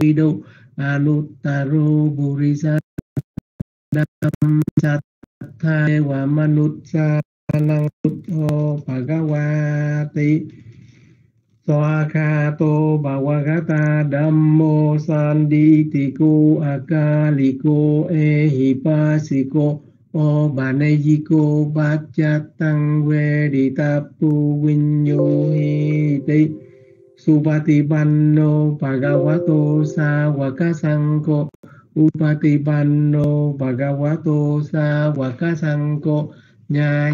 vidu anuttaro burisa đam sát wa và manusa năng tho bhagavati Swakato Bhagavata Dhammo Sanditiko Akaliko Ehipasiko O Banejiko Bachatang Veditapu Vinyo Supatipanno Bhagavato Sawaka Sangko Upatipanno Bhagavato Sawaka Sangko Nya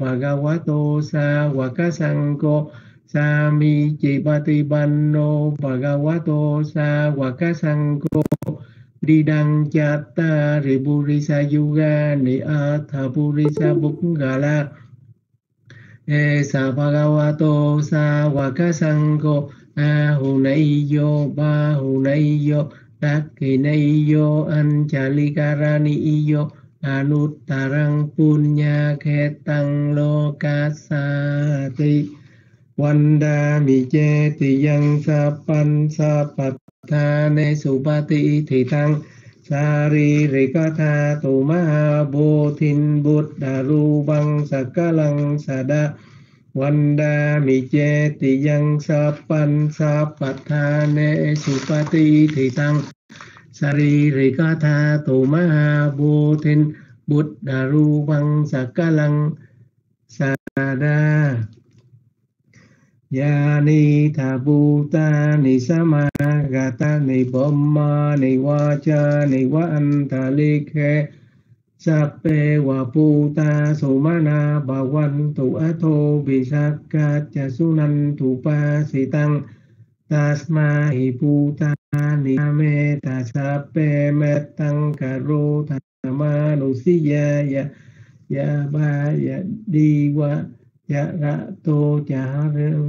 Bhagavato Sawaka Sangko Sami Chipatipanno Bhagavato Sawaka Sangko Đi đăng chatta Ripurisa Yuga Ni Atha Purisa Bukgala Sa Bhagavato Sawaka Sangko Ahunaiyo Bahunaiyo Dakhinaiyo Anchalikarani iyo Anuttarang punya khetang lokasati Wanda mi che ti yang sa pan sa pat tha ne su pa ti thì tha tu ma bo thin bút đà ru băng sa ca lăng sa đa Wanda mi che ti yang sa pan sa pat tha ne su pa ti thì tăng Sari Tu Maha Bồ thin bút Đà Ru băng Sa Ca Lăng Sa Đa yani ni tha ta ni sa ma ga ta ni bom ma ni wa cha ni wa an tha li khe sa pe wa pu ta su ma na ba wan tu a tho vi sa ca cha su nan tu pa si tăng tasma hi pu ta ni me ta sa pe me tăng ca ya ra to cha rương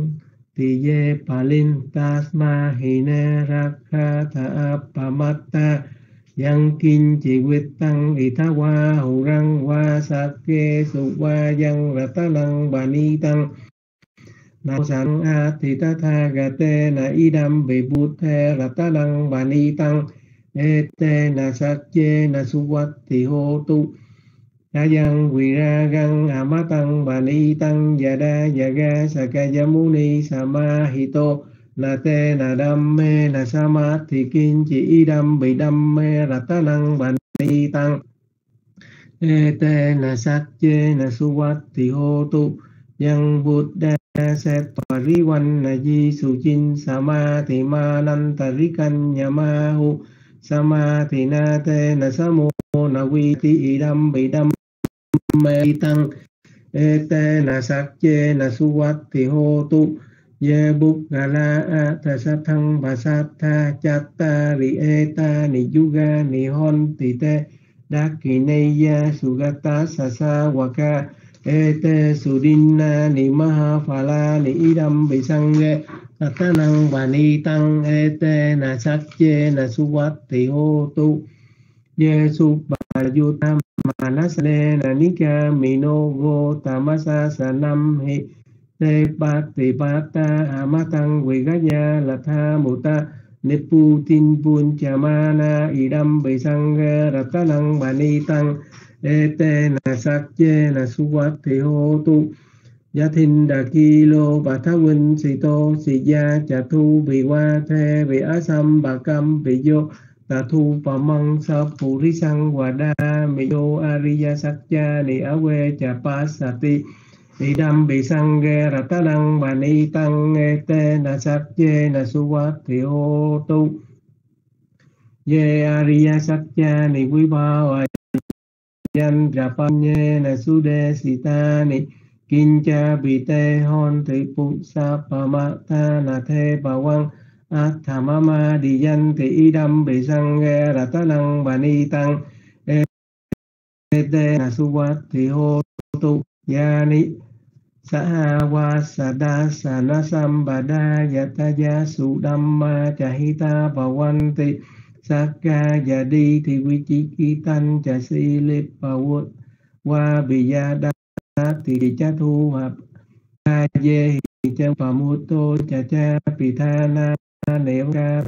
ti ye palin tasma hi ne rakha tha apamatta yang kin chỉ quyết tăng ị tha qua hậu răng qua sa kê su qua yang ratanang bani tăng na sang a thì ta tha ga te na idam về bút the rata năng bà ni tăng e te na sa che na su wat thì hô tu đa yang quỳ ra găng, a ma tăng, bà ni tăng ya đa ya sa mu ni ma thì chỉ idam bị ratanang mê rata năng, bà ni tăng. Thì yang buddha set pariwan na di su chin sama thì ma nan tarikan yamahu hu sama thì na te na samo na vi ti idam bị đâm mê tăng, ê tê na sắc chê na su wat thì hô tu ye buk la a ta sa thăng bà sa tha chatta ri e ta ni yuga ni hon ti te dakineya sugata sasa waka ete sudinna ni maha phala ni idam bị sang ge tata năng và ni tăng ete na sắc chê na su wat thì hô tu ye su bà yu tam ma na sa ne na ni ca mi no go tamasa sa nam hi te pa ti pa ta ama tăng la tha nipu tin pun na idam besanga rata ete na sắc na su wat tu gia thinh đà ki lô bà huynh tô gia chà thu the bị á sam bà vô tà thu bà măng sa phù ri sang và đa mi yo ariya sắc cha ni á quê cha pa sa ti ni đam bị sang ghe ra ta đăng bà ni tăng nghe te na sắc chê na su wat thi hô tu ye ariya sắc cha ni quý ba và yan rapanye na su đề si ta ni kinh cha kincha bite hon thi pu sa pa ma ta na the ba wang athamama di thị idam bị sang ghe ra ta năng bà ni tăng e te na su wat thì hô tu ya ni sa ha wa sa da sa na sam da yata ya su dhamma chahita bhavanti Saka jadi thì quy chi ki tan cha si lip pa wo wa bi ya da thì cha thu hợp a hi cha pa tô cha cha pithana tha na niệm ca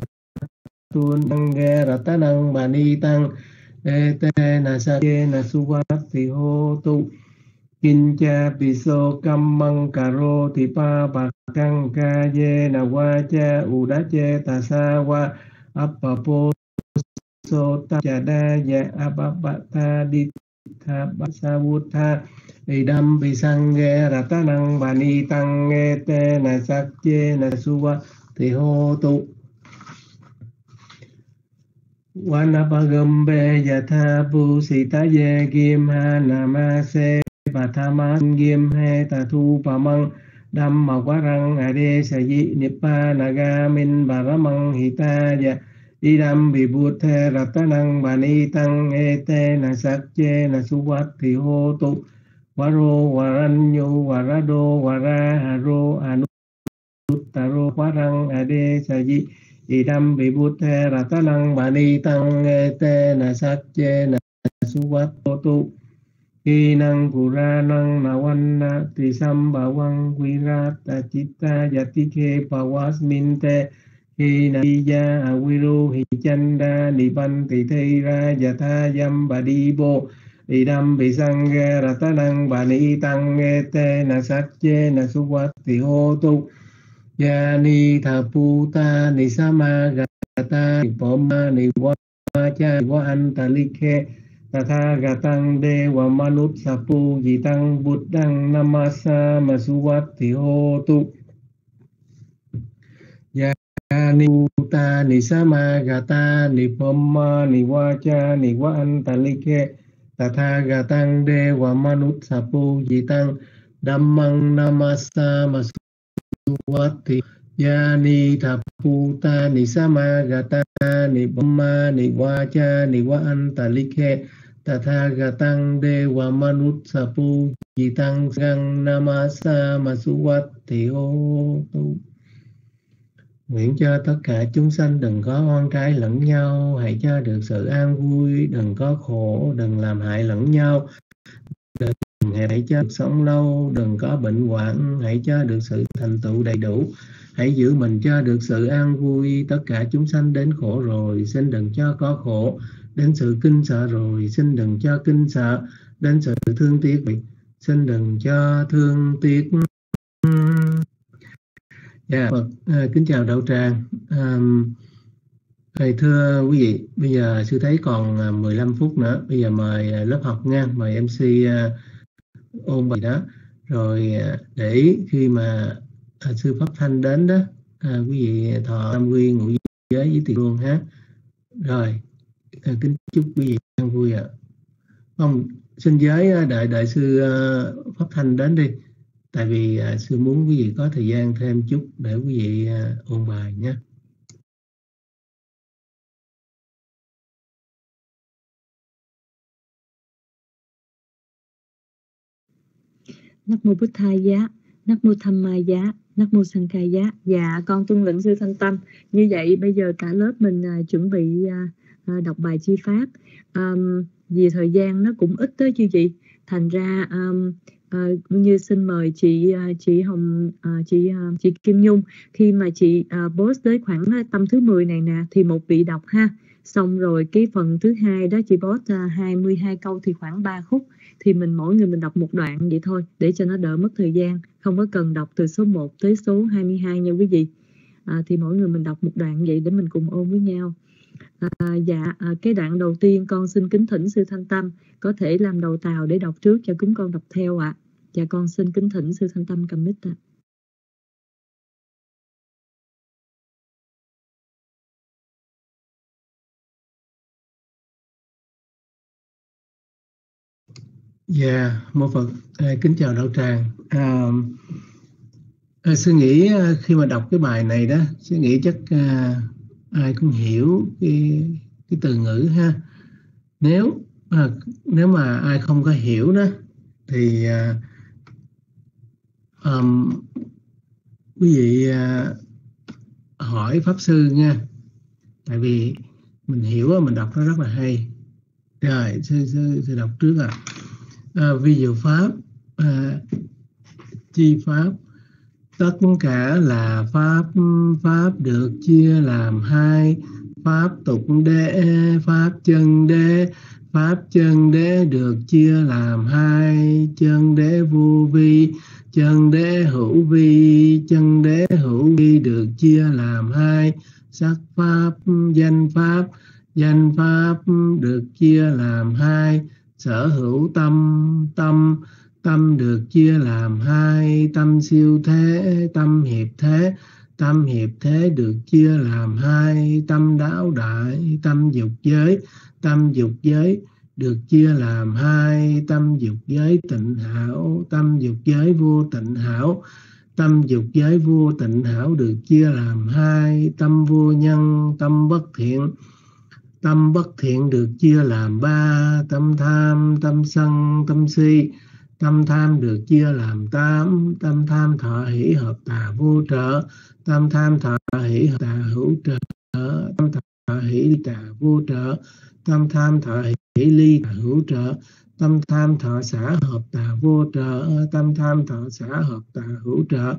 tuân tăng ghe rata năng, bà ni tăng. Đê tê na sa kê na su vát thì hô tu kinh cha piso cam măng cà rô thì pa bạc căng ca dê na wa cha u đá chê ta sa wa appa po so ta cha đa dạ, ya abba ta đi tha ba sa vu tha. Idam pisang ge ratanang bani tăng. Nghe tê na sa kê na su wa thì hô tụng Vanapagambe yatha pusita ye kim ha namase pathaman kim he tatu pamang Dhamma Warang Adesha Yi Nippana Gamin Baramang Hitaya Idam Vibhute Ratanang Vanitang Etena Sakchena Suvatthi tu Varo Varanyo Varado Varaharo Anu taro sakche na suvat ade sayi idam vibhute ratanang bani tang ete na sakche na suvat tu khi năng pura năng na vanna ti sambhavang virata chitta yati khe khi na ya aviru hi chanda nipanti thei ra badibo, idam visanghe ratanang bani tang ete na sakche na suvati hotu ni samagata ni poma ni vacha ni va antalikhe tatha gatang dewa manut sapu jitang buddhang namasa masuvati hotu yani puta ni samagata ni poma ni vacha ni va antalikhe tatha gatang dewa manut sapu jitang dhammang namasa masuvati Vati Yani Thaputa Ni Samagata Ni Brahma Ni Vacha Ni Va Antalikhe Tathagatang Dewa Manut Sapu Jitang Gang Namasa Masuvat Thị Ô Tu. Nguyện cho tất cả chúng sanh đừng có oan trái lẫn nhau, hãy cho được sự an vui, đừng có khổ, đừng làm hại lẫn nhau, hãy cho sống lâu, đừng có bệnh hoạn, hãy cho được sự thành tựu đầy đủ. Hãy giữ mình cho được sự an vui, tất cả chúng sanh đến khổ rồi, xin đừng cho có khổ, đến sự kinh sợ rồi, xin đừng cho kinh sợ, đến sự thương tiếc, xin đừng cho thương tiếc. Dạ, Phật, à, kính chào đạo tràng. À, thầy thưa quý vị, bây giờ sư thấy còn à, 15 phút nữa, bây giờ mời à, lớp học nha, mời MC ôn bài đó. Rồi à, để khi mà à, sư pháp thanh đến đó à, quý vị thọ tam quy ngũ giới với tiền luôn ha. Rồi à, kính chúc quý vị an vui ạ. À. không xin giới à, đại đại sư à, pháp thanh đến đi. Tại vì à, sư muốn quý vị có thời gian thêm chút để quý vị à, ôn bài nhé Nắc mô Bút Thai Giá, Nắc mô Tham Ma Giá, Nắc mô Sang Khai Giá. Dạ, con tuân lệnh sư Thanh Tâm. Như vậy bây giờ cả lớp mình à, chuẩn bị à, à đọc bài chi pháp. à, vì thời gian nó cũng ít tới chứ chị. Thành ra à, À, như xin mời chị à, chị Hồng à, chị chị Kim Nhung khi mà chị uh, post tới khoảng tâm thứ 10 này nè thì một vị đọc ha xong rồi cái phần thứ hai đó chị post 22 câu thì khoảng 3 khúc thì mình mỗi người mình đọc một đoạn vậy thôi để cho nó đỡ mất thời gian không có cần đọc từ số 1 tới số 22 nha quý vị à, thì mỗi người mình đọc một đoạn vậy để mình cùng ôn với nhau à, dạ à, cái đoạn đầu tiên con xin kính thỉnh sư thanh tâm có thể làm đầu tàu để đọc trước cho chúng con đọc theo ạ à. dạ con xin kính thỉnh sư thanh tâm cầm mic ạ à. Dạ, yeah, mô Phật, à, kính chào đạo tràng. À, à, sư nghĩ khi mà đọc cái bài này đó, sư nghĩ chắc à, ai cũng hiểu cái cái từ ngữ ha. Nếu à, nếu mà ai không có hiểu đó, thì à, um, quý vị à, hỏi pháp sư nha. Tại vì mình hiểu mình đọc nó rất là hay. Rồi, sư sư, sư đọc trước à à, vi diệu pháp à, chi pháp tất cả là pháp pháp được chia làm hai pháp tục đế pháp chân đế. Pháp chân đế được chia làm hai chân đế vô vi chân đế hữu vi. Chân đế hữu vi được chia làm hai sắc pháp danh pháp. Danh pháp được chia làm hai sở hữu tâm tâm tâm được chia làm hai, tâm siêu thế, tâm hiệp thế. Tâm hiệp thế được chia làm hai, tâm đáo đại, tâm dục giới. Tâm dục giới được chia làm hai, tâm dục giới tịnh hảo, tâm dục giới vô tịnh hảo. Tâm dục giới vô tịnh hảo được chia làm hai, tâm vô nhân, tâm bất thiện tâm bất thiện được chia làm ba, tâm tham, tâm sân, tâm si. Tâm tham được chia làm tám, tâm tham thọ hỷ hợp tà vô trợ. Tâm tham thọ hỷ hợp tà hữu trợ. Tâm thọ hỷ tà vô trợ. Tâm tham thọ hỷ ly tà hữu trợ. Tâm tham thọ xã hợp tà vô trợ. Tâm tham thọ xã hợp tà hữu trợ.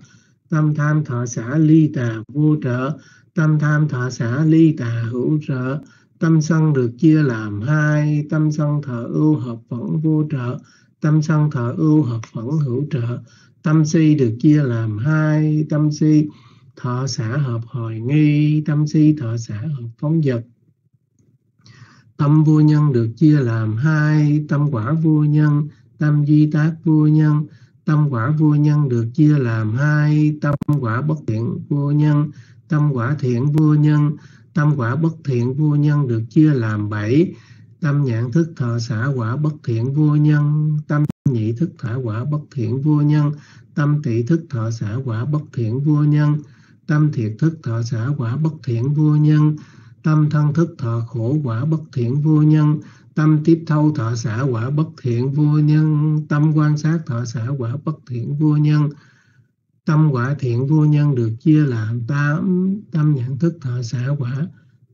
Tâm tham thọ xã ly tà vô trợ. Tâm tham thọ xã ly tà hữu trợ tâm sân được chia làm hai, tâm sân thọ ưu hợp phẫn vô trợ, tâm sân thọ ưu hợp phẫn hữu trợ. Tâm si được chia làm hai, tâm si thọ xã hợp hồi nghi, tâm si thọ xã hợp phóng vật tâm vô nhân được chia làm hai, tâm quả vô nhân, tâm di tác vô nhân. Tâm quả vô nhân được chia làm hai, tâm quả bất thiện vô nhân. Tâm quả thiện vô nhân tâm quả bất thiện vô nhân được chia làm bảy. Tâm nhãn thức thọ xã quả bất thiện vô nhân. Tâm nhị thức thọ quả bất thiện vô nhân. Tâm tỷ thức thọ xã quả bất thiện vô nhân. Tâm thiệt thức thọ xã quả bất thiện vô nhân. Tâm thân thức thọ khổ quả bất thiện vô nhân. Tâm tiếp thâu thọ xã quả bất thiện vô nhân. Tâm quan sát thọ xã quả bất thiện vô nhân tâm quả thiện vô nhân được chia làm tám tâm nhận thức thọ xã quả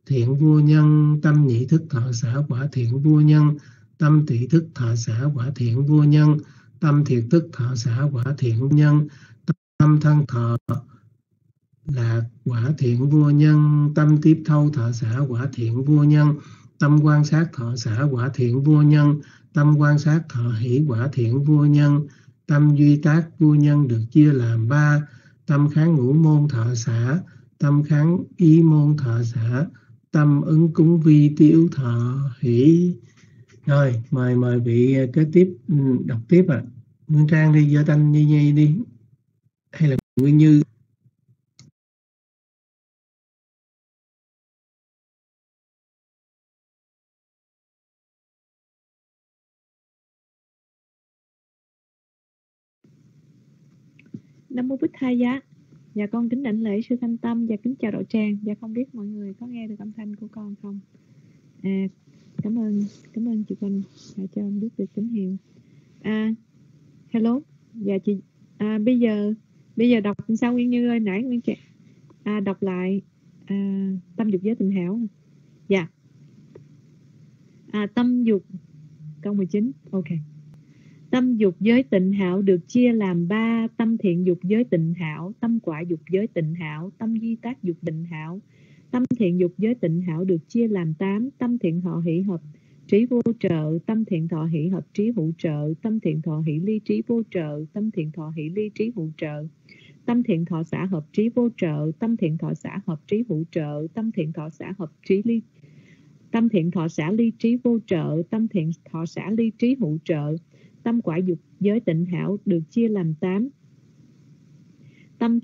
thiện vô nhân, tâm nhị thức thọ xã quả thiện vô nhân, tâm tỷ thức thọ xã quả thiện vô nhân, tâm thiệt thức thọ xã quả thiện vô nhân, tâm thân thọ là quả thiện vô nhân, tâm tiếp thâu thọ xã quả thiện vô nhân, tâm quan sát thọ xã quả thiện vô nhân, tâm quan sát thọ hỷ quả thiện vô nhân tâm duy tác vô nhân được chia làm ba. Tâm kháng ngũ môn thọ xã tâm kháng ý môn thọ xã tâm ứng cúng vi tiểu thọ hỷ. Rồi, mời mời vị kế tiếp ừ, đọc tiếp ạ. À. nguyên trang đi, do thanh nhi nhi đi. Hay là nguyên như? Nam mô Bích Thai Giá. Dạ con kính đảnh lễ sư Thanh Tâm và kính chào đạo tràng. Dạ không biết mọi người có nghe được âm thanh của con không? À, cảm ơn cảm ơn chị Quỳnh đã cho em biết được tín hiệu. À, hello. Dạ chị à, bây giờ bây giờ đọc sao Nguyên Như ơi nãy Nguyên chị à, đọc lại à, tâm dục giới tình hảo. Dạ. À, tâm dục câu 19. Ok. Tâm dục giới tịnh hảo được chia làm ba tâm thiện dục giới tịnh hảo, tâm quả dục giới tịnh hảo, tâm di tác dục tịnh hảo. Tâm thiện dục giới tịnh hảo được chia làm tám tâm thiện thọ hỷ hợp trí vô trợ, tâm thiện thọ hỷ hợp trí hữu trợ, tâm thiện thọ hỷ ly trí vô trợ, tâm thiện thọ hỷ ly trí hữu trợ. Tâm thiện thọ xã hợp trí vô trợ, tâm thiện thọ xã hợp trí hữu trợ, tâm thiện thọ xã hợp trí ly tâm thiện thọ xã ly trí vô trợ, tâm thiện thọ xã ly trí hữu trợ, tâm quả dục giới tịnh hảo được chia làm 8 tâm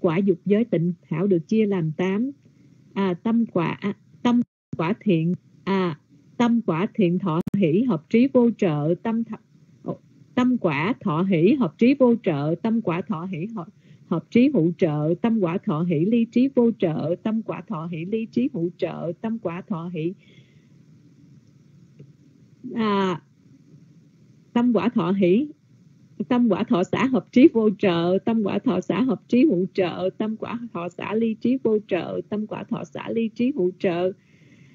quả dục giới tịnh hảo được chia làm 8 à, tâm quả à, tâm quả thiện à tâm quả thiện thọ hỷ hợp trí vô trợ tâm th, tâm quả thọ hỷ hợp trí vô trợ tâm quả thọ hỷ hợp hợp trí hữu trợ tâm quả thọ hỷ ly trí vô trợ tâm quả thọ hỷ ly trí hữu trợ tâm quả thọ hỷ à, tâm quả thọ hỷ. Tâm quả thọ xã hợp trí vô trợ. Tâm quả thọ xã hợp trí hữu trợ. Tâm quả thọ xã ly trí vô trợ. Tâm quả thọ xã ly trí hữu trợ.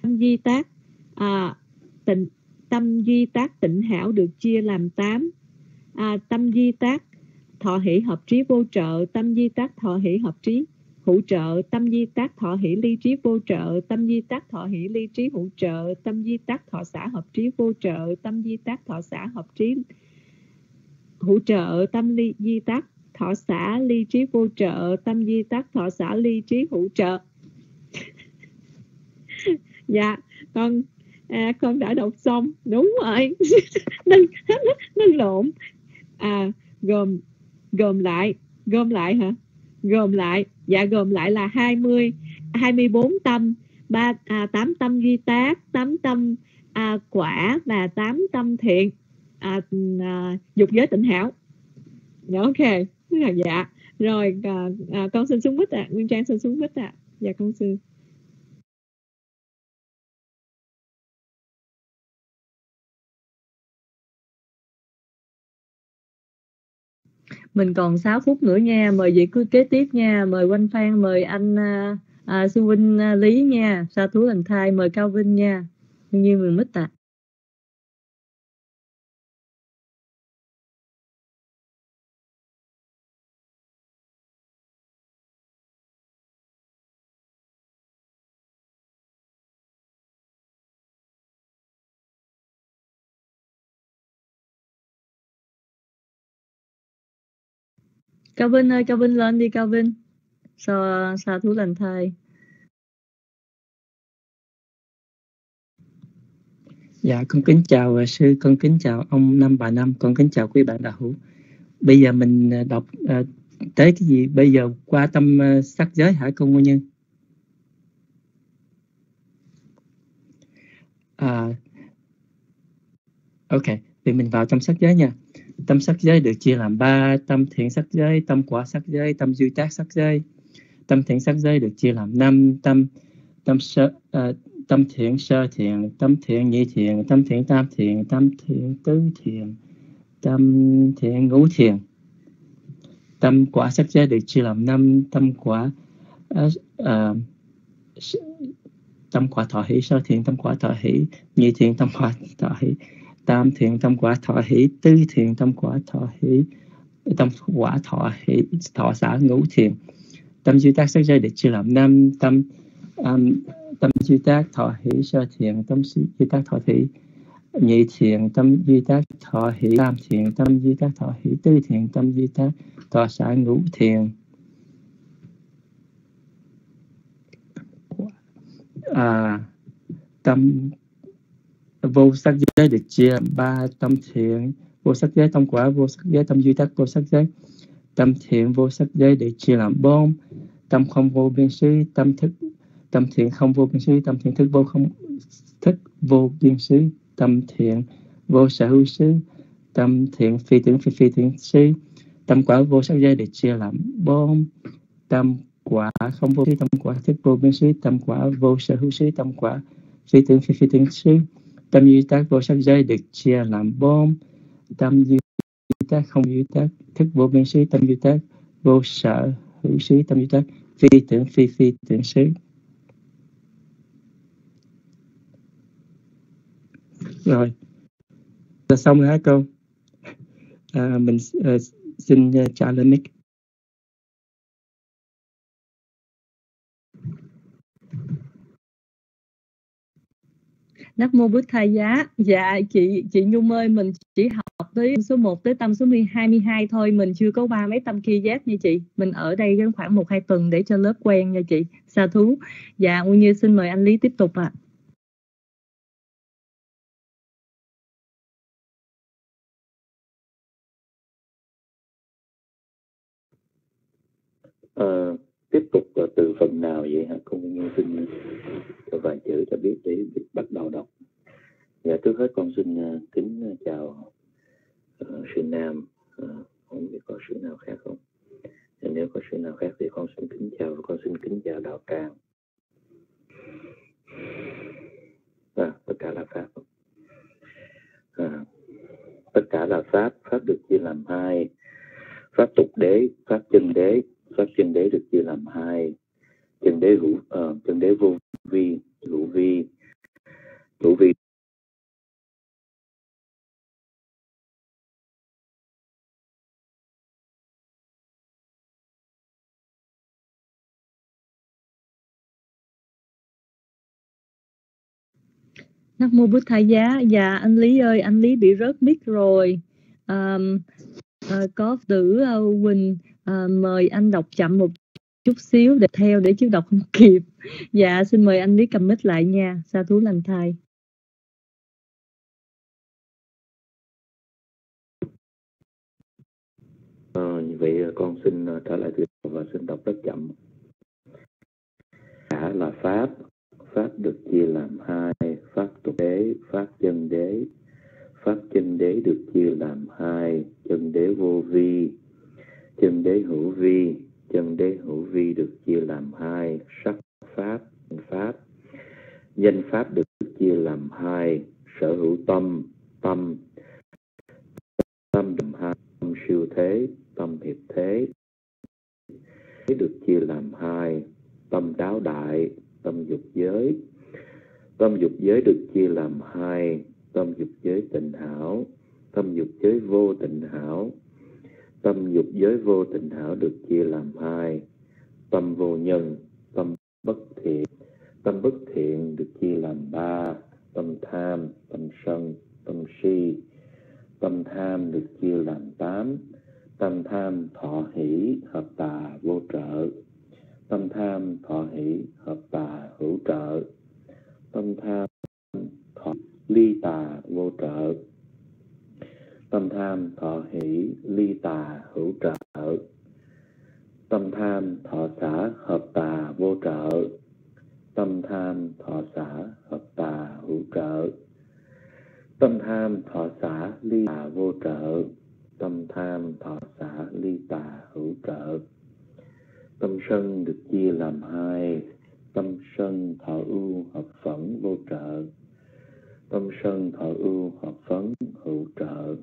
Tâm di tác à, tịnh tâm di tác tịnh hảo được chia làm tám. À, tâm di tác thọ hỷ hợp trí vô trợ. Tâm di tác thọ hỷ hợp trí hữu trợ tâm di tác thọ hỷ ly trí vô trợ tâm di tác thọ hỷ ly trí hữu trợ tâm di tác thọ xã hợp trí vô trợ tâm di tác thọ xã hợp trí hữu trợ tâm ly di tác thọ xã ly trí vô trợ tâm di tác thọ xã ly trí hữu trợ. Dạ con à, con đã đọc xong. Đúng rồi. Đừng đừng lộn. À gồm gồm lại gồm lại hả? Gồm lại dạ gồm lại là 20 24 tâm ba à, 8 tâm duy tác 8 tâm à, quả và 8 tâm thiện. À, à, dục giới tịnh hảo. Dạ, ok. Dạ. Rồi à, à, con xin xuống mít ạ. À. nguyên trang xin xuống mít ạ. À. dạ con xin. Mình còn 6 phút nữa nha mời vị cứ kế tiếp nha mời quanh phan mời anh à, à, sư huynh à, lý nha sa thú lành thai mời cao vinh nha như mình mít ạ à. Cao Vinh ơi, Cao Vinh lên đi Cao Vinh. Sao xa thú lành thai. Dạ, con kính chào sư, con kính chào ông Năm bà Năm, con kính chào quý bạn đạo hữu. Bây giờ mình à, đọc à, tới cái gì? Bây giờ qua tâm à, sắc giới hả con Nguyên Nhân? À, ok, thì mình vào tâm sắc giới nha tâm sắc giới được chia làm ba tâm thiện sắc giới tâm quả sắc giới tâm duy tác sắc giới. Tâm thiện sắc giới được chia làm năm tâm tâm sơ uh, tâm thiện sơ thiện tâm thiện nhị thiện tâm thiện tam thiện tâm thiện tứ thiện tâm thiện ngũ thiện. Tâm quả sắc giới được chia làm năm tâm quả uh, uh, tâm quả thọ hỷ sơ thiện tâm quả thọ hỷ nhị thiện tâm quả thọ hỷ tam thiện tâm quả thọ hỷ tứ thiện tâm quả thọ hỷ tâm quả thọ hỷ thọ xã ngũ thiện. Tâm duy tác sắc giới được chia làm năm tâm um, tâm duy tác thọ hỷ sơ thiện tâm duy tác thọ hỷ nhị thiện tâm duy tác thọ hỷ tam thiện tâm duy tác thọ hỷ tứ thiện tâm duy tác thọ xã ngũ thiện. À, tâm vô sắc giới được chia ba tâm thiện. Vô sắc giới tâm quả, vô sắc giới tâm duy tác vô sắc giới tâm thiện, vô sắc giới được chia làm bốn. Tâm không vô biên xứ tâm thức, tâm thiện không vô biên xứ tâm thiện thức vô không, thức vô biên xứ tâm thiện vô sở hữu xứ tâm thiện phi tưởng phi phi tưởng xứ tâm quả, vô sắc giới được chia làm bốn. Tâm quả không vô tâm quả thức vô biên xứ tâm quả vô sở hữu xứ tâm quả phi tưởng phi phi tưởng xứ tâm duy tác vô sắc giới được chia làm bốn. Tâm duy tác không duy tác thức vô biên xứ tâm duy tác vô sở hữu xứ tâm duy tác phi tưởng phi phi tưởng xứ. Rồi là xong rồi hả cô? À, mình uh, xin uh, trả lời mic. Nắp mô Bút Thầy Giá. Dạ chị chị Nhung ơi, mình chỉ học tới số 1 tới tâm số 22 thôi, mình chưa có ba mấy tâm kia giác nha chị. Mình ở đây khoảng một hai tuần để cho lớp quen nha chị. Sa thú. Dạ Nguyên Như xin mời anh Lý tiếp tục ạ. À. tiếp tục từ phần nào vậy hả? Con xin cho vài chữ cho biết để bắt đầu đọc. Dạ trước hết con xin à, kính chào uh, sư nam. Uh, không biết có sư nào khác không? Dạ, nếu có sư nào khác thì con xin kính chào và con xin kính chào đạo tràng. À, tất cả là pháp. À, tất cả là pháp. Pháp được chia làm hai. Pháp tục đế pháp chân đế các chân đế được chia làm hai chân đế hữu ờ, uh, chân đế vô vi hữu vi hữu vi Nam mô Bụt Thầy Giá. Dạ anh Lý ơi, anh Lý bị rớt mic rồi. Um, uh, có tử uh, Quỳnh uh, mời anh đọc chậm một chút xíu để theo để chứ đọc không kịp. Dạ xin mời anh Lý cầm mic lại nha. Sa thú lành thai À, như vậy con xin trở lại từ và xin đọc rất chậm. Cả là pháp, pháp được chia làm hai, pháp tục đế, pháp chân đế. Pháp chân đế được chia làm hai, chân đế vô vi, chân đế hữu vi, chân đế hữu vi được chia làm hai, sắc pháp, pháp. Danh pháp được chia làm hai, sở hữu tâm, tâm, tâm làm hai, tâm siêu thế, tâm hiệp thế. Được chia làm hai, tâm đáo đại, tâm dục giới. Tâm dục giới được chia làm hai, tâm dục giới tịnh hảo, tâm dục giới vô tịnh hảo. Tâm dục giới vô tịnh hảo được chia làm hai, tâm vô nhân, tâm bất thiện. Tâm bất thiện được chia làm ba, tâm tham, tâm sân, tâm si. Tâm tham được chia làm tám, tâm tham thọ hỷ, hợp tà, vô trợ tâm tham thọ hỷ hợp tà hữu trợ tâm tham ly tà vô trợ. Tâm tham thọ hỷ ly tà hữu trợ. Tâm tham thọ xã hợp tà vô trợ. Tâm tham thọ xã hợp tà hữu trợ. Tâm tham thọ xã ly tà vô trợ. Tâm tham thọ xã ly tà hữu trợ. Tâm sân được chia làm hai, tâm sân thọ ưu hợp phẫn vô trợ, tâm sân thọ ưu hợp phấn hữu trợ.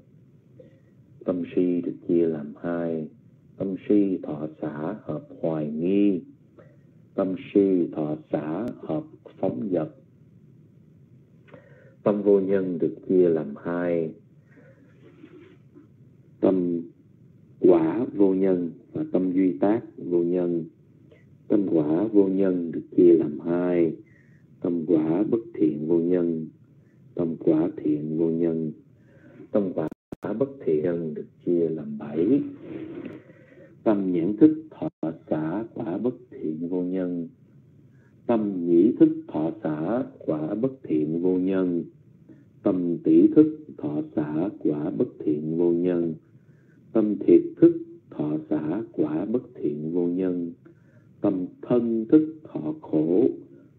Tâm si được chia làm hai, tâm si thọ xả hợp hoài nghi, tâm si thọ xả hợp phóng dật. Tâm vô nhân được chia làm hai, tâm quả vô nhân và tâm duy tác vô nhân. Tâm quả vô nhân được chia làm hai. Tâm quả bất thiện vô nhân tâm quả thiện vô nhân. Tâm quả bất thiện được chia làm bảy. Tâm nhãn thức thọ xả quả bất thiện vô nhân. Tâm nhĩ thức thọ xả quả bất thiện vô nhân. Tâm tỷ thức thọ xả quả bất thiện vô nhân. Tâm thiệt thức thọ xả quả bất thiện vô nhân. Tâm thân thức thọ khổ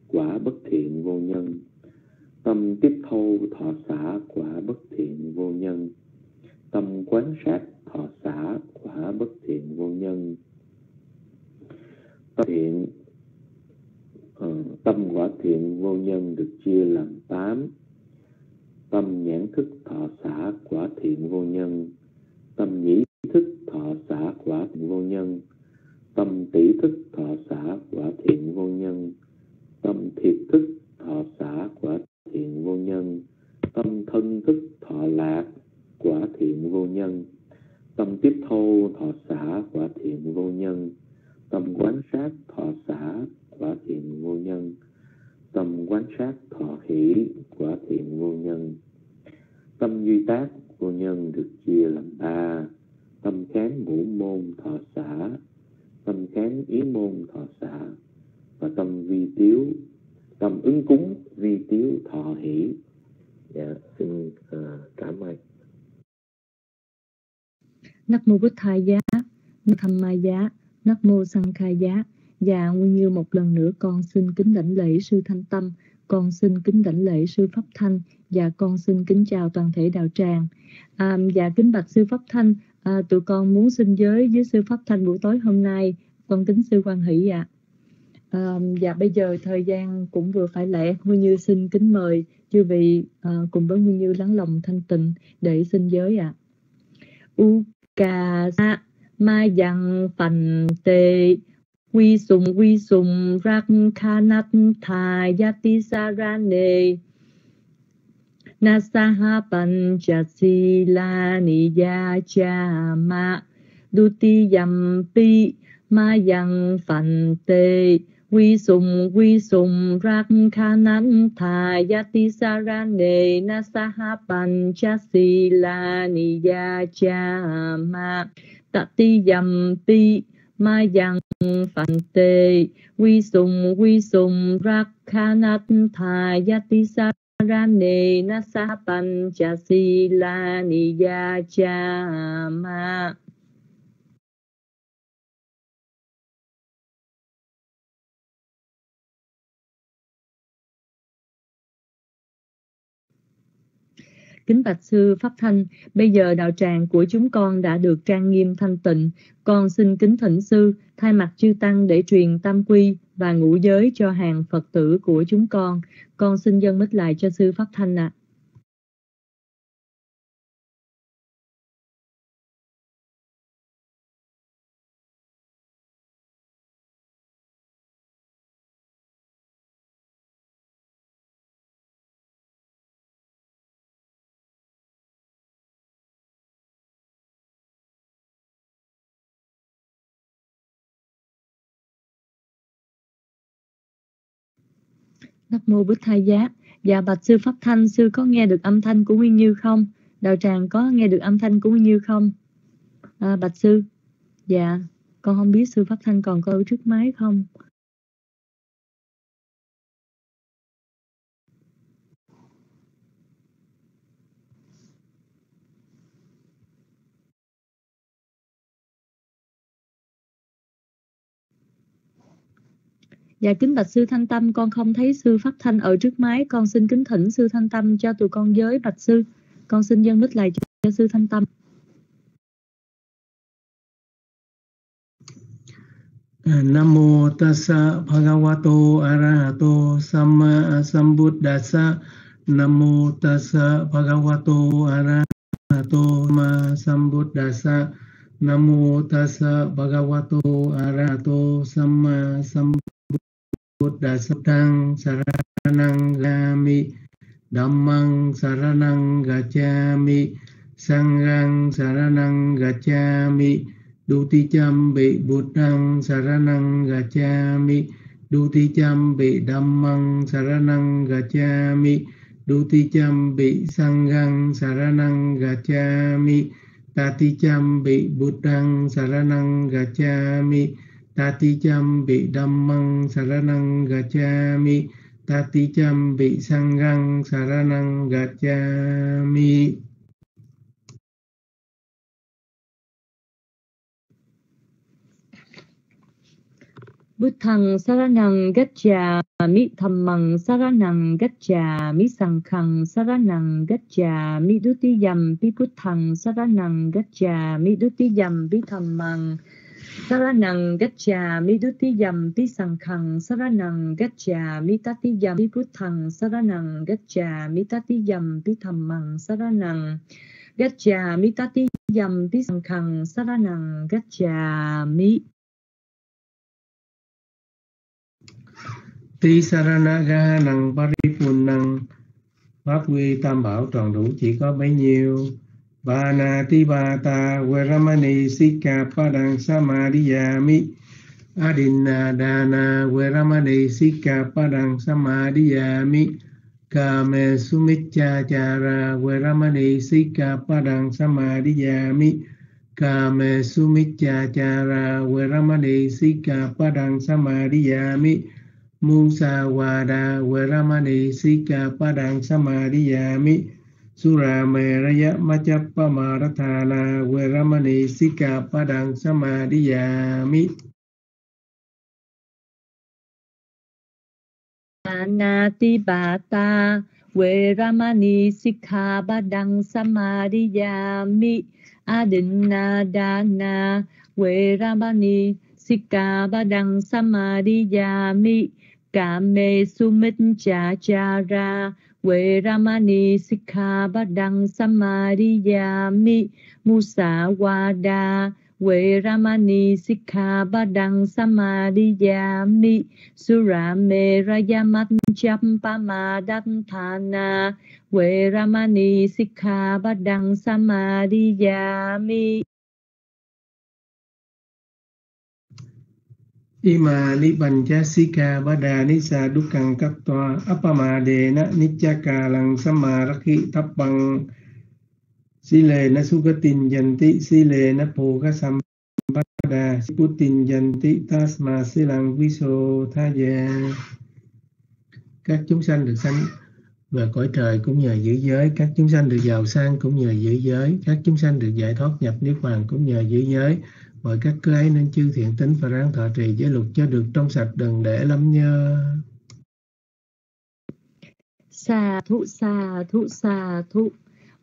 quả bất thiện vô nhân tâm tiếp thâu thọ xả quả bất thiện vô nhân. Tâm quán sát thọ xả quả bất thiện vô nhân. Tâm thiện uh, tâm quả thiện vô nhân được chia làm tám. Tâm nhãn thức thọ xả quả thiện vô nhân. Tâm nhĩ thức thọ xả quả thiện vô nhân. Tâm tỷ thức thọ xả quả thiện vô nhân. Tâm thiệt thức thọ xả quả thiện vô nhân, tâm thân thức thọ lạc, quả thiện vô nhân. Tâm tiếp thu thọ xả, quả thiện vô nhân. Tâm quán sát thọ xả, quả thiện vô nhân. Tâm quán sát thọ hỷ, quả thiện vô nhân. Tâm duy tác vô nhân được chia làm ba. Tâm kháng ngũ môn thọ xả, tâm kháng ý môn thọ xả và tâm vi tiếu tâm ứng cúng vi tiếu thọ hỷ dạ xin uh, cảm ơn nắp mô Bút Thai Giá, nắp Tham Ma Giá, nắp mô Sang Khai Giá. Dạ, nguyên như một lần nữa con xin kính đảnh lễ sư Thanh Tâm, con xin kính đảnh lễ sư Pháp Thanh và con xin kính chào toàn thể đạo tràng. À, dạ kính bạch sư Pháp Thanh, à, tụi con muốn xin giới với sư pháp thanh buổi tối hôm nay con kính sư quan hỷ ạ à và bây giờ thời gian cũng vừa phải lẽ. nguyên như xin kính mời chư vị à, cùng với nguyên như lắng lòng thanh tịnh để xin giới ạ U uka sa ma yang phành tê quy sùng quy sùng rắc kha nát thà yati sarane Nasaha pi ma Dutiyampi phành Phante quy sùng quy sùng rắc kha nan thà yati sarane na saha pancha la ni ya cha ma. Tati yam ti, ma yang phàn tê quy sùng quy sùng rắc kha nan thà yati sarane na saha pancha la ni ya cha ma. Kính bạch sư Pháp Thanh, bây giờ đạo tràng của chúng con đã được trang nghiêm thanh tịnh. Con xin kính thỉnh sư thay mặt chư tăng để truyền tam quy và ngũ giới cho hàng Phật tử của chúng con. Con xin dân mít lại cho sư Pháp Thanh ạ. À. Nam mô Bích Thai Giá. Dạ bạch sư Pháp Thanh, sư có nghe được âm thanh của Nguyên Như không? Đạo tràng có nghe được âm thanh của Nguyên Như không? À, bạch sư. Dạ, con không biết sư Pháp Thanh còn có ở trước máy không? Dạ kính bạch sư Thanh Tâm, con không thấy sư Pháp Thanh ở trước máy, con xin kính thỉnh sư Thanh Tâm cho tụi con giới bạch sư. Con xin dân mít lại cho sư Thanh Tâm. Nam mô tassa bhagavato arahato samma sambuddhassa. Nam mô tassa bhagavato arahato samma sambuddhassa. Nam mô tassa bhagavato arahato samma sambuddhassa. Buddha Sattang Saranang Gami Dhammang Saranang Gacchami Sangrang Saranang Gacchami Duti cham bị Buddhang Saranang Gacchami Duti cham bị Dhammang Saranang Gacchami Duti cham bị Sangrang Saranang Gacchami Tati cham bị Buddhang Saranang Gacchami Tati cham bị dhammang saranang gacchami. Tati cham bị sanghang saranang gacchami. Buddhang saranang gacchami, Dhammang saranang gacchami, Sanghang saranang gacchami Dutiyam pi Buddhang saranang gacchami Dutiyam pi Dhammang Saranang Gacchami Dutiyam Pi sangkhang, Saranang Gacchami Tatiyam Pi Buddhang Saranang Gacchami Tatiyam Pi Dhammang Saranang Gacchami Tatiyam Pi Sankhang Saranang Gacchami Ti Saranaga nang paripunang. Pháp quy tam bảo tròn đủ chỉ có bấy nhiêu. Vanatibata Veramani Sika Padang Samadhiyami. Adinadana Veramani Sika Padang Samadhiyami. Kame Sumichachara Veramani Sika Padang Samadhiyami. Kame Sumichachara Veramani Sika Padang Samadhiyami. Musa Wada Veramani Sika Padang Samadhiyami. Surameraya Machappamaratthana Veramani Sika Padang Samadhiyami. Anati Bata Veramani Sikha Badang Samadhiyami. Adinadana Veramani Sikha Badang Samadhiyami. Kame Sumit Chachara Quệ Ramani Sikha Badang Samadhiyami Musa Wada. Quệ Ramani Sikha Badang Samadhiyami Surame Rayamat Champamadanthana Quệ Ramani Sikha Badang Samadhiyami Ima nipanchasika vada nisa dukkang kattva appamadena niccakalang samarakhi tappang sile na sugatin yanti sile na phukha sampada putin yanti tasma silang viso tha các chúng sanh được sanh và cõi trời cũng nhờ giữ giới. Các chúng sanh được giàu sang cũng nhờ giữ giới. Các chúng sanh được giải thoát nhập niết bàn cũng nhờ giữ giới bởi các cư ấy nên chư thiện tính và ráng thọ trì giới luật cho được trong sạch đừng để lắm nhơ. Sa thu sa thu sa thu.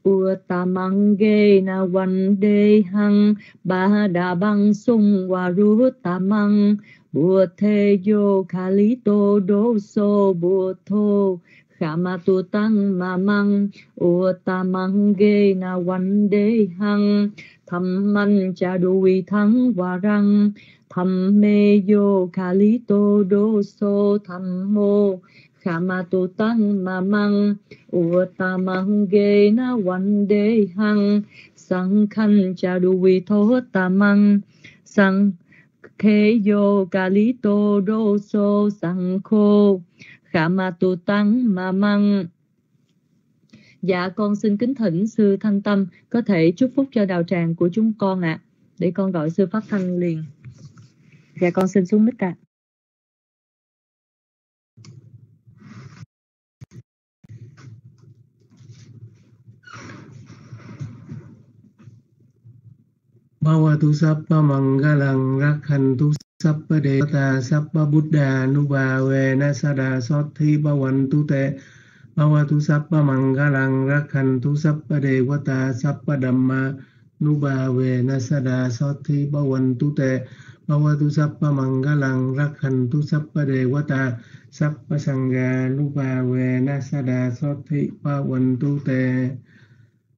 Uttamange na văn đề hằng ba đà băng sung wa ru tamang bùa thê yo kali tô đô sô bùa thô. Khama tu tăng ma măng Uttamange na văn đề hăng tham man cha đuôi thắng và răng tham mê yo kali tô đô so tham mô khama tu tăng ma măng Utamang ge na văn đề hằng sang khăn cha đuôi thô tamang sang khê yo kali tô đô so sang khô khama tu tăng ma măng Dạ con xin kính thỉnh sư Thanh Tâm có thể chúc phúc cho đạo tràng của chúng con ạ. À, để con gọi sư Pháp Thanh liền. Dạ con xin xuống mic ạ. À. Bhavatu Sappa Mangalang Rakhantu Sappa Devata Sappa Buddha Nubhavena Sada Sothi Bhavantu Te Bhavatu Sappa Mangalang Rakhantu Sappa Devata Sappa Dhamma Nubhave Nasada Sothi Bhavantu Te Bhavatu Sappa Mangalang Rakhantu Sappa Devata Sappa Sangha Nubhave Nasada Sothi Bhavantu Te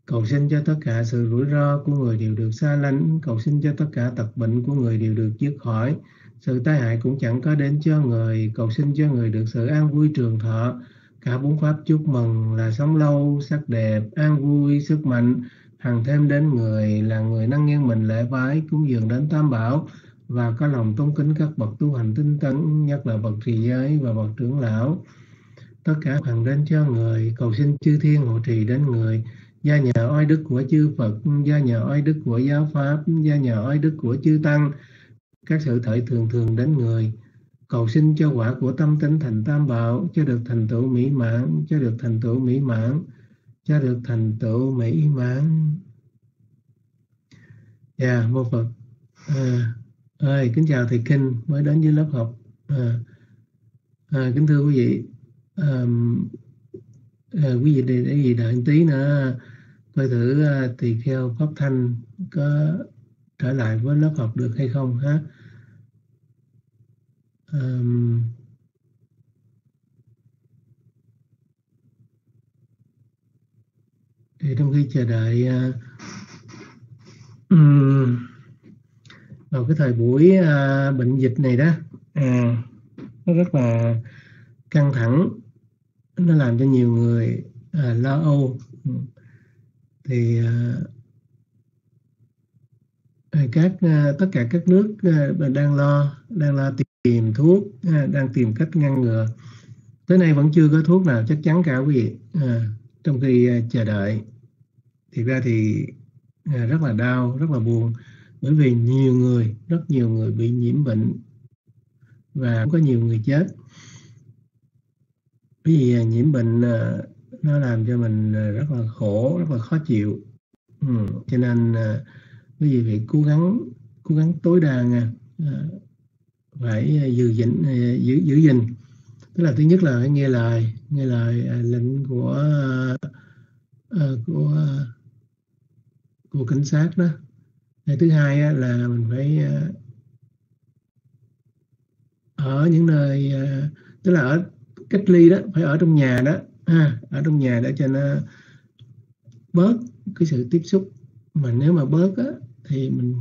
Cầu xin cho tất cả sự rủi ro của người đều được xa lánh, cầu xin cho tất cả tật bệnh của người đều được dứt khỏi. Sự tai hại cũng chẳng có đến cho người, cầu xin cho người được sự an vui trường thọ, Cả bốn pháp chúc mừng là sống lâu, sắc đẹp, an vui, sức mạnh, hằng thêm đến người là người năng nghiêng mình lễ bái, cúng dường đến tam bảo. Và có lòng tôn kính các bậc tu hành tinh tấn, nhất là bậc trì giới và bậc trưởng lão. Tất cả hằng đến cho người, cầu xin chư thiên hộ trì đến người, gia nhờ oai đức của chư Phật, gia nhờ oai đức của giáo pháp, gia nhờ oai đức của chư tăng, các sự thời thường thường đến người cầu xin cho quả của tâm tính thành tam bảo cho được thành tựu mỹ mãn cho được thành tựu mỹ mãn cho được thành tựu mỹ mãn. Dạ yeah, mô phật. À, ơi kính chào thầy kinh mới đến với lớp học. À, à, kính thưa quý vị à, à, quý vị để, để gì đợi tí nữa. Coi thử à, tỳ kheo pháp thanh có trở lại với lớp học được hay không ha? Um, thì trong khi chờ đợi uh, um, vào cái thời buổi uh, bệnh dịch này đó à, nó rất là căng thẳng nó làm cho nhiều người uh, lo âu. Thì uh, các uh, tất cả các nước uh, đang lo đang lo tìm tìm thuốc à, đang tìm cách ngăn ngừa. Tới nay vẫn chưa có thuốc nào chắc chắn cả quý vị à, trong khi à, chờ đợi. Thì ra thì à, rất là đau rất là buồn bởi vì nhiều người rất nhiều người bị nhiễm bệnh và cũng có nhiều người chết. Bởi vì à, nhiễm bệnh à, nó làm cho mình rất là khổ rất là khó chịu. Ừ, cho nên à, quý vị phải cố gắng cố gắng tối đa nha. À, phải ờ, giữ gìn ờ, giữ giữ gìn. Tức là thứ nhất là phải nghe lời nghe lời ờ, lệnh của của của cảnh sát đó. Thứ hai là mình phải ở những nơi tức là ở cách ly đó phải ở trong nhà đó ha ở trong nhà để cho nó bớt cái sự tiếp xúc. Mà nếu mà bớt á, thì mình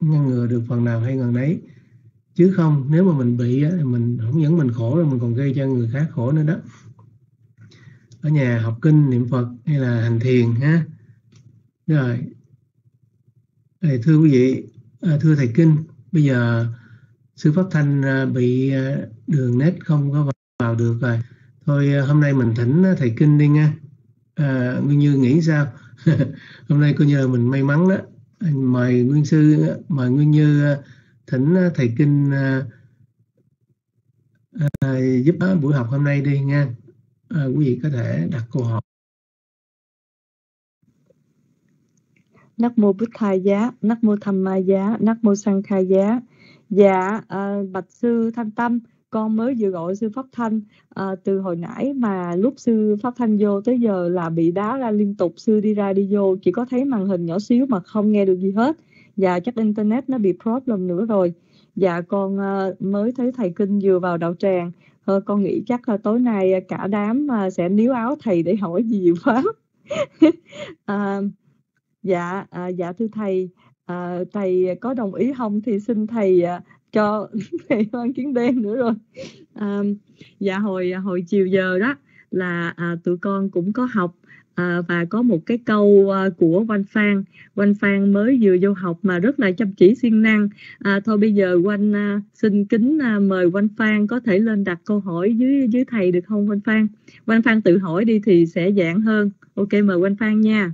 ngăn ngừa được phần nào hay gần đấy chứ không nếu mà mình bị á, mình không những mình khổ rồi mình còn gây cho người khác khổ nữa đó. Ở nhà học kinh niệm phật hay là hành thiền ha. Rồi. Thưa quý vị à, thưa thầy kinh bây giờ sư pháp thanh à, bị à, đường nét không có vào được rồi. Thôi hôm nay mình thỉnh thầy kinh đi nha. À, nguyên như nghĩ sao? Hôm nay coi như là mình may mắn đó. Mời nguyên sư mời nguyên như thỉnh à, thầy kinh à, à giúp buổi học hôm nay đi nha à, quý vị có thể đặt câu hỏi Nắc mô Bích Thai Giá, Nắc mô Tham Ma Giá, Nắc mô Sang Khai Giá. Dạ, à, Bạch Sư Thanh Tâm, con mới vừa gọi sư Pháp Thanh à, từ hồi nãy mà lúc sư Pháp Thanh vô tới giờ là bị đá ra liên tục, sư đi ra đi vô, chỉ có thấy màn hình nhỏ xíu mà không nghe được gì hết. Dạ, chắc internet nó bị problem nữa rồi. Dạ, con ờ, mới thấy thầy Kinh vừa vào đạo tràng, ờ, con nghĩ chắc là tối nay ờ, cả đám sẽ níu áo thầy để hỏi gì quá. dạ, à, dạ thưa thầy, à, thầy có đồng ý không thì xin thầy à, cho thầy hoan kiến đen nữa rồi à, dạ hồi hồi chiều giờ đó là à, tụi con cũng có học à, và có một cái câu à, của Quanh Phan. Quanh Phan mới vừa vô học mà rất là chăm chỉ siêng năng. À, thôi bây giờ Quanh à, xin kính à, mời Quanh Phan có thể lên đặt câu hỏi dưới dưới thầy được không Quanh Phan? Quanh Phan tự hỏi đi thì sẽ dạng hơn. Ok mời Quanh Phan nha.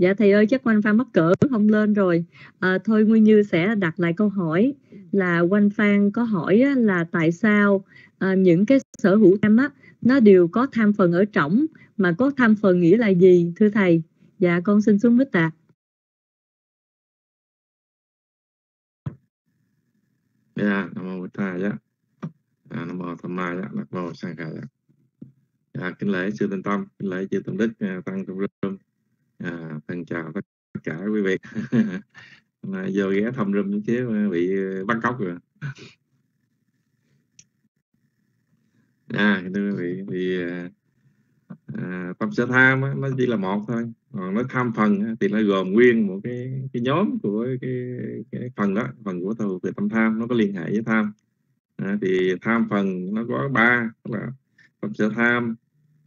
Dạ thầy ơi chắc Quanh Phan mắc cỡ không lên rồi. À, thôi Nguyên Như sẽ đặt lại câu hỏi là Quanh Phan có hỏi là tại sao à, những cái sở hữu tham á nó đều có tham phần ở trỏng mà có tham phần nghĩa là gì thưa thầy? Dạ con xin xuống mít ạ. Dạ, Nam mô Bụt Thầy dạ. Nam mô Tham Ma dạ, Nam mô Sang Khai dạ. Dạ, kính lễ sư Tinh Tâm, kính lễ chư tâm Đức, tăng trong rương à, thân chào tất cả quý vị. Vô ghé thăm room chứ ờ, bị ờ, bắt cóc rồi. À thưa quý vị thì ờ, à, tâm sở tham á, nó chỉ là một thôi. Còn nó tham phần á, thì nó gồm nguyên một cái cái nhóm của cái cái phần đó phần của thù về tâm tham nó có liên hệ với tham. À, thì tham phần nó có ba là tâm sở tham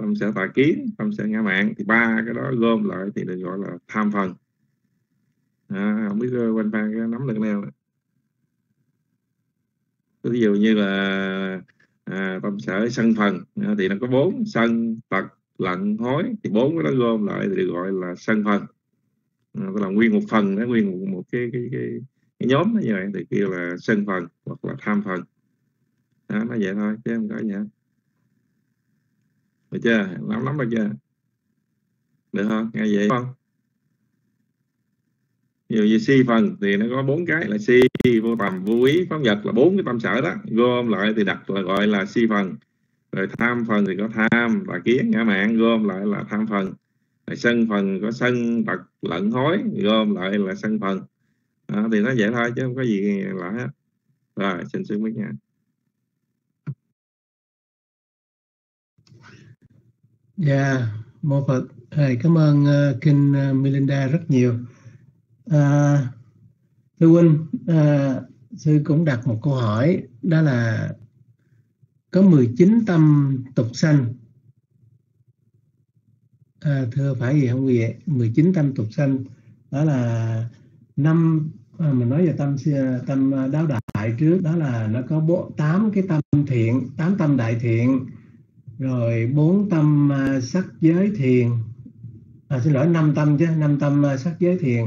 tâm sở tà kiến tâm sở ngã mạng. Thì ba cái đó gom lại thì được gọi là tham phần. À, không biết uh, quanh phan nắm được nào ví dụ như là à, tâm sở sân phần. À, thì nó có bốn sân tật lận hối. Thì bốn cái đó gom lại thì được gọi là sân phần. À, tức là nguyên một phần đó nguyên một, một cái, cái, cái, cái nhóm như vậy. Thì kêu là sân phần hoặc là tham phần. Đó, nó vậy thôi chứ không có gì hết được chưa? Nắm nắm được chưa? Được không? Nghe vậy không? Ví dụ như si phần thì nó có bốn cái là si vô tầm vô ý phóng vật là bốn cái tâm sở đó. Gom lại thì đặt là gọi là si phần. Rồi tham phần thì có tham và kiến ngã mạng gom lại là tham phần. Rồi sân phần có sân tật lẫn hối gom lại là sân phần. Đó, thì nó vậy thôi chứ không có gì lạ hết. Rồi xin xin biết nha Dạ, yeah, mô Phật. Thầy cảm ơn uh, Kinh uh, Melinda rất nhiều. Uh, thưa huynh, uh, sư cũng đặt một câu hỏi đó là có 19 tâm tục sanh. À, thưa phải gì không quý vị? 19 tâm tục sanh đó là năm à, mình nói về tâm tâm đáo đại trước đó là nó có bộ tám cái tâm thiện, tám tâm đại thiện rồi bốn tâm à, sắc giới thiền. À, xin lỗi năm tâm chứ năm tâm à, sắc giới thiền.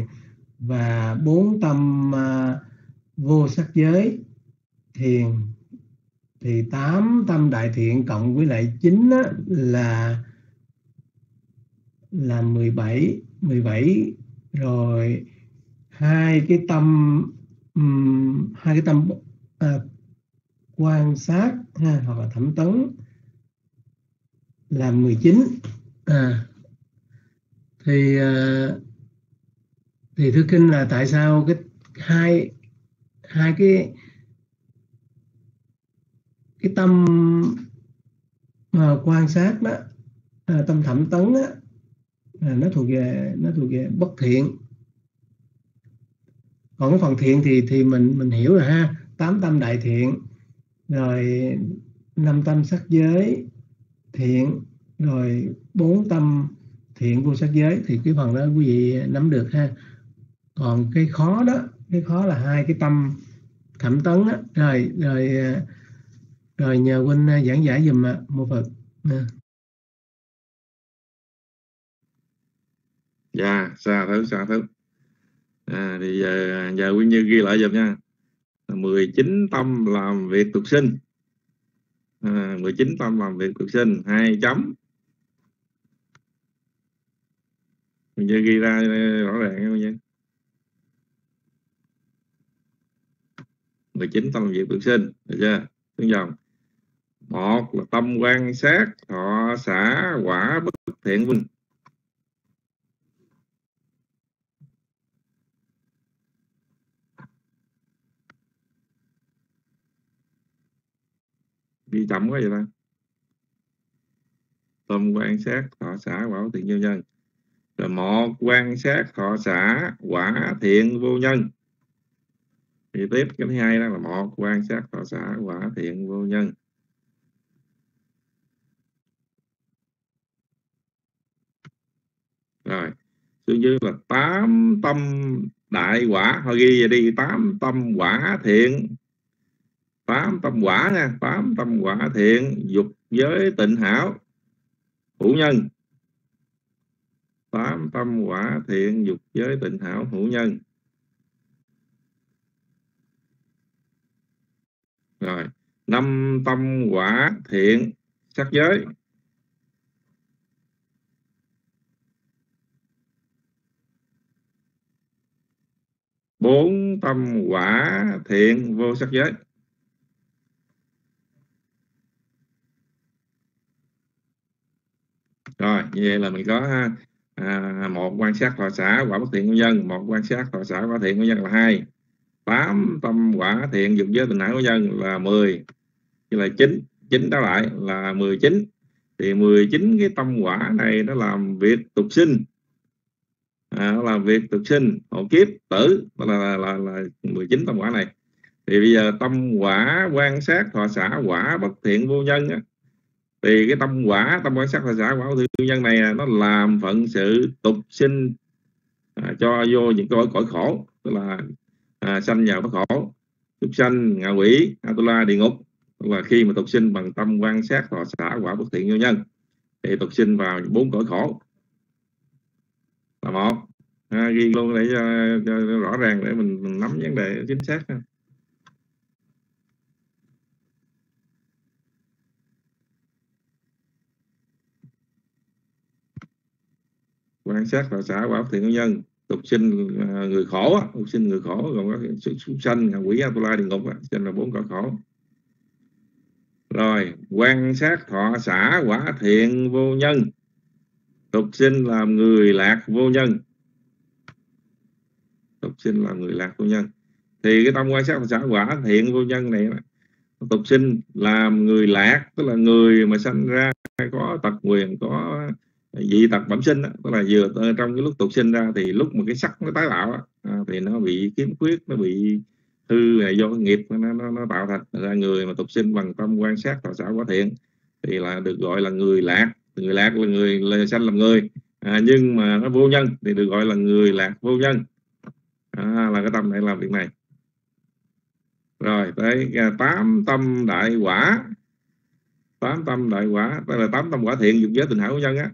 Và bốn tâm à, vô sắc giới thiền. Thì tám tâm đại thiện cộng với lại chín là là 17 17 rồi hai cái tâm um, hai cái tâm uh, quan sát ha, hoặc là thẩm tấn là 19 à, thì à, thì thưa kinh là tại sao cái hai hai cái cái tâm mà quan sát đó à, tâm thẩm tấn á à, nó thuộc về nó thuộc về bất thiện. Còn cái phần thiện thì thì mình mình hiểu rồi ha. Tám tâm đại thiện rồi năm tâm sắc giới thiện rồi bốn tâm thiện vô sắc giới thì cái phần đó quý vị nắm được ha. Còn cái khó đó cái khó là hai cái tâm thẩm tấn á. Rồi rồi rồi nhờ huynh giảng giải dùm ạ mô phật. Dạ xa thứ xa thứ à, thì giờ giờ quý Như ghi lại dùm nha. 19 tâm làm việc tục sinh. Ờ, à, 19 tâm làm việc cực sinh hai chấm. Mình sẽ ghi ra ờ, rõ ràng không nhé 19 tâm làm việc cực sinh được chưa? Tương dòng một là tâm quan sát thọ xã quả bất thiện vinh đi chậm quá vậy ta? Tâm quan sát, thọ xã quả thiện vô nhân. Rồi một, quan sát, thọ xã quả thiện vô nhân. Thì tiếp cái thứ hai đó là một, quan sát, thọ xã quả thiện vô nhân. Rồi, xuống dưới là tám tâm đại quả. Thôi ghi vậy đi, tám tâm quả thiện tám tâm quả nha, tám tâm quả thiện dục giới tịnh hảo. Hữu nhân. Tám tâm quả thiện dục giới tịnh hảo, hữu nhân. Rồi, năm tâm quả thiện sắc giới. Bốn tâm quả thiện vô sắc giới rồi như vậy là mình có à, một quan sát thọ xã quả bất thiện của dân một quan sát thọ xã quả thiện của dân là hai. Tám tâm quả thiện dục giới tình hải của dân là 10 như là chín chín đó lại là 19 thì 19 cái tâm quả này nó làm việc tục sinh. À, nó làm việc tục sinh hộ kiếp tử đó là, là, là, là 19 tâm quả này. Thì bây giờ tâm quả quan sát thọ xã quả bất thiện vô nhân á, thì cái tâm quả tâm quan sát là xã quả bất thiện nhân này nó làm phận sự tục sinh à, cho vô những cõi cõi khổ. Tức là à, sanh vào bất khổ tục sanh ngạ quỷ atula địa ngục. Và khi mà tục sinh bằng tâm quan sát thọ xã quả bất thiện vô nhân thì tục sinh vào bốn cõi khổ. Là một. À, ghi luôn để à, cho, cho, rõ ràng để mình, mình nắm vấn đề chính xác ha. Quan sát thọ xã quả thiện vô nhân tục sinh à, người khổ tục sinh người khổ, gồm các súc sanh à, quỷ atula địa ngục trên là bốn cõi khổ. Rồi, quan sát thọ xã quả thiện vô nhân, tục sinh làm người lạc vô nhân. Tục sinh làm người lạc vô nhân. Thì cái tâm quan sát thọ xã quả thiện vô nhân này tục sinh làm người lạc, tức là người mà sanh ra có tật quyền có dị tật bẩm sinh đó, tức là vừa trong cái lúc tục sinh ra thì lúc mà cái sắc nó tái tạo đó, à, thì nó bị kiếm khuyết nó bị hư là do cái nghiệp nó, nó, nó tạo thành. Ra người mà tục sinh bằng tâm quan sát tạo xảo quả thiện thì là được gọi là người lạc. Người lạc là người là sanh làm người. À, nhưng mà nó vô nhân thì được gọi là người lạc vô nhân. À, là cái tâm này làm việc này. Rồi tới à, tám tâm đại quả. Tám tâm đại quả tức là tám tâm quả thiện dục giới tình hảo của nhân á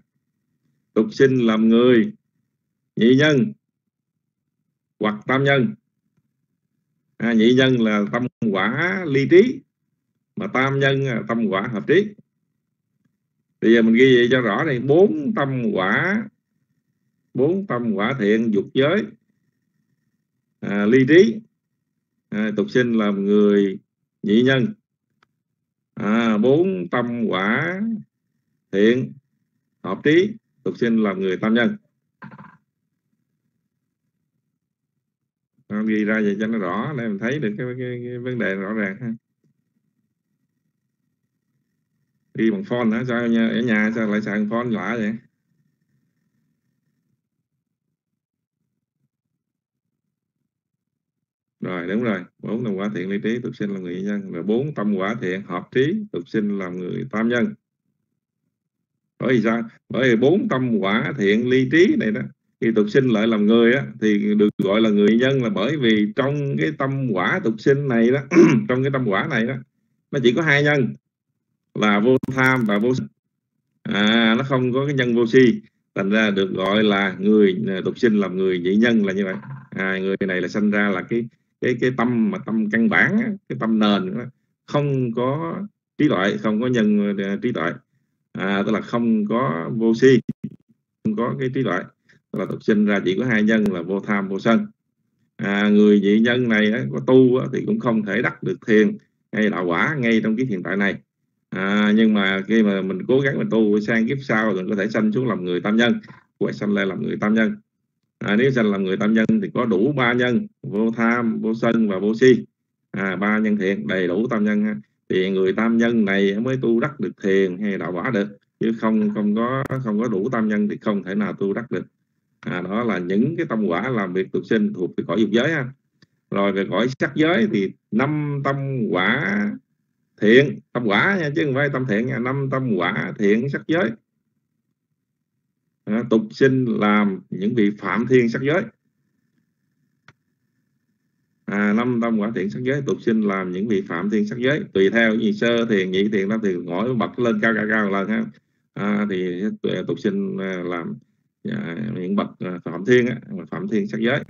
tục sinh làm người nhị nhân hoặc tam nhân. À, nhị nhân là tâm quả ly trí mà tam nhân là tâm quả hợp trí. Bây giờ mình ghi vậy cho rõ này bốn tâm quả bốn tâm quả thiện dục giới à, ly trí. À, tục sinh làm người nhị nhân. À, bốn tâm quả thiện hợp trí tục sinh làm người tam nhân. Nó ghi ra vậy cho nó rõ để mình thấy được cái, cái, cái vấn đề rõ ràng ha. Đi bằng phone hả? Sao nhà, ở nhà sao lại xài phone lạ vậy? Rồi đúng rồi. Bốn tâm quả thiện ly trí tục sinh là người nhân. Và bốn tâm quả thiện hợp trí tục sinh làm người tam nhân bởi vì sao? Bởi vì bốn tâm quả thiện ly trí này đó khi tục sinh lại làm người á, thì được gọi là người nhân là bởi vì trong cái tâm quả tục sinh này đó trong cái tâm quả này đó nó chỉ có hai nhân là vô tham và vô à, nó không có cái nhân vô si thành ra được gọi là người à, tục sinh làm người nhị nhân là như vậy. À, người này là sinh ra là cái cái cái tâm mà tâm căn bản cái tâm nền đó, không có trí tuệ không có nhân à, trí tuệ à, tức là không có vô si không có cái trí tuệ. Là tục sinh ra chỉ có hai nhân là vô tham vô sân. À, người dị nhân này có tu thì cũng không thể đắc được thiền hay đạo quả ngay trong cái hiện tại này. À, nhưng mà khi mà mình cố gắng mình tu sang kiếp sau mình có thể sanh xuống làm người tam nhân quay sanh lên làm người tam nhân. À, nếu sanh làm người tam nhân thì có đủ ba nhân vô tham vô sân và vô si. À, ba nhân thiện đầy đủ tam nhân thì người tam nhân này mới tu đắc được thiền hay đạo quả được chứ không không có không có đủ tam nhân thì không thể nào tu đắc được. À, đó là những cái tâm quả làm việc tục sinh thuộc về cõi dục giới ha. rồi về cõi sắc giới thì năm tâm quả thiện tâm quả nha chứ không phải tâm thiện nha năm tâm quả thiện sắc giới. À, tục sinh làm những vị phạm thiên sắc giới à, năm tâm quả thiện sắc giới tục sinh làm những vị phạm thiên sắc giới. Tùy theo gì sơ thiền nhị thiền tam thiền ngồi bật lên cao cao cao lần ha. À, thì à, tục sinh à, làm à, những bậc à, phạm thiên á, phạm thiên sắc giới.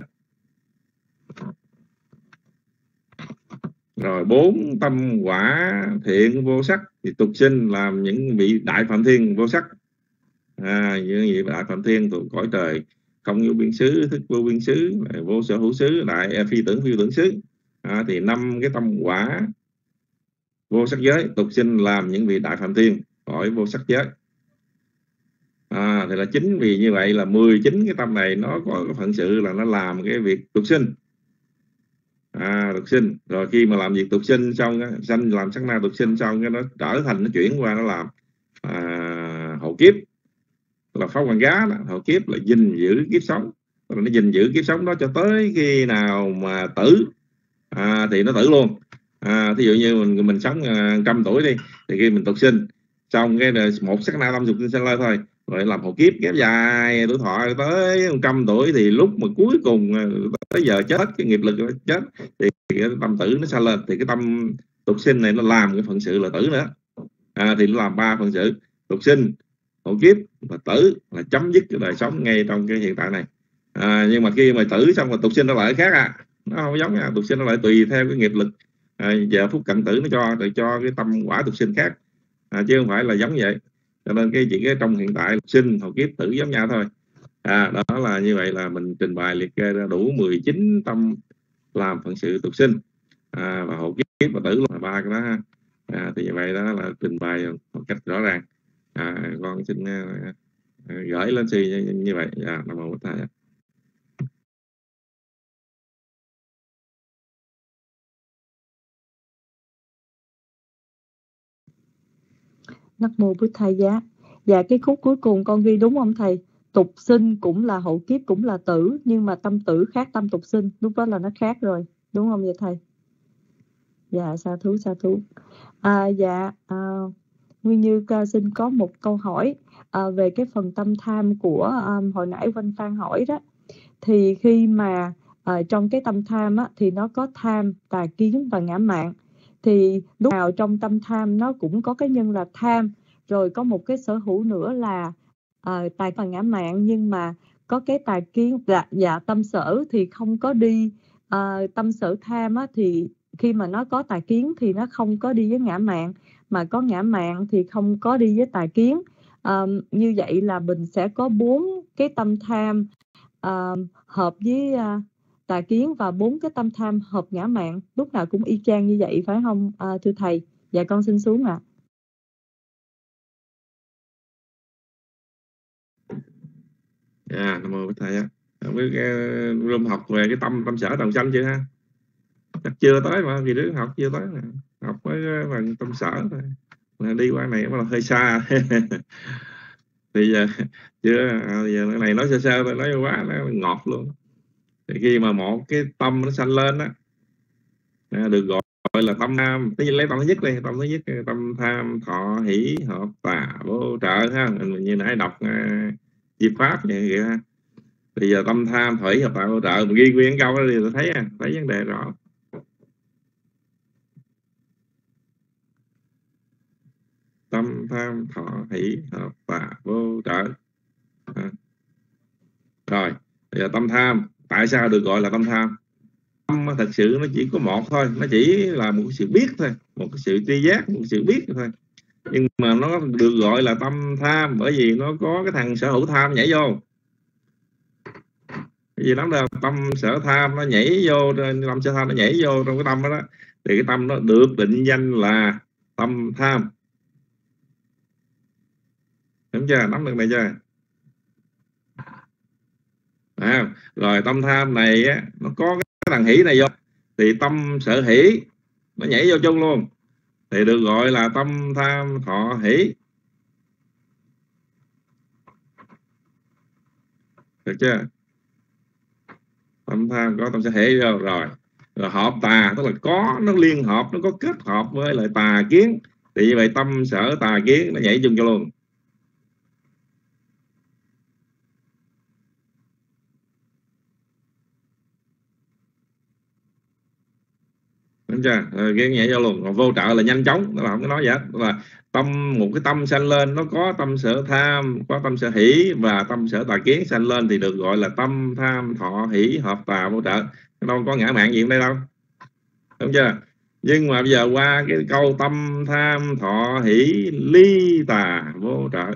Rồi bốn tâm quả thiện vô sắc thì tục sinh làm những vị đại phạm thiên vô sắc. À, những vị đại phạm thiên thuộc cõi trời không vô biên xứ thức vô biên xứ vô sở hữu xứ đại à, phi tưởng phi tưởng xứ. À, thì năm cái tâm quả vô sắc giới tục sinh làm những vị đại phạm thiên khỏi vô sắc giới. À, thì là chính vì như vậy là 19 cái tâm này nó có cái phận sự là nó làm cái việc tục sinh. À, tục sinh. Rồi khi mà làm việc tục sinh xong sanh làm sắc na tục sinh xong cái nó trở thành nó chuyển qua nó làm à, hậu kiếp là phá quan gá đó, hậu kiếp là gìn giữ kiếp sống. Rồi nó gìn giữ kiếp sống đó cho tới khi nào mà tử. À, thì nó tử luôn. À, thí dụ như mình mình sống à, trăm tuổi đi thì khi mình tục sinh xong cái một sắc na tâm dục sinh lên thôi rồi làm hậu kiếp kéo dài tuổi thọ tới trăm tuổi thì lúc mà cuối cùng à, tới giờ chết cái nghiệp lực chết thì cái tâm tử nó sao lên. Thì cái tâm tục sinh này nó làm cái phận sự là tử nữa. À, thì nó làm ba phận sự. Tục sinh hậu kiếp và tử là chấm dứt cái đời sống ngay trong cái hiện tại này. À, nhưng mà khi mà tử xong rồi tục sinh nó lại khác à. Nó không giống nha tục sinh nó lại tùy theo cái nghiệp lực. À, giờ phút cận tử nó cho rồi cho cái tâm quả tục sinh khác. À, chứ không phải là giống vậy. Cho nên cái chỉ cái trong hiện tại sinh hậu kiếp tử giống nhau thôi. À, đó là như vậy là mình trình bày liệt kê ra đủ 19 tâm làm phận sự tục sinh. À, và hậu kiếp và tử là ba cái đó ha. À, thì như vậy đó là trình bày một cách rõ ràng à, con xin uh, gửi lên si như, như vậy dạ nam mô thầy Nắc mô Bụt Thầy giá. Dạ cái khúc cuối cùng con ghi đúng không thầy? Tục sinh cũng là hậu kiếp cũng là tử nhưng mà tâm tử khác tâm tục sinh, lúc đó là nó khác rồi, đúng không vậy thầy? Dạ sa thú sa thú. À, dạ à, Nguyên Như ca xin có một câu hỏi à, về cái phần tâm tham của um, hồi nãy Vân Phan hỏi đó. Thì khi mà à, trong cái tâm tham á, thì nó có tham, tà kiến và ngã mạn thì lúc nào trong tâm tham nó cũng có cái nhân là tham rồi có một cái sở hữu nữa là uh, tài và ngã mạng. Nhưng mà có cái tài kiến dạ, dạ tâm sở thì không có đi uh, tâm sở tham á, thì khi mà nó có tài kiến thì nó không có đi với ngã mạng mà có ngã mạng thì không có đi với tài kiến. À, như vậy là mình sẽ có bốn cái tâm tham à, hợp với à, tà kiến và bốn cái tâm tham hợp ngã mạng. Lúc nào cũng y chang như vậy phải không à, thưa thầy? Dạ con xin xuống ạ. À. À, nam mô thầy á. Không biết à, room học về cái tâm tâm sở đồng sanh chưa ha? Chắc chưa tới mà vì đứa học chưa tới nè học với ờ, phần tâm sở thôi. Đi qua này mà hơi xa. Thì giờ chưa à, giờ cái này nói sơ sơ thôi nói quá nó ngọt luôn. Thì khi mà một cái tâm nó sanh lên á à, được gọi gọi là tâm nam cái lấy tâm thứ nhất đây tâm thứ nhất tâm tham thọ hỷ hợp tà vô trợ ha. Mình như nãy đọc uh, diệp pháp vậy, vậy ha. Bây giờ tâm tham thủy hợp tà vô trợ mình ghi nguyên câu đó thì tôi thấy thấy vấn đề rõ. Tâm tham thọ hỷ hợp và vô trợ à. rồi bây giờ tâm tham tại sao được gọi là tâm tham? Tâm thật sự nó chỉ có một thôi nó chỉ là một sự biết thôi một cái sự tri giác một sự biết thôi. Nhưng mà nó được gọi là tâm tham bởi vì nó có cái thằng sở hữu tham nhảy vô. Cái gì lắm là tâm sở tham nó nhảy vô tâm sở tham nó nhảy vô trong cái tâm đó, đó. Thì cái tâm nó được định danh là tâm tham đúng chưa? Nắm được này chưa? À, rồi tâm tham này á, nó có cái thằng hỷ này vô. Thì tâm sợ hỷ nó nhảy vô chung luôn. Thì được gọi là tâm tham thọ hỷ. Được chưa? Tâm tham có tâm sở hỷ vô. Rồi rồi hợp tà tức là có nó liên hợp nó có kết hợp với lại tà kiến. Thì như vậy tâm sở tà kiến nó nhảy chung cho luôn. Đúng chưa? Rồi cái nhảy giao luôn còn vô trợ là nhanh chóng đó là không có nói gì hết là tâm, một cái tâm sanh lên, nó có tâm sở tham, có tâm sở hỷ và tâm sở tà kiến sanh lên thì được gọi là tâm tham thọ hỷ hợp tà vô trợ. Đâu có ngã mạng gì ở đây đâu. Đúng chưa? Nhưng mà bây giờ qua cái câu tâm tham thọ hỷ ly tà vô trợ.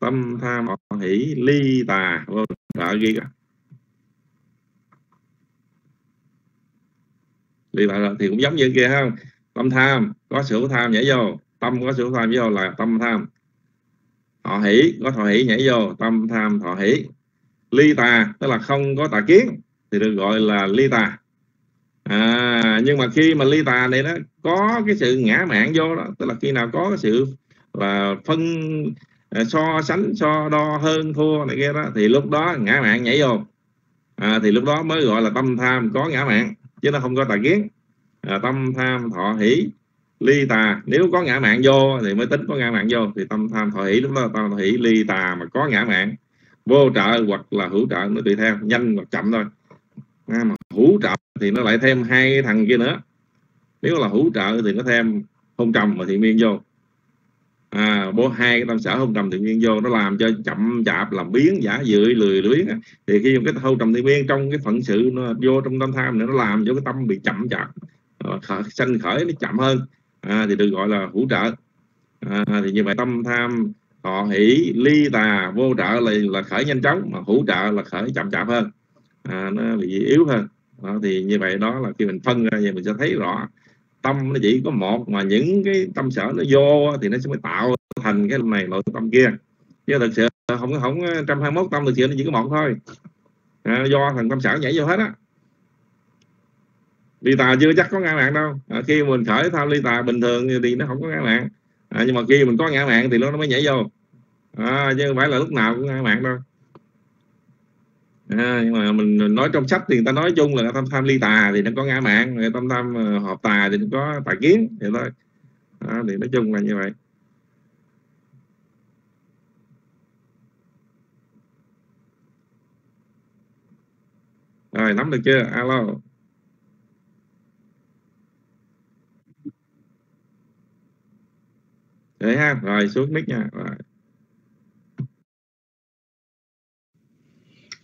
Tâm tham thọ hỷ ly tà vô trợ ghi cả vì vậy thì cũng giống như kia ha, tâm tham có sự tham nhảy vô. Tâm có sự tham nhảy vô là tâm tham. Thọ hỷ có thọ hỷ nhảy vô tâm tham thọ hỷ. Ly tà tức là không có tà kiến thì được gọi là ly tà. À, nhưng mà khi mà ly tà này nó có cái sự ngã mạng vô đó tức là khi nào có cái sự là phân à, so sánh so đo hơn thua này kia đó thì lúc đó ngã mạng nhảy vô. À, thì lúc đó mới gọi là tâm tham có ngã mạng chứ nó không có tà kiến. À, tâm tham thọ hỷ. Ly tà nếu có ngã mạng vô thì mới tính có ngã mạng vô. Thì tâm tham thọ hỷ lúc đó tâm thọ hỷ ly tà mà có ngã mạng. Vô trợ hoặc là hữu trợ nó tùy theo nhanh hoặc chậm thôi. À, mà hữu trợ thì nó lại thêm hai thằng kia nữa. Nếu là hữu trợ thì nó thêm hôn trầm và thiện miên vô à, bố hai cái tâm sở không trầm thiện nhiên vô nó làm cho chậm chạp làm biến giả dự lười luyến thì khi cái hôn trầm thiện nhiên trong cái phận sự nó vô trong tâm tham nữa nó làm cho cái tâm bị chậm chạp. Ờ, khởi, sanh khởi nó chậm hơn. À, thì được gọi là hữu trợ. À, thì như vậy tâm tham họ hỷ ly tà vô trợ là, là khởi nhanh chóng mà hữu trợ là khởi chậm chạp hơn. À, nó bị yếu hơn. Đó, thì như vậy đó là khi mình phân ra thì mình sẽ thấy rõ tâm nó chỉ có một mà những cái tâm sở nó vô thì nó sẽ mới tạo thành cái này loại tâm kia. Chứ thực sự không không trăm hai mốt tâm thực sự nó chỉ có một thôi. À, do thằng tâm sở nhảy vô hết á. Ly tà chưa chắc có ngã mạng đâu. À, khi mình khởi tham ly tà bình thường thì nó không có ngã mạng. À, nhưng mà khi mình có ngã mạng thì nó mới nhảy vô. À, chứ không phải là lúc nào cũng ngã mạng đâu à, nhưng mà mình nói trong sách thì người ta nói chung là tâm tham ly tà thì nó có ngã mạng người tâm tham hợp ờ, tà thì nó có tà kiến vậy thôi. À, thì nói chung là như vậy. Rồi nắm được chưa? Alo. Đấy ha rồi xuống mic nha rồi.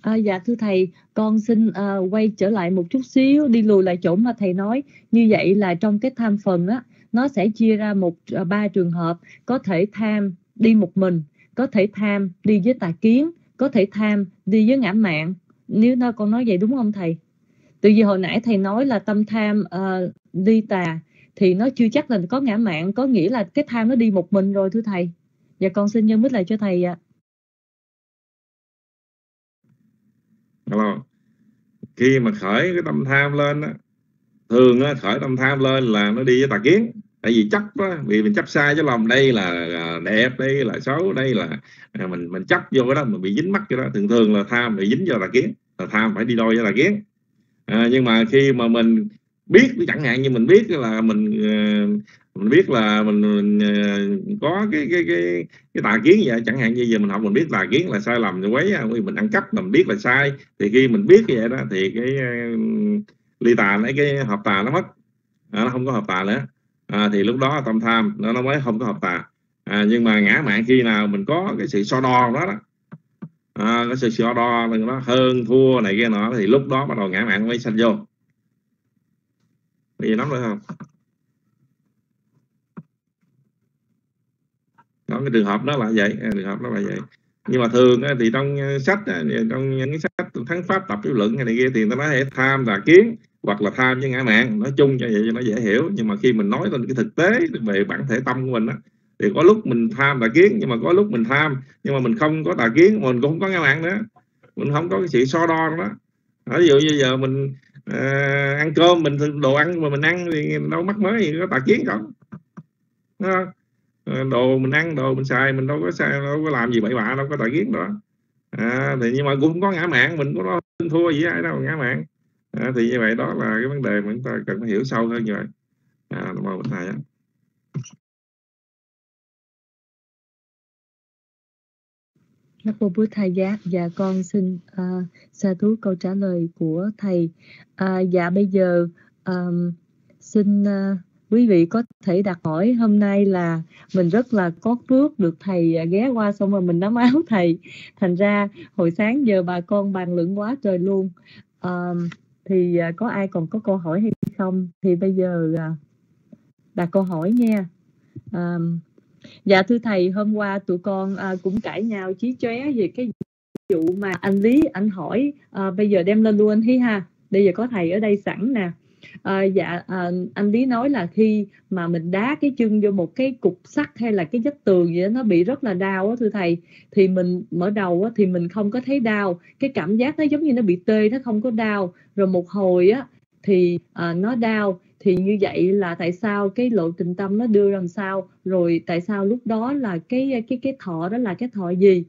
À, dạ thưa thầy, con xin à, quay trở lại một chút xíu, đi lùi lại chỗ mà thầy nói. Như vậy là trong cái tham phần á, nó sẽ chia ra một à, ba trường hợp, có thể tham đi một mình, có thể tham đi với tà kiến, có thể tham đi với ngã mạng. Nếu nó con nói vậy đúng không thầy? Từ vì hồi nãy thầy nói là tâm tham ờ, uh, đi tà thì nó chưa chắc là có ngã mạng, có nghĩa là cái tham nó đi một mình rồi thưa thầy. Dạ con xin nhân mít lại cho thầy ạ. À. Hello. khi mà khởi cái tâm tham lên á thường á, khởi tâm tham lên là nó đi với tà kiến. Tại vì chấp đó, vì mình chấp sai cho lòng đây là à, đẹp đây là xấu đây là à, mình mình chấp vô cái đó mình bị dính mắc cái đó. Thường thường là tham bị dính vô là kiến là tham phải đi đôi với là kiến. À, nhưng mà khi mà mình biết chẳng hạn như mình biết là mình à, mình biết là mình, mình có cái cái cái cái tà kiến vậy chẳng hạn như giờ mình học mình biết tà kiến là sai lầm quấy mình ăn cắp mình biết là sai thì khi mình biết như vậy đó thì cái ờ, ly tà lấy cái hợp tà nó mất. À, nó không có hợp tà nữa. À, thì lúc đó tâm tham nó nó mới không có hợp tà. À, nhưng mà ngã mạng khi nào mình có cái sự so đo đó đó. À, cái sự so đo nó hơn thua này kia nọ thì lúc đó bắt đầu ngã mạng mới sanh vô. Bây giờ nắm được không? Đó cái trường hợp đó là vậy trường hợp đó là vậy. Nhưng mà thường thì trong ờ, sách trong những cái sách thắng pháp tập yếu luận hay này kia thì người ta nói hệ tham là kiến hoặc là tham với ngã mạng. Nói chung cho vậy cho nó dễ hiểu. Nhưng mà khi mình nói lên cái thực tế về bản thể tâm của mình á thì có lúc mình tham tà kiến nhưng mà có lúc mình tham nhưng mà mình không có tà kiến mình cũng không có ngã mạng nữa. Mình không có cái sự so đo đó ví dụ như giờ mình à, ăn cơm mình đồ ăn mà mình ăn thì đâu mắc mới gì có tà kiến không? Ờ, đồ mình ăn đồ mình xài mình đâu có xài đâu có làm gì bậy bạ đâu có tội kiến đó à, thì nhưng mà cũng không có ngã mạng mình có lo thua gì ai đâu ngã mạng. À, thì như vậy đó là cái vấn đề mà chúng ta cần phải hiểu sâu hơn như vậy. À, mời thầy á Nam Mô Bố Thầy Giá, dạ con xin à, uh, xa thú câu trả lời của thầy. Uh, dạ bây giờ um, xin uh, quý vị có thể đặt hỏi hôm nay là mình rất là có phước được thầy à, ghé qua xong rồi mình nắm áo thầy. Thành ra hồi sáng giờ bà con bàn luận quá trời luôn. à, thì có ai còn có câu hỏi hay không thì bây giờ à, đặt câu hỏi nha à, dạ thưa thầy hôm qua tụi con à, cũng cãi nhau chí chóe về cái vụ mà anh lý anh hỏi à, bây giờ đem lên luôn anh ha bây giờ có thầy ở đây sẵn nè à, dạ à, anh lý nói là khi mà mình đá cái chân vô một cái cục sắt hay là cái vách tường gì đó nó bị rất là đau á thưa thầy thì mình mở đầu á, thì mình không có thấy đau. Cái cảm giác nó giống như nó bị tê nó không có đau. Rồi một hồi á thì à, nó đau. Thì như vậy là tại sao cái lộ trình tâm nó đưa làm sao? Rồi tại sao lúc đó là cái cái cái thọ đó là cái thọ gì?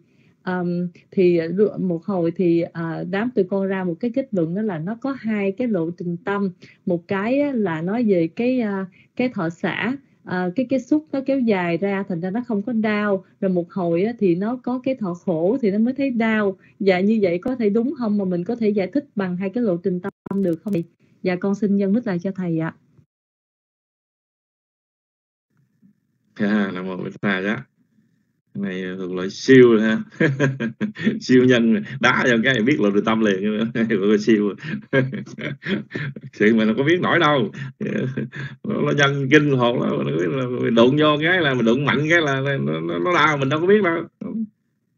Um, thì à, một hồi thì uh, đám tụi con ra một cái kết luận đó là nó có hai cái lộ trình tâm. Một cái là nói về cái uh, cái thọ xã à, cái cái xúc nó kéo dài ra thành ra nó không có đau. Rồi một hồi á, thì nó có cái thọ khổ thì nó mới thấy đau. Và như vậy có thể đúng không? Mà mình có thể giải thích bằng hai cái lộ trình tâm được không dạ con xin nhân mít lại cho thầy ạ. À, là một thầy á này thuộc loại siêu ha. Siêu nhân đá vào cái biết lộ được tâm liền. Siêu. Sự mà nó có biết nổi đâu. Nó nhân kinh hồn nó đụng vô cái là mình đụng mạnh cái là nó, nó đau mình đâu có biết đâu.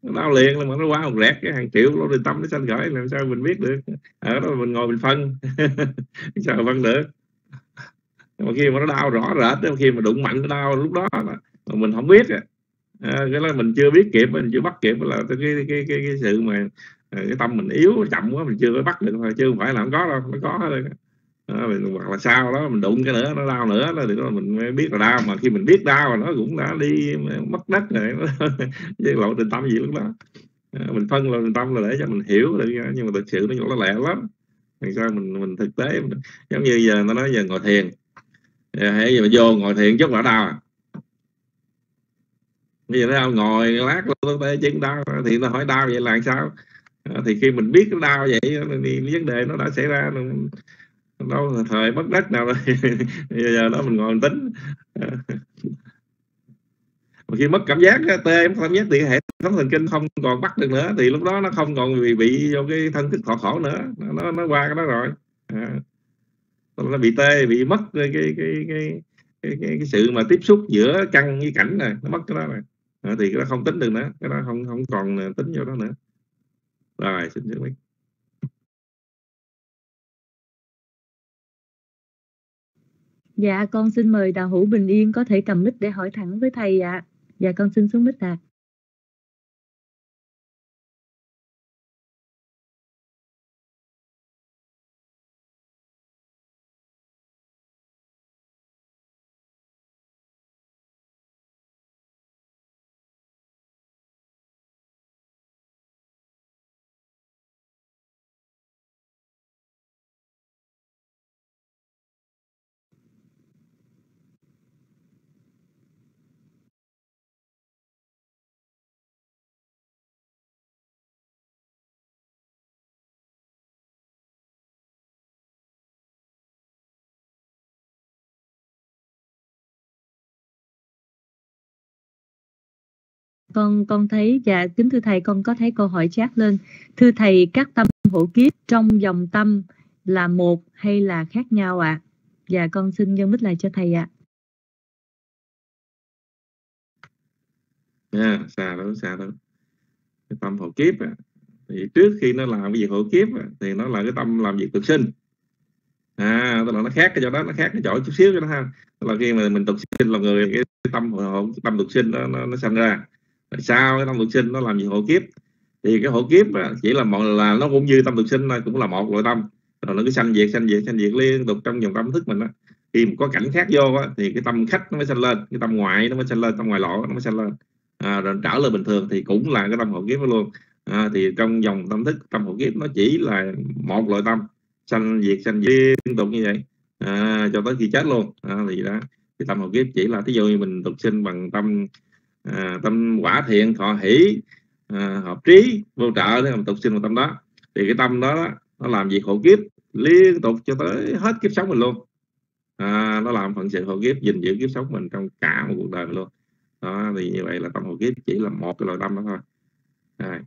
Nó đau liền là mà nó quá một rẹt cái hàng triệu lô định tâm nó sanh khởi làm sao mình biết được? Ở đó mình ngồi mình phân. Sao phân được? Mà khi mà nó đau rõ rệt khi mà đụng mạnh nó đau lúc đó mà mình không biết à, cái đó mình chưa biết kịp mình chưa bắt kịp là cái cái cái cái, cái sự mà à, cái tâm mình yếu chậm quá mình chưa có bắt được thôi chứ không phải là không có đâu nó có thôi à, hoặc là sao đó mình đụng cái nữa nó đau nữa đó thì đó mình mới biết là đau mà khi mình biết đau nó cũng đã đi mất đất rồi với lộ trình tâm gì lúc đó. À, mình phân lộ trình tâm là để cho mình hiểu được nhưng mà thực sự nó nó lẹ lắm. Thì sao mình mình thực tế mình, giống như giờ nó nói giờ ngồi thiền. Dạ, hãy giờ vô ngồi thiền chút là đau à bây giờ nó ngồi lát luôn tay chân đau thì nó hỏi đau vậy là sao? À, thì khi mình biết nó đau vậy thì vấn đề nó đã xảy ra đâu thời mất đất nào rồi bây giờ đó mình ngồi mình tính. À, mà khi mất cảm giác tê cảm giác thì hệ thống thần kinh không còn bắt được nữa thì lúc đó nó không còn bị bị vô cái thân thức thọ khổ nữa nó nó qua cái đó rồi. À, nó bị tê bị mất cái cái cái cái cái, cái, cái sự mà tiếp xúc giữa căn với cảnh này nó mất cái đó rồi à, thì cái đó không tính được nữa cái đó không không còn ờ, tính vô đó nữa rồi xin chào mấy Dạ con xin mời Đào Hữu Bình Yên có thể cầm mic để hỏi thẳng với thầy ạ. À. Dạ con xin xuống mic ạ. À. con con thấy dạ kính thưa thầy con có thấy câu hỏi chat lên thưa thầy các tâm hộ kiếp trong dòng tâm là một hay là khác nhau ạ à? dạ con xin nhân mít lại cho thầy ạ à. yeah, xa đó xa đó cái tâm hộ kiếp à. thì trước khi nó làm cái việc hộ kiếp à, thì nó là cái tâm làm việc thực sinh à tức là nó khác cái chỗ đó nó khác cái chỗ chút xíu cho nó ha tức là khi mà mình tục sinh là người cái tâm hộ tâm tục sinh nó nó, nó sanh ra rồi sau cái tâm tục sinh nó làm gì hộ kiếp? Thì cái hộ kiếp chỉ là một là nó cũng như tâm tục sinh cũng là một loại tâm. Rồi nó cứ sanh diệt sanh diệt sanh diệt liên tục trong dòng tâm thức mình đó. khi mà có cảnh khác vô đó, thì cái tâm khách nó mới sanh lên cái tâm ngoại nó mới sanh lên tâm ngoài lỗ nó mới sanh lên. À, rồi trở lại bình thường thì cũng là cái tâm hộ kiếp đó luôn. À, thì trong dòng tâm thức tâm hộ kiếp nó chỉ là một loại tâm. Sanh diệt sanh diệt liên tục như vậy. À, cho tới khi chết luôn. À, thì đó. Cái tâm hộ kiếp chỉ là thí dụ như mình tục sinh bằng tâm à, tâm quả thiện thọ hỷ à, hợp trí vô trợ để mình tục sinh vào tâm đó. Thì cái tâm đó nó làm việc khổ kiếp liên tục cho tới hết kiếp sống mình luôn. À, nó làm phận sự khổ kiếp gìn giữ kiếp sống mình trong cả một cuộc đời mình luôn. Đó thì như vậy là tâm khổ kiếp chỉ là một cái loại tâm đó thôi. À,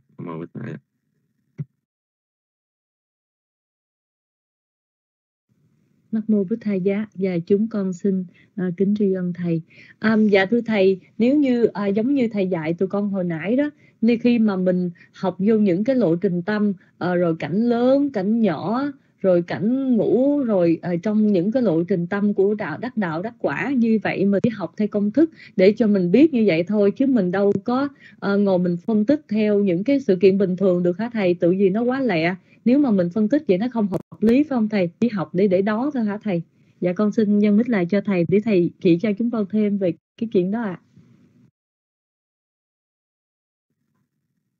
Nam mô Bích Thầy Giá. Và chúng con xin uh, kính tri ân thầy. Um, dạ thưa thầy, nếu như uh, giống như thầy dạy tụi con hồi nãy đó, nên khi mà mình học vô những cái lộ trình tâm uh, rồi cảnh lớn, cảnh nhỏ rồi cảnh ngủ rồi uh, trong những cái lộ trình tâm của đạo đắc đạo đắc quả như vậy mình chỉ học theo công thức để cho mình biết như vậy thôi chứ mình đâu có uh, ngồi mình phân tích theo những cái sự kiện bình thường được hả thầy? Tự gì nó quá lẹ nếu mà mình phân tích vậy nó không hợp lý, phải không thầy? Chỉ học để để đó thôi hả thầy? Dạ con xin nhân mít lại cho thầy để thầy chỉ cho chúng con thêm về cái chuyện đó ạ.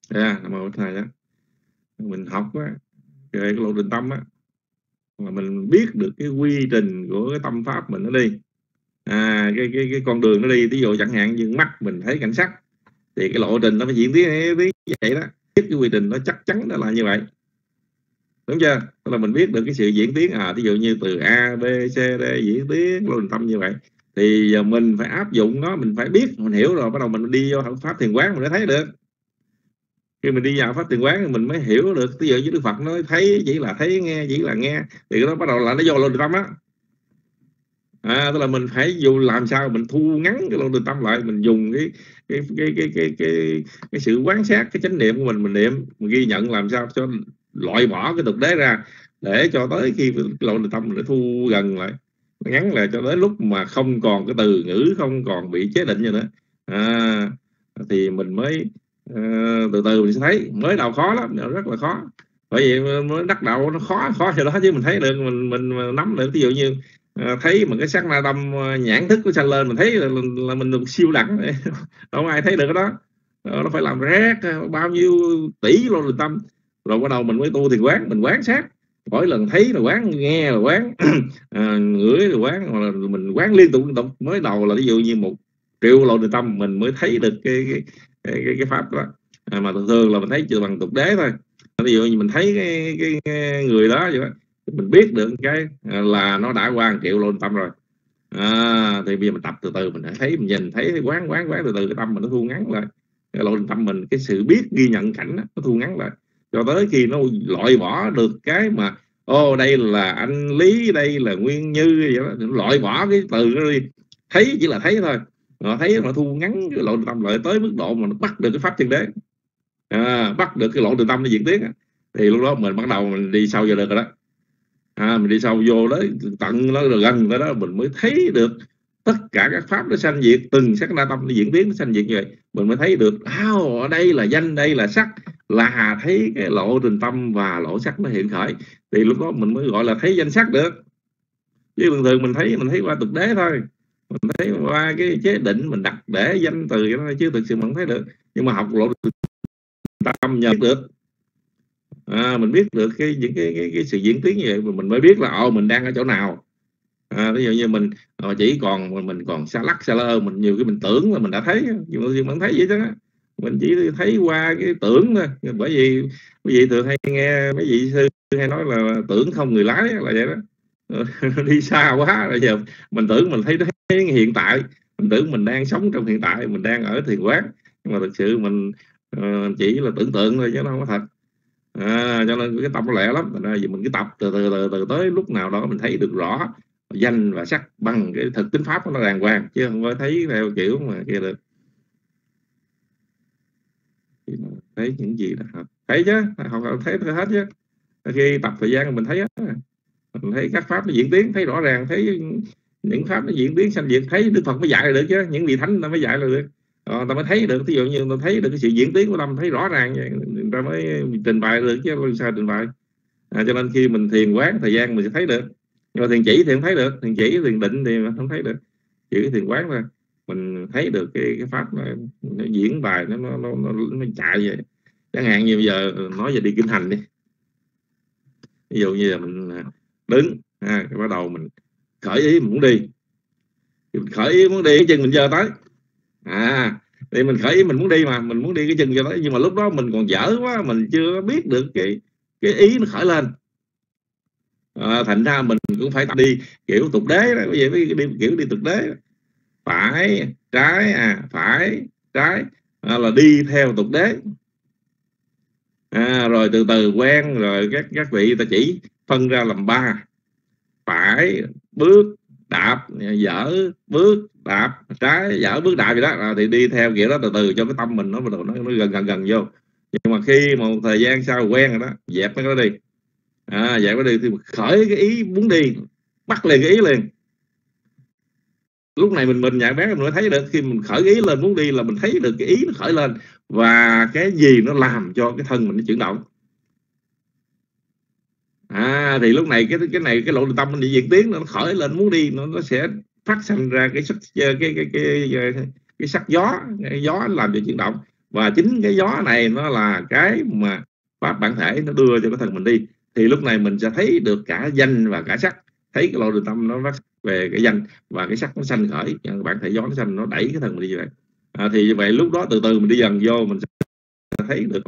À. à thầy á. Mình học á, về cái lộ trình tâm á, mà mình biết được cái quy trình của cái tâm pháp mình nó đi. À cái cái cái con đường nó đi ví dụ chẳng hạn như mắt mình thấy cảnh sắc, thì cái lộ trình nó phải diễn tiến như vậy đó. Biết cái quy trình nó chắc chắn nó là như vậy đúng chưa? Tức là mình biết được cái sự diễn tiến à ví dụ như từ a b c d diễn tiến luôn tâm như vậy thì giờ mình phải áp dụng nó mình phải biết mình hiểu rồi bắt đầu mình đi vô pháp thiền quán mình mới thấy được. Khi mình đi vào pháp tiền quán thì mình mới hiểu được ví dụ như đức phật nói thấy chỉ là thấy nghe chỉ là nghe thì nó bắt đầu là nó vô luôn tâm á. À, tức là mình phải dù làm sao mình thu ngắn cái lộ tâm lại mình dùng cái cái cái cái cái cái, cái sự quán sát cái chánh niệm của mình mình niệm mình ghi nhận làm sao cho loại bỏ cái tục đế ra để cho tới khi cái lộ tâm mình thu gần lại. Ngắn lại cho tới lúc mà không còn cái từ ngữ không còn bị chế định như nữa à, thì mình mới Ờ, từ từ mình sẽ thấy. Mới đầu khó lắm rất là khó. Bởi vì mới đắc đầu nó khó khó cho đó chứ mình thấy được mình mình nắm được. Ví dụ như ờ, thấy mà cái sắc na tâm ờ, nhãn thức của sanh lên mình thấy là, là mình được siêu đẳng. Không ai thấy được cái đó. Ờ, nó phải làm rét bao nhiêu tỷ lô định tâm rồi bắt đầu mình mới tu thì quán mình quán sát. Mỗi lần thấy là quán nghe là quán à, ngửi là quán hoặc là mình quán liên tục liên tục mới đầu là ví dụ như một triệu lộ định tâm mình mới thấy được cái, cái cái, cái, cái pháp đó. À, mà thường thường là mình thấy chưa bằng tục đế thôi. Ví dụ như mình thấy cái, cái, cái người đó vậy đó mình biết được cái à, là nó đã qua triệu lô tâm rồi. À, thì bây giờ mình tập từ từ mình thấy mình nhìn thấy quán quán quán từ từ cái tâm mình nó thu ngắn lại. Cái lộ tâm mình cái sự biết ghi nhận cảnh đó, nó thu ngắn lại cho tới khi nó loại bỏ được cái mà ô đây là anh lý đây là nguyên như vậy đó loại bỏ cái từ đó đi. Thấy chỉ là thấy thôi. Họ thấy mà thu ngắn cái lộ tâm lợi tới mức độ mà nó bắt được cái pháp chân đế. À, bắt được cái lộ từ tâm nó diễn tiến thì lúc đó mình bắt đầu mình đi sâu vào được rồi đó. À, mình đi sâu vô đấy tận nó gần tới đó mình mới thấy được tất cả các pháp nó sanh diệt từng sắc na tâm nó diễn tiến nó sanh diệt như vậy. Mình mới thấy được à, ở đây là danh đây là sắc là thấy cái lộ trình tâm và lộ sắc nó hiện khởi thì lúc đó mình mới gọi là thấy danh sắc được. Chứ thường thường mình thấy mình thấy qua tục đế thôi. Mình thấy qua cái chế định mình đặt để danh từ cho nó chứ thực sự mình không thấy được. Nhưng mà học lộ tâm nhờ được. À, mình biết được cái những cái, cái, cái sự diễn tiến như vậy mình mới biết là ồ mình đang ở chỗ nào. À, ví dụ như mình ờ, chỉ còn mình còn xa lắc xa lơ mình nhiều cái mình tưởng là mình đã thấy nhưng mà mình thấy vậy đó mình chỉ thấy qua cái tưởng thôi. Bởi vì quý vị thường hay nghe mấy vị sư hay nói là tưởng không người lái là vậy đó. Ờ, đi xa quá rồi giờ mình tưởng mình thấy, thấy hiện tại. Mình tưởng mình đang sống trong hiện tại mình đang ở thiền quán. Nhưng mà thực sự mình ờ, chỉ là tưởng tượng thôi chứ nó không có thật. À, cho nên cái tâm nó lẹ lắm. Thành ra mình cứ tập từ từ từ từ tới lúc nào đó mình thấy được rõ danh và sắc bằng cái thực tính pháp nó đàng hoàng. Chứ không có thấy theo kiểu mà kia được thấy những gì là học thấy chứ học thấy hết chứ. Khi tập thời gian mình thấy hết mình thấy các pháp nó diễn tiến thấy rõ ràng thấy những pháp nó diễn tiến sanh diệt thấy đức phật mới dạy được chứ những vị thánh nó mới dạy được. Ờ, ta mới thấy được ví dụ như ta thấy được cái sự diễn tiến của tâm thấy rõ ràng vậy ta mới trình bày được chứ làm sao trình bày. À, cho nên khi mình thiền quán thời gian mình sẽ thấy được. Nhưng mà thiền chỉ thì không thấy được thiền chỉ thiền định thì không thấy được. Chỉ cái thiền quán thôi mình thấy được cái cái pháp nó, nó diễn bài nó nó, nó nó chạy vậy. Chẳng hạn như bây giờ ờ, nói về đi kinh hành đi. Ví dụ như là mình à, đứng ha, bắt đầu mình khởi ý mình muốn đi. Mình khởi ý muốn đi cái chân mình giờ tới. À thì mình khởi ý mình muốn đi mà mình muốn đi cái chân giờ tới. Nhưng mà lúc đó mình còn dở quá mình chưa biết được cái cái ý nó khởi lên. À, thành ra mình cũng phải đi kiểu tục đế đó. Cái gì đi kiểu đi tục đế phải trái à phải trái. À, là đi theo tục đế. À, rồi từ từ quen rồi các các vị ta chỉ phân ra làm ba. Phải bước đạp dở bước đạp trái dở bước đạp gì đó. À, thì đi theo kiểu đó từ từ cho cái tâm mình nó nó, nó gần gần gần vô. Nhưng mà khi một thời gian sau quen rồi đó dẹp nó đi. À, dẹp nó đi thì khởi cái ý muốn đi bắt liền cái ý liền lúc này mình mình nhận bé mình mới thấy được khi mình khởi ý lên muốn đi là mình thấy được cái ý nó khởi lên và cái gì nó làm cho cái thân mình nó chuyển động. À thì lúc này cái cái này cái lộ tâm mình đi diễn tiến nó khởi lên muốn đi nó nó sẽ phát sinh ra cái sắc cái cái cái cái, cái, cái sắc gió cái gió làm cho chuyển động. Và chính cái gió này nó là cái mà pháp bản thể nó đưa cho cái thân mình đi. Thì lúc này mình sẽ thấy được cả danh và cả sắc thấy cái lộ đường tâm nó phát về cái danh và cái sắc nó xanh khởi. Bạn thể gió nó xanh nó đẩy cái thân mình đi như vậy. À, thì như vậy lúc đó từ từ mình đi dần vô mình sẽ thấy được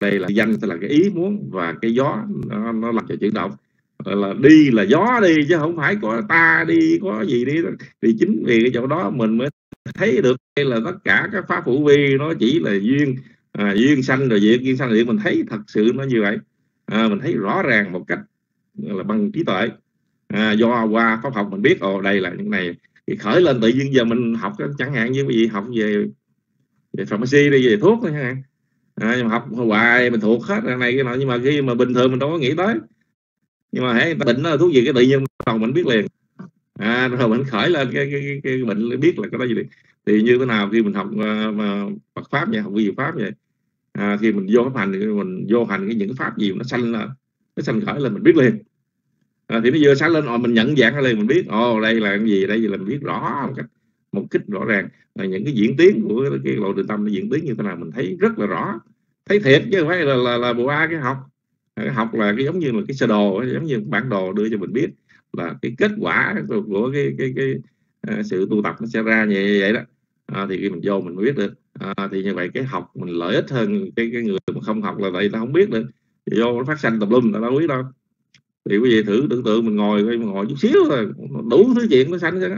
đây là danh là cái ý muốn và cái gió nó, nó làm cho chuyển động. Ờ, là đi là gió đi chứ không phải có ta đi có gì đi thì chính vì cái chỗ đó mình mới thấy được đây là tất cả các pháp phụ vi nó chỉ là duyên à, duyên sanh rồi diệt duyên sanh rồi diệt mình thấy thật sự nó như vậy. À, mình thấy rõ ràng một cách là bằng trí tuệ à, do qua pháp học mình biết ồ đây là những này. Thì khởi lên tự nhiên giờ mình học chẳng hạn như cái gì học về về pharmacy đi về thuốc thôi ha à, nhưng mà học hoài mình thuộc hết cái này cái nọ. Nhưng mà khi mà bình thường mình đâu có nghĩ tới. Nhưng mà hãy bệnh nó là thuốc gì cái tự nhiên đầu mình biết liền. À, rồi mình khởi lên cái, cái, cái, cái bệnh biết là cái đó gì thì như thế nào khi mình học à, Phật pháp vậy học vi pháp vậy? À, khi mình vô pháp hành thì mình vô hành cái những pháp gì nó sanh là nó sanh khởi lên mình biết liền à, thì nó vừa sáng lên rồi mình nhận dạng lên mình biết. Ồ đây là cái gì? Đây là mình biết rõ một cách một kích rõ ràng. Là những cái diễn tiến của cái lộ trình tâm nó diễn tiến như thế nào mình thấy rất là rõ. Thấy thiệt chứ không phải là là, là bộ a cái học. Cái học là cái giống như là cái sơ đồ giống như bản đồ đưa cho mình biết là cái kết quả của, của cái cái cái, cái sự tu tập nó sẽ ra như vậy đó. À, thì khi mình vô mình mới biết được. À, thì như vậy cái học mình lợi ích hơn cái cái người mà không học là vậy ta không biết được. Vô nó phát sanh tập lum ta đâu biết đâu thì quý vị thử tưởng tượng mình ngồi mình ngồi chút xíu rồi đủ thứ chuyện nó sanh đó.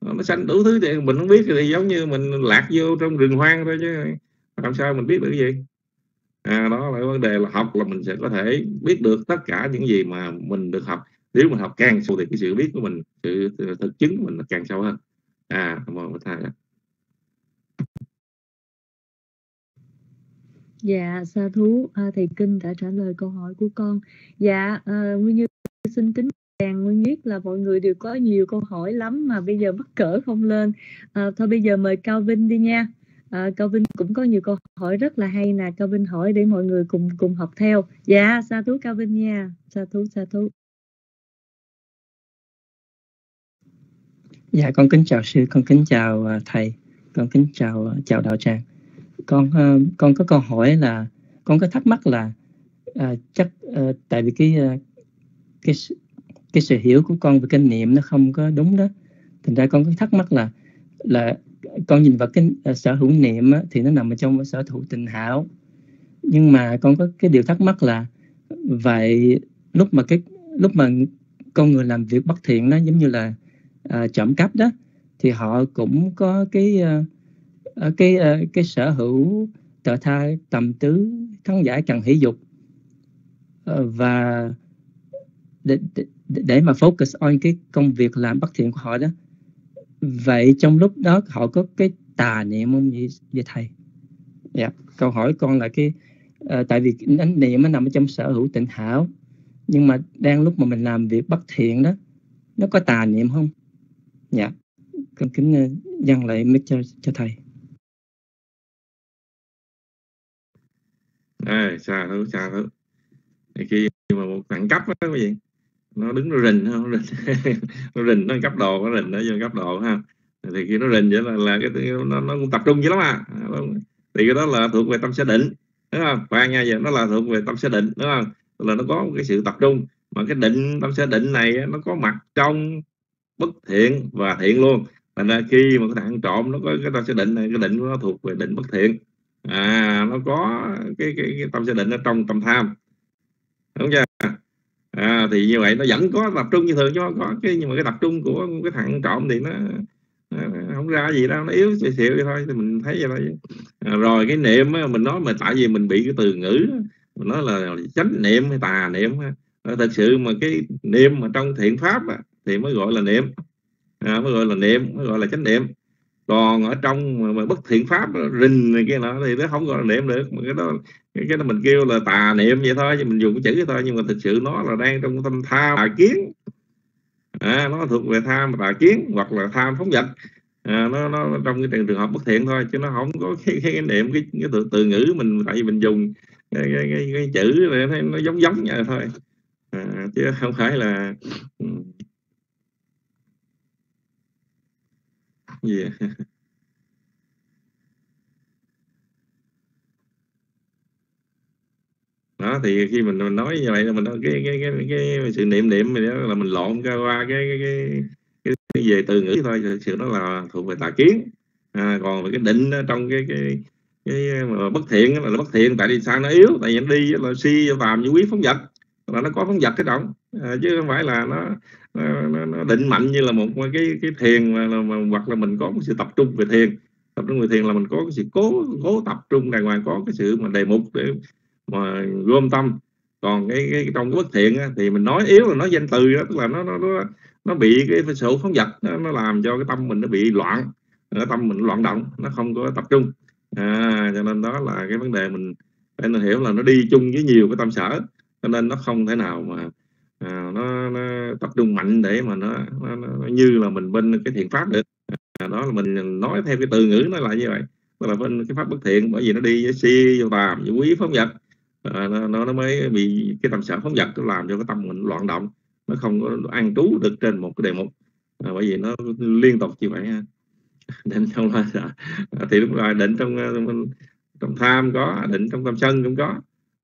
nó. Sanh đủ thứ chuyện mình không biết thì giống như mình lạc vô trong rừng hoang thôi chứ làm sao mình biết được cái gì? À, đó là vấn đề là học là mình sẽ có thể biết được tất cả những gì mà mình được học. Nếu mình học càng sâu thì cái sự biết của mình sự thực chứng của mình càng sâu hơn. À cảm ơn thầy Dạ, sa thú à, thầy Kinh đã trả lời câu hỏi của con. Dạ, à, Nguyên Như xin kính càng Nguyên biết là mọi người đều có nhiều câu hỏi lắm mà bây giờ bất cỡ không lên. À, thôi bây giờ mời Cao Vinh đi nha. À, Cao Vinh cũng có nhiều câu hỏi rất là hay nè. Cao Vinh hỏi để mọi người cùng cùng học theo. Dạ, sa thú Cao Vinh nha. Sa thú, sa thú. Dạ, con kính chào sư, con kính chào à, thầy, con kính chào à, chào đạo tràng con uh, con có câu hỏi là con có thắc mắc là uh, chắc uh, tại vì cái uh, cái cái sự hiểu của con về kinh niệm nó không có đúng đó. Thành ra con có thắc mắc là là con nhìn vào cái uh, sở hữu niệm á, thì nó nằm ở trong sở hữu tình hảo. Nhưng mà con có cái điều thắc mắc là vậy lúc mà cái lúc mà con người làm việc bất thiện nó giống như là uh, trộm cắp đó thì họ cũng có cái uh, cái ờ, cái sở hữu tự tha tầm tứ thắng giải cần hỷ dục. Ờ, và để, để, để mà focus on cái công việc làm bất thiện của họ đó vậy trong lúc đó họ có cái tà niệm không vậy, vậy thầy? Dạ. Câu hỏi con là cái ờ, tại vì cái niệm nó nằm ở trong sở hữu tịnh hảo nhưng mà đang lúc mà mình làm việc bất thiện đó nó có tà niệm không? Dạ. Con kính ờ, dâng lại mic cho cho thầy à, xa thứ xa thứ. Thì khi mà một thằng cấp á quý vị nó đứng nó rình nó rình. Nó rình nó cấp độ nó rình nó vô cấp độ ha. Thì khi nó rình vậy là, là cái nó, nó cũng tập trung dữ lắm à. Thì cái đó là thuộc về tâm sở định đúng không? Và nha giờ nó là thuộc về tâm sở định đúng không? Là nó có một cái sự tập trung. Mà cái định tâm sở định này nó có mặt trong bất thiện và thiện luôn. Thành ra khi mà cái thằng trộm nó có cái tâm sở định này cái định của nó thuộc về định bất thiện à nó có cái cái, cái tâm gia định ở trong tâm tham. Đúng chưa? À, thì như vậy nó vẫn có tập trung như thường chứ có cái nhưng mà cái tập trung của cái thằng trộm thì nó, nó không ra gì đâu nó yếu xịu xịu thôi thì mình thấy vậy thôi. À, rồi cái niệm á, mình nói mà tại vì mình bị cái từ ngữ mình nói là chánh niệm hay tà niệm à, thật sự mà cái niệm mà trong thiện pháp á, thì mới gọi là niệm. À, mới gọi là niệm mới gọi là chánh niệm còn ở trong mà, mà bất thiện pháp đó, rình này kia nọ thì nó không gọi là niệm được. Mà cái đó cái, cái đó mình kêu là tà niệm vậy thôi mình dùng cái chữ thôi. Nhưng mà thực sự nó là đang trong tâm tham tà kiến. À, nó thuộc về tham tà kiến hoặc là tham phóng vật. À, nó, nó trong cái trường hợp bất thiện thôi chứ nó không có cái, cái, cái niệm cái, cái từ, từ ngữ mình tại vì mình dùng cái, cái, cái, cái chữ này nó, giống giống vậy thôi. À, chứ không phải là ừ. gì yeah. đó thì khi mình, mình nói như vậy là mình nói cái cái cái, cái sự niệm niệm này đó là mình lộn qua cái cái, cái, cái, cái về từ ngữ thôi thực sự đó là thuộc về tà kiến. À, còn về cái định trong cái cái cái mà bất thiện là bất thiện tại vì sao nó yếu? Tại vì nó đi là si vào như quý phóng vật. Là nó có phóng vật cái động à, chứ không phải là nó Ờ, nó, nó định mạnh như là một cái cái thiền mà, mà, hoặc là mình có một sự tập trung về thiền. Tập trung về thiền là mình có cái sự cố cố tập trung đàng hoàng có cái sự mà đề mục để mà gom tâm. Còn cái, cái trong cái bất thiện á, thì mình nói yếu là nói danh từ đó tức là nó nó nó, nó bị cái sự phóng vật nó, nó làm cho cái tâm mình nó bị loạn. Cái tâm mình loạn động nó không có tập trung. À, cho nên đó là cái vấn đề mình phải hiểu là nó đi chung với nhiều cái tâm sở cho nên nó không thể nào mà à, nó, nó tập trung mạnh để mà nó, nó, nó như là mình bên cái thiện pháp được. À, đó là mình nói theo cái từ ngữ nó là như vậy. Đó là bên cái pháp bất thiện bởi vì nó đi với si vô tàm vô quý phóng vật. À, nó, nó mới bị cái tâm sở phóng vật nó làm cho cái tâm mình loạn động nó không có an trú được trên một cái đề mục. À, bởi vì nó liên tục như vậy ha. Định trong là à, thì lúc rồi định à, trong trong tham có định trong tâm sân cũng có.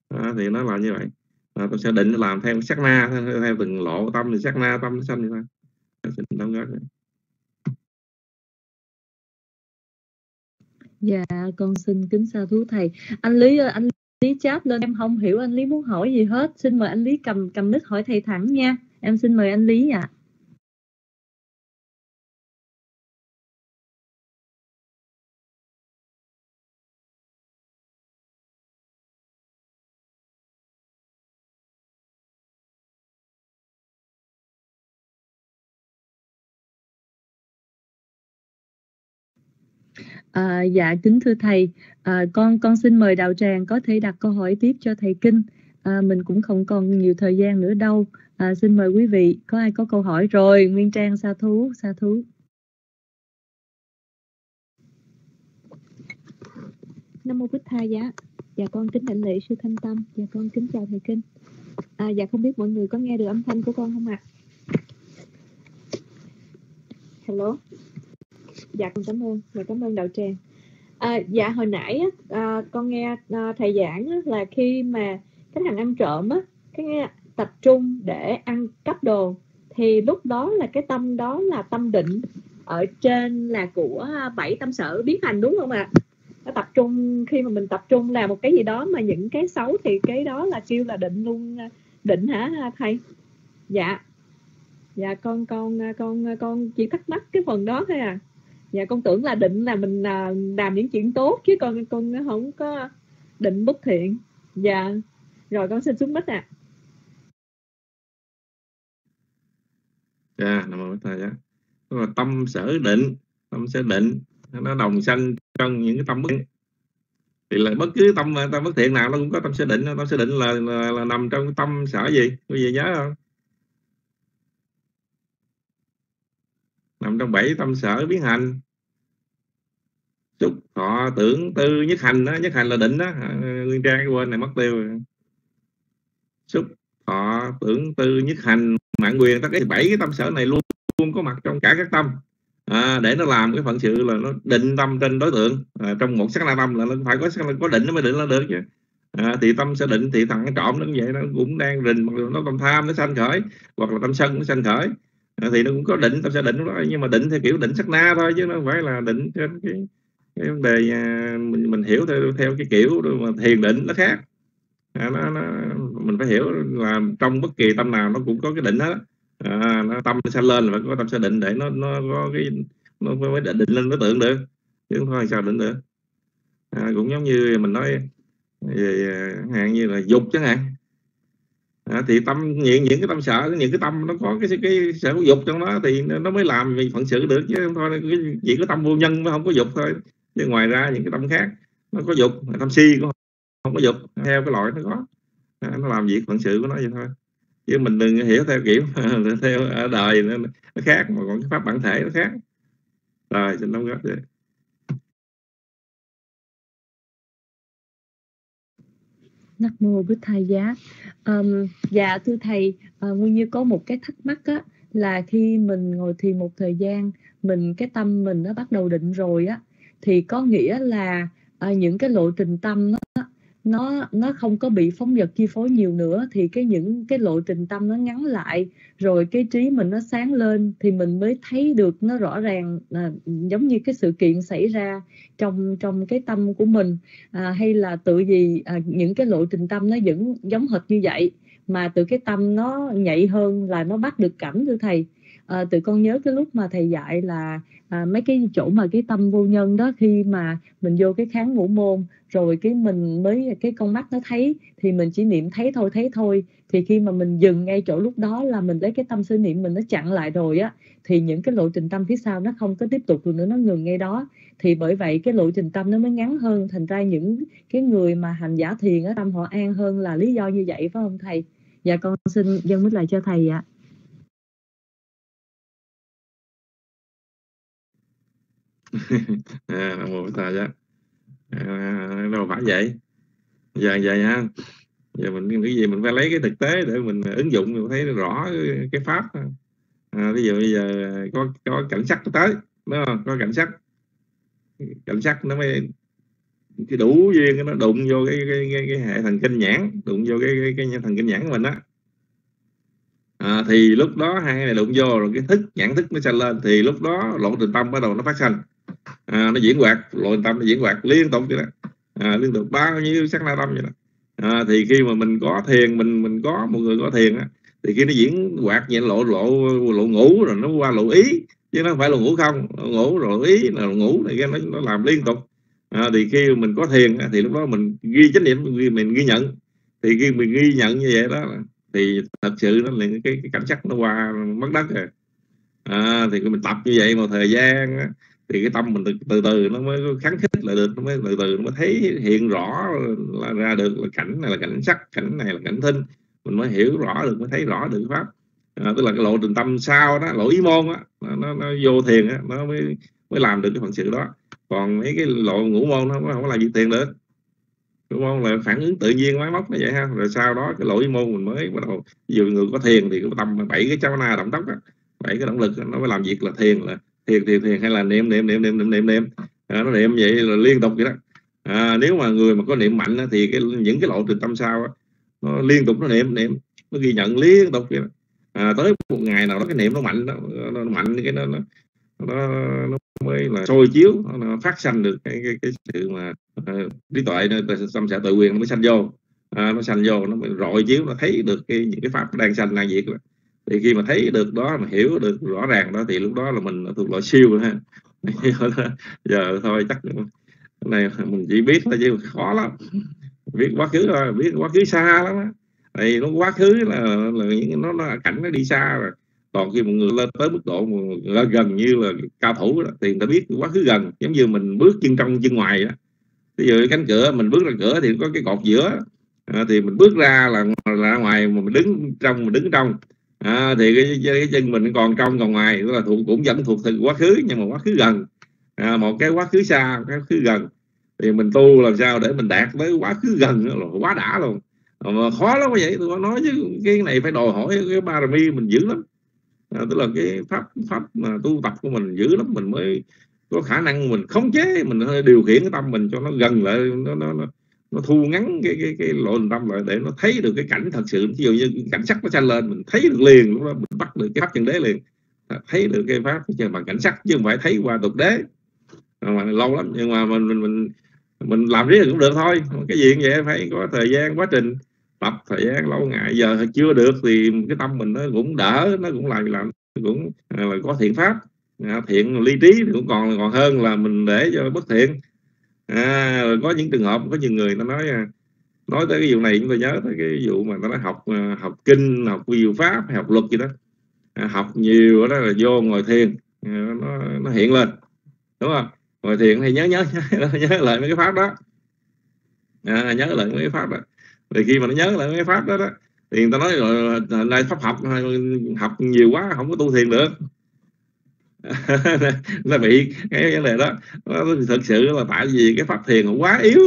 À, thì nó là như vậy. Ờ, à, tôi sẽ định làm theo sắc na theo, theo từng lộ tâm thì sắc na tâm nó sanh như vậy xin đóng góp dạ con xin kính chào thú thầy. Anh lý anh lý chat lên em không hiểu anh lý muốn hỏi gì hết. Xin mời anh lý cầm cầm mic hỏi thầy thẳng nha. Em xin mời anh lý ạ. à. À, dạ kính thưa thầy, à, con con xin mời đạo tràng có thể đặt câu hỏi tiếp cho thầy kinh. À, mình cũng không còn nhiều thời gian nữa đâu. À, xin mời quý vị, có ai có câu hỏi rồi? Nguyên Trang sa thú, sa thú. Nam mô Bích Tha giá. Dạ con kính đảnh lễ sư Thanh Tâm. Dạ con kính chào thầy kinh. À, dạ không biết mọi người có nghe được âm thanh của con không ạ? À? Hello dạ con cảm ơn. Và cảm ơn đạo tràng. À, dạ hồi nãy á, à, con nghe à, thầy giảng á, là khi mà cái thằng ăn trộm á cái tập trung để ăn cắp đồ thì lúc đó là cái tâm đó là tâm định. Ở trên là của à, bảy tâm sở biến thành đúng không ạ? À? nó tập trung khi mà mình tập trung làm một cái gì đó mà những cái xấu thì cái đó là kêu là định luôn à, định hả à, thầy? Dạ. Dạ con con con con chỉ thắc mắc cái phần đó thôi à dạ con tưởng là định là mình à, làm những chuyện tốt chứ con con không có định bất thiện. Dạ rồi con xin xuống bích ạ. À. dạ nam mô thầy đó là tâm sở định tâm sở định nó đồng sanh trong những cái tâm bất thì là bất cứ tâm tâm bất thiện nào nó cũng có tâm sở định tâm sở định là, là, là nằm trong tâm sở gì? Quý vị nhớ không? Nằm trong bảy tâm sở biến hành. Xúc thọ tưởng tư nhất hành đó nhất hành là định đó. À, nguyên trang quên này mất tiêu xúc thọ tưởng tư nhất hành mạng quyền. Tất cả bảy cái tâm sở này luôn luôn có mặt trong cả các tâm. À, để nó làm cái phận sự là nó định tâm trên đối tượng. À, trong một sắc la tâm là nó phải có có định nó mới định nó được chứ. À, thì tâm sẽ định thì thằng cái trộm nó cũng vậy nó cũng đang rình mặc dù nó tâm tham nó sanh khởi hoặc là tâm sân nó sanh khởi. Ờ, thì nó cũng có định tâm sẽ định đó nhưng mà định theo kiểu định sắc na thôi chứ nó không phải là định trên cái, cái vấn đề à, mình mình hiểu theo theo cái kiểu mà thiền định nó khác. À, nó, nó, mình phải hiểu là trong bất kỳ tâm nào nó cũng có cái định hết à, nó tâm sẽ lên là phải có tâm sẽ định để nó nó có cái nó mới định, định lên đối tượng được. Chứ không thôi sao định được. À, cũng giống như mình nói về à, hạn như là dục chẳng hạn à, thì tâm những những cái tâm sợ những cái tâm nó có cái cái sở dục trong đó thì nó mới làm vì phận sự được chứ không thôi chỉ có tâm vô nhân mới không có dục thôi. Chứ ngoài ra những cái tâm khác nó có dục tâm si cũng không có dục theo cái loại nó có. À, nó làm việc phận sự của nó vậy thôi. Chứ mình đừng hiểu theo kiểu theo ở đời nó, nó khác mà còn cái pháp bản thể nó khác. Rồi xin đóng góp vậy Nắc mô Bích Thai Giá. Um, dạ thưa thầy, uh, Nguyên Như có một cái thắc mắc á là khi mình ngồi thiền một thời gian, mình cái tâm mình nó bắt đầu định rồi á thì có nghĩa là uh, những cái lộ trình tâm nó nó nó không có bị phóng vật chi phối nhiều nữa thì cái những cái lộ trình tâm nó ngắn lại rồi cái trí mình nó sáng lên thì mình mới thấy được nó rõ ràng à, giống như cái sự kiện xảy ra trong trong cái tâm của mình. À, hay là tự gì à, những cái lộ trình tâm nó vẫn giống hệt như vậy mà từ cái tâm nó nhạy hơn là nó bắt được cảnh thưa thầy. Ờ, à, từ con nhớ cái lúc mà thầy dạy là à, mấy cái chỗ mà cái tâm vô nhân đó khi mà mình vô cái kháng ngũ môn rồi cái mình mới cái con mắt nó thấy thì mình chỉ niệm thấy thôi thấy thôi. Thì khi mà mình dừng ngay chỗ lúc đó là mình lấy cái tâm sư niệm mình nó chặn lại rồi á thì những cái lộ trình tâm phía sau nó không có tiếp tục được nữa nó ngừng ngay đó. Thì bởi vậy cái lộ trình tâm nó mới ngắn hơn thành ra những cái người mà hành giả thiền ở tâm họ an hơn là lý do như vậy phải không thầy? Dạ con xin dân mít lại cho thầy ạ. à, À, một thầy đó. À, đâu phải vậy. Giờ vậy nha. Giờ mình cái gì mình phải lấy cái thực tế để mình ứng dụng mình thấy rõ cái pháp. À, ví dụ bây giờ có có cảnh sát tới đúng không? Có cảnh sát. Cảnh sát nó mới cái đủ duyên nó đụng vô cái cái, cái, cái hệ thần kinh nhãn đụng vô cái, cái, cái thần kinh nhãn của mình á. À, thì lúc đó hai này đụng vô rồi cái thức nhãn thức nó sanh lên thì lúc đó lộ trình tâm bắt đầu nó phát sanh à, nó diễn hoạt nội tâm nó diễn hoạt liên tục vậy đó. À, liên tục bao nhiêu sắc na tâm vậy đó. À, thì khi mà mình có thiền mình mình có một người có thiền á thì khi nó diễn hoạt vậy lộ lộ lộ ngủ rồi nó qua lộ ý chứ nó không phải lộ ngủ không lộ ngủ rồi lộ ý là lộ ngủ này nó nó làm liên tục. À, thì khi mình có thiền thì lúc đó mình ghi chánh niệm mình ghi nhận. Thì khi mình ghi nhận như vậy đó thì thật sự nó là cái, cái cảnh sắc nó qua mất đất rồi. À, thì mình tập như vậy một thời gian thì cái tâm mình từ từ, từ nó mới kháng khích lại được nó mới từ từ nó mới thấy hiện rõ là ra được là cảnh này là cảnh sắc cảnh này là cảnh thinh. Mình mới hiểu rõ được mới thấy rõ được pháp. À, tức là cái lộ trình tâm sau đó lộ ý môn á nó, nó, nó vô thiền á nó mới mới làm được cái phần sự đó. Còn mấy cái lộ ngũ môn nó không có làm gì tiền được. Ngũ môn là phản ứng tự nhiên máy móc nó vậy ha. Rồi sau đó cái lỗi môn mình mới bắt đầu ví dụ người có thiền thì cái tâm bảy cái cháu na động tóc bảy cái động lực nó mới làm việc là thiền là thiền thiền thiền hay là niệm niệm niệm niệm niệm niệm niệm à, nó niệm vậy là liên tục vậy đó. À, nếu mà người mà có niệm mạnh thì cái những cái lộ trình tâm sao nó liên tục nó niệm niệm nó ghi nhận liên tục vậy đó. À, tới một ngày nào đó cái niệm nó mạnh đó, nó mạnh cái nó, nó nó, nó mới là soi chiếu nó phát sanh được cái cái, cái sự mà uh, trí tuệ tâm sẽ tự quyền nó mới sanh vô. À, nó sanh vô nó mới rọi chiếu nó thấy được cái những cái pháp đang sanh đang diệt thì khi mà thấy được đó mà hiểu được rõ ràng đó thì lúc đó là mình thuộc loại siêu ha. Giờ thôi chắc này mình chỉ biết là chứ khó lắm. Biết quá khứ rồi biết quá khứ xa lắm á. Thì nó quá khứ là, là những nó, nó cảnh nó đi xa rồi. Còn khi một người lên tới mức độ gần như là cao thủ đó, thì người ta biết quá khứ gần giống như mình bước chân trong chân ngoài đó. Ví dụ cánh cửa mình bước ra cửa thì có cái cột giữa à, thì mình bước ra là là ngoài mà mình đứng trong mình đứng trong à, thì cái, cái chân mình còn trong còn ngoài là thuộc cũng vẫn thuộc từ quá khứ nhưng mà quá khứ gần. À, một cái quá khứ xa một cái quá khứ gần. Thì mình tu làm sao để mình đạt tới quá khứ gần là quá đã luôn. Mà khó lắm vậy tôi có nói chứ cái này phải đòi hỏi cái barami mình giữ lắm. À, tức là cái pháp pháp mà tu tập của mình giữ lắm mình mới có khả năng mình khống chế mình điều khiển cái tâm mình cho nó gần lại nó nó, nó nó thu ngắn cái cái cái lộ tâm lại để nó thấy được cái cảnh thật sự. Ví dụ như cảnh sắc nó xanh lên, mình thấy được liền lúc đó, mình bắt được cái pháp chân đế liền. Thấy được cái pháp bằng cảnh sắc, chứ không phải thấy qua tục đế. Mà lâu lắm, nhưng mà mình mình mình mình làm riết cũng được thôi. Cái gì vậy phải có thời gian, quá trình, tập thời gian lâu ngày. Giờ chưa được thì cái tâm mình nó cũng đỡ, nó cũng làm làm cũng à, là có thiện pháp. Thiện ly trí thì cũng còn còn hơn là mình để cho bất thiện à, có những trường hợp có nhiều người nó nói à, nói tới cái vụ này chúng tôi nhớ tới cái vụ mà nó nói học à, học kinh học nhiều pháp học luật gì đó. À, học nhiều đó là vô ngồi thiền. À, nó, nó hiện lên đúng không? Ngồi thiền thì nhớ nhớ nhớ, nhớ lại mấy cái pháp đó. À, nhớ lại mấy cái pháp đó. Thì khi mà nó nhớ lại mấy cái pháp đó đó thì người ta nói rồi này pháp học học nhiều quá không có tu thiền được. là bị cái vấn đề đó. Nó thực sự là tại vì cái pháp thiền họ quá yếu.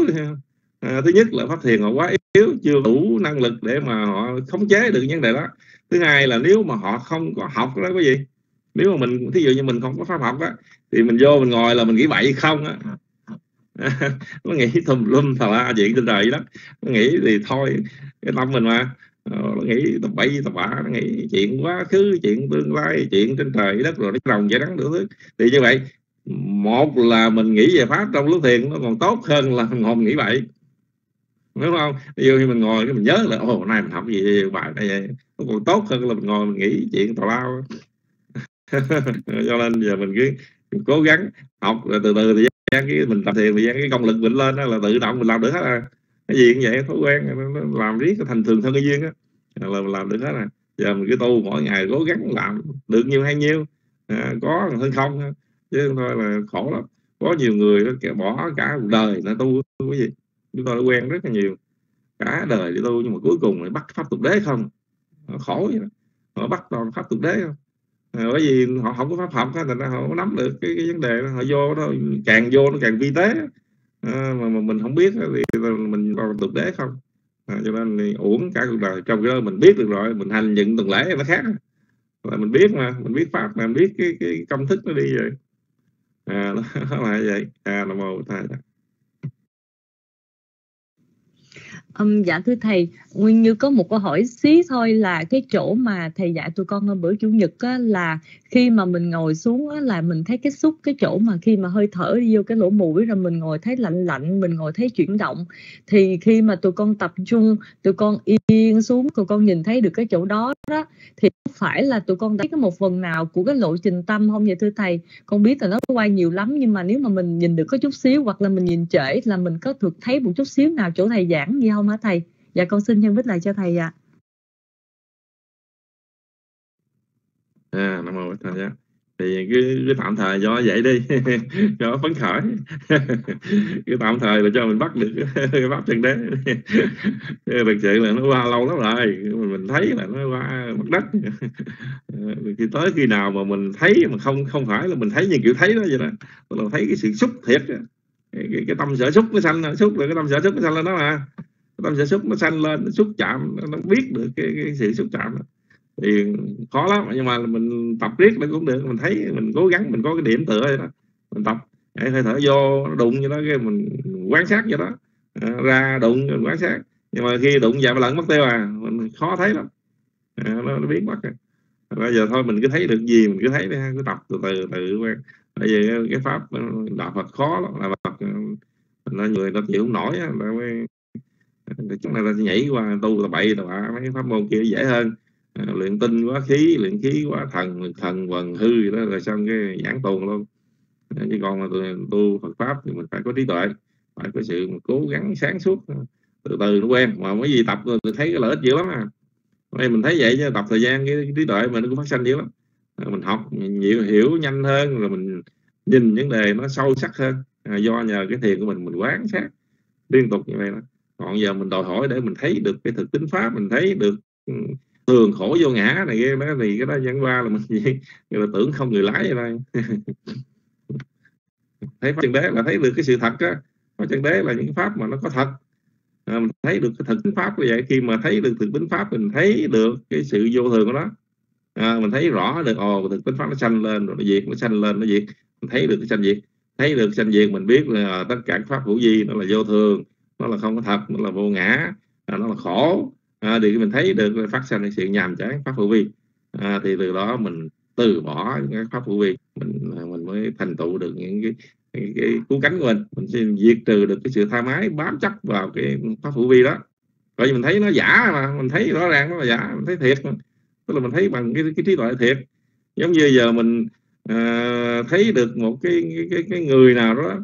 À, thứ nhất là pháp thiền họ quá yếu chưa đủ năng lực để mà họ khống chế được vấn đề đó. Thứ hai là nếu mà họ không có học đó có gì nếu mà mình thí dụ như mình không có pháp học đó thì mình vô mình ngồi là mình nghĩ bậy không á. Nó nghĩ thùm lum thà la chuyện trên đời đó. Nó nghĩ thì thôi cái tâm mình mà nó nghĩ tập bay tập bạ nó nghĩ chuyện quá khứ, chuyện tương lai, chuyện trên trời đất rồi nó đồng giải đắng đủ thứ thì như vậy, một là mình nghĩ về pháp trong lúc thiền nó còn tốt hơn là ngồi nghĩ vậy. Đúng không? Ví dụ như mình ngồi cái mình nhớ là, ồ nay mình học gì bài này nó còn tốt hơn là mình ngồi mình nghĩ chuyện tào lao. Cho nên giờ mình cứ cố gắng học, rồi từ từ thì cái mình tập thiền thì cái công lực mình lên đó là tự động mình làm được hết à cái gì cũng vậy thói quen nó làm riết thành thường thân cái duyên á. Là làm được hết nè giờ mình cứ tu mỗi ngày cố gắng làm được nhiêu hay nhiêu à, có hơn không chứ thôi là khổ lắm. Có nhiều người nó bỏ cả cuộc đời nó tu cái gì? Chúng tôi quen rất là nhiều. Cả đời đi tu nhưng mà cuối cùng lại bắt pháp tục đế không? Họ khổ vậy đó. họ bắt toàn pháp tục đế không? À, bởi vì họ không có pháp học thành ra họ không nắm được cái, cái vấn đề đó. họ vô nó càng vô nó càng vi tế à, mà, mà mình không biết thì mình còn tục đế không? À, cho nên thì uổng cả cuộc đời. Trong cái đó mình biết được rồi mình hành những tuần lễ nó khác là mình biết mà mình biết pháp mà mình biết cái, cái công thức nó đi rồi à, nó là vậy. À nam mô thầy Um, dạ thưa thầy, Nguyên Như có một câu hỏi xí thôi là cái chỗ mà thầy dạy tụi con bữa chủ nhật á, là khi mà mình ngồi xuống á, là mình thấy cái xúc cái chỗ mà khi mà hơi thở đi vô cái lỗ mũi rồi mình ngồi thấy lạnh lạnh, mình ngồi thấy chuyển động thì khi mà tụi con tập trung, tụi con yên xuống, tụi con nhìn thấy được cái chỗ đó đó thì phải là tụi con thấy cái một phần nào của cái lộ trình tâm không vậy thưa thầy? Con biết là nó quay nhiều lắm nhưng mà nếu mà mình nhìn được có chút xíu hoặc là mình nhìn trễ là mình có thực thấy một chút xíu nào chỗ thầy giảng gì không hả thầy? Dạ con xin nhân bích lại cho thầy ạ. À. à nam mô thầy dạ thì cứ, cứ tạm thời do vậy đi. Cho phấn khởi. Cứ tạm thời là cho mình bắt được cái bắt chân đế. Thực sự là nó qua lâu lắm rồi. Mình, mình thấy là nó qua mặt đất. Thì tới khi nào mà mình thấy mà không không phải là mình thấy như kiểu thấy đó vậy đó là thấy cái sự xúc thiệt cái, cái, cái tâm sở xúc nó xanh xúc rồi cái tâm sở xúc nó xanh lên đó mà tâm sở xúc nó sanh lên nó xúc chạm nó biết được cái, cái sự xúc chạm đó. Thì khó lắm nhưng mà mình tập riết nó cũng được. Mình thấy mình cố gắng mình có cái điểm tựa đó. Mình tập hơi thở vô nó đụng như đó cái mình quan sát vậy đó. À, ra đụng mình quan sát. Nhưng mà khi đụng vào lẫn mất tiêu à mình khó thấy lắm. À, nó, nó biến mất rồi. Bây giờ thôi mình cứ thấy được gì mình cứ thấy đi cứ tập từ từ từ quen. Bây giờ cái pháp ờ, đạo Phật khó lắm. Là Phật ờ, là người ta chịu không nổi là chúng ta nhảy qua tu là bậy là bạ mấy pháp môn kia dễ hơn. À, luyện tinh quá khí luyện khí quá thần thần quần hư đó là xong cái giảng tuần luôn. À, chứ còn mà tu Phật pháp thì mình phải có trí tuệ phải có sự cố gắng sáng suốt à, từ từ nó quen. Mà mấy gì tập rồi thấy cái lợi ích dữ lắm à. Đây mình thấy vậy chứ tập thời gian cái, trí tuệ mình nó cũng phát sinh dữ lắm. À, mình học nhiều hiểu nhanh hơn rồi mình nhìn vấn đề nó sâu sắc hơn. À, do nhờ cái thiền của mình mình quán sát liên tục như vậy đó còn giờ mình đòi hỏi để mình thấy được cái thực tính pháp mình thấy được ừ, thường khổ vô ngã này kia đó thì cái đó chẳng qua là mình chỉ là tưởng không người lái vậy thôi. Thấy pháp chân đế là thấy được cái sự thật á pháp chân đế là những pháp mà nó có thật. À, mình thấy được cái thực tính pháp như vậy khi mà thấy được thực tính pháp mình thấy được cái sự vô thường của nó. À, mình thấy rõ được ồ thực tính pháp nó sanh lên rồi nó diệt nó sanh lên nó diệt. Mình thấy được cái sanh diệt thấy được sanh diệt mình biết là tất cả các pháp hữu vi nó là vô thường nó là không có thật nó là vô ngã. À, nó là khổ. À, thì mình thấy được phát sinh sự nhàm chán pháp hữu vi. À, thì từ đó mình từ bỏ những cái pháp hữu vi. Mình à, mình mới thành tựu được những cái cái, cái cứu cánh của mình. Mình sẽ diệt trừ được cái sự tha mái bám chấp vào cái pháp hữu vi đó. Bởi vì mình thấy nó giả mà mình thấy rõ ràng nó là giả mình thấy thiệt. Mà. tức là mình thấy bằng cái, cái trí tuệ thiệt. Giống như giờ mình à, thấy được một cái, cái cái người nào đó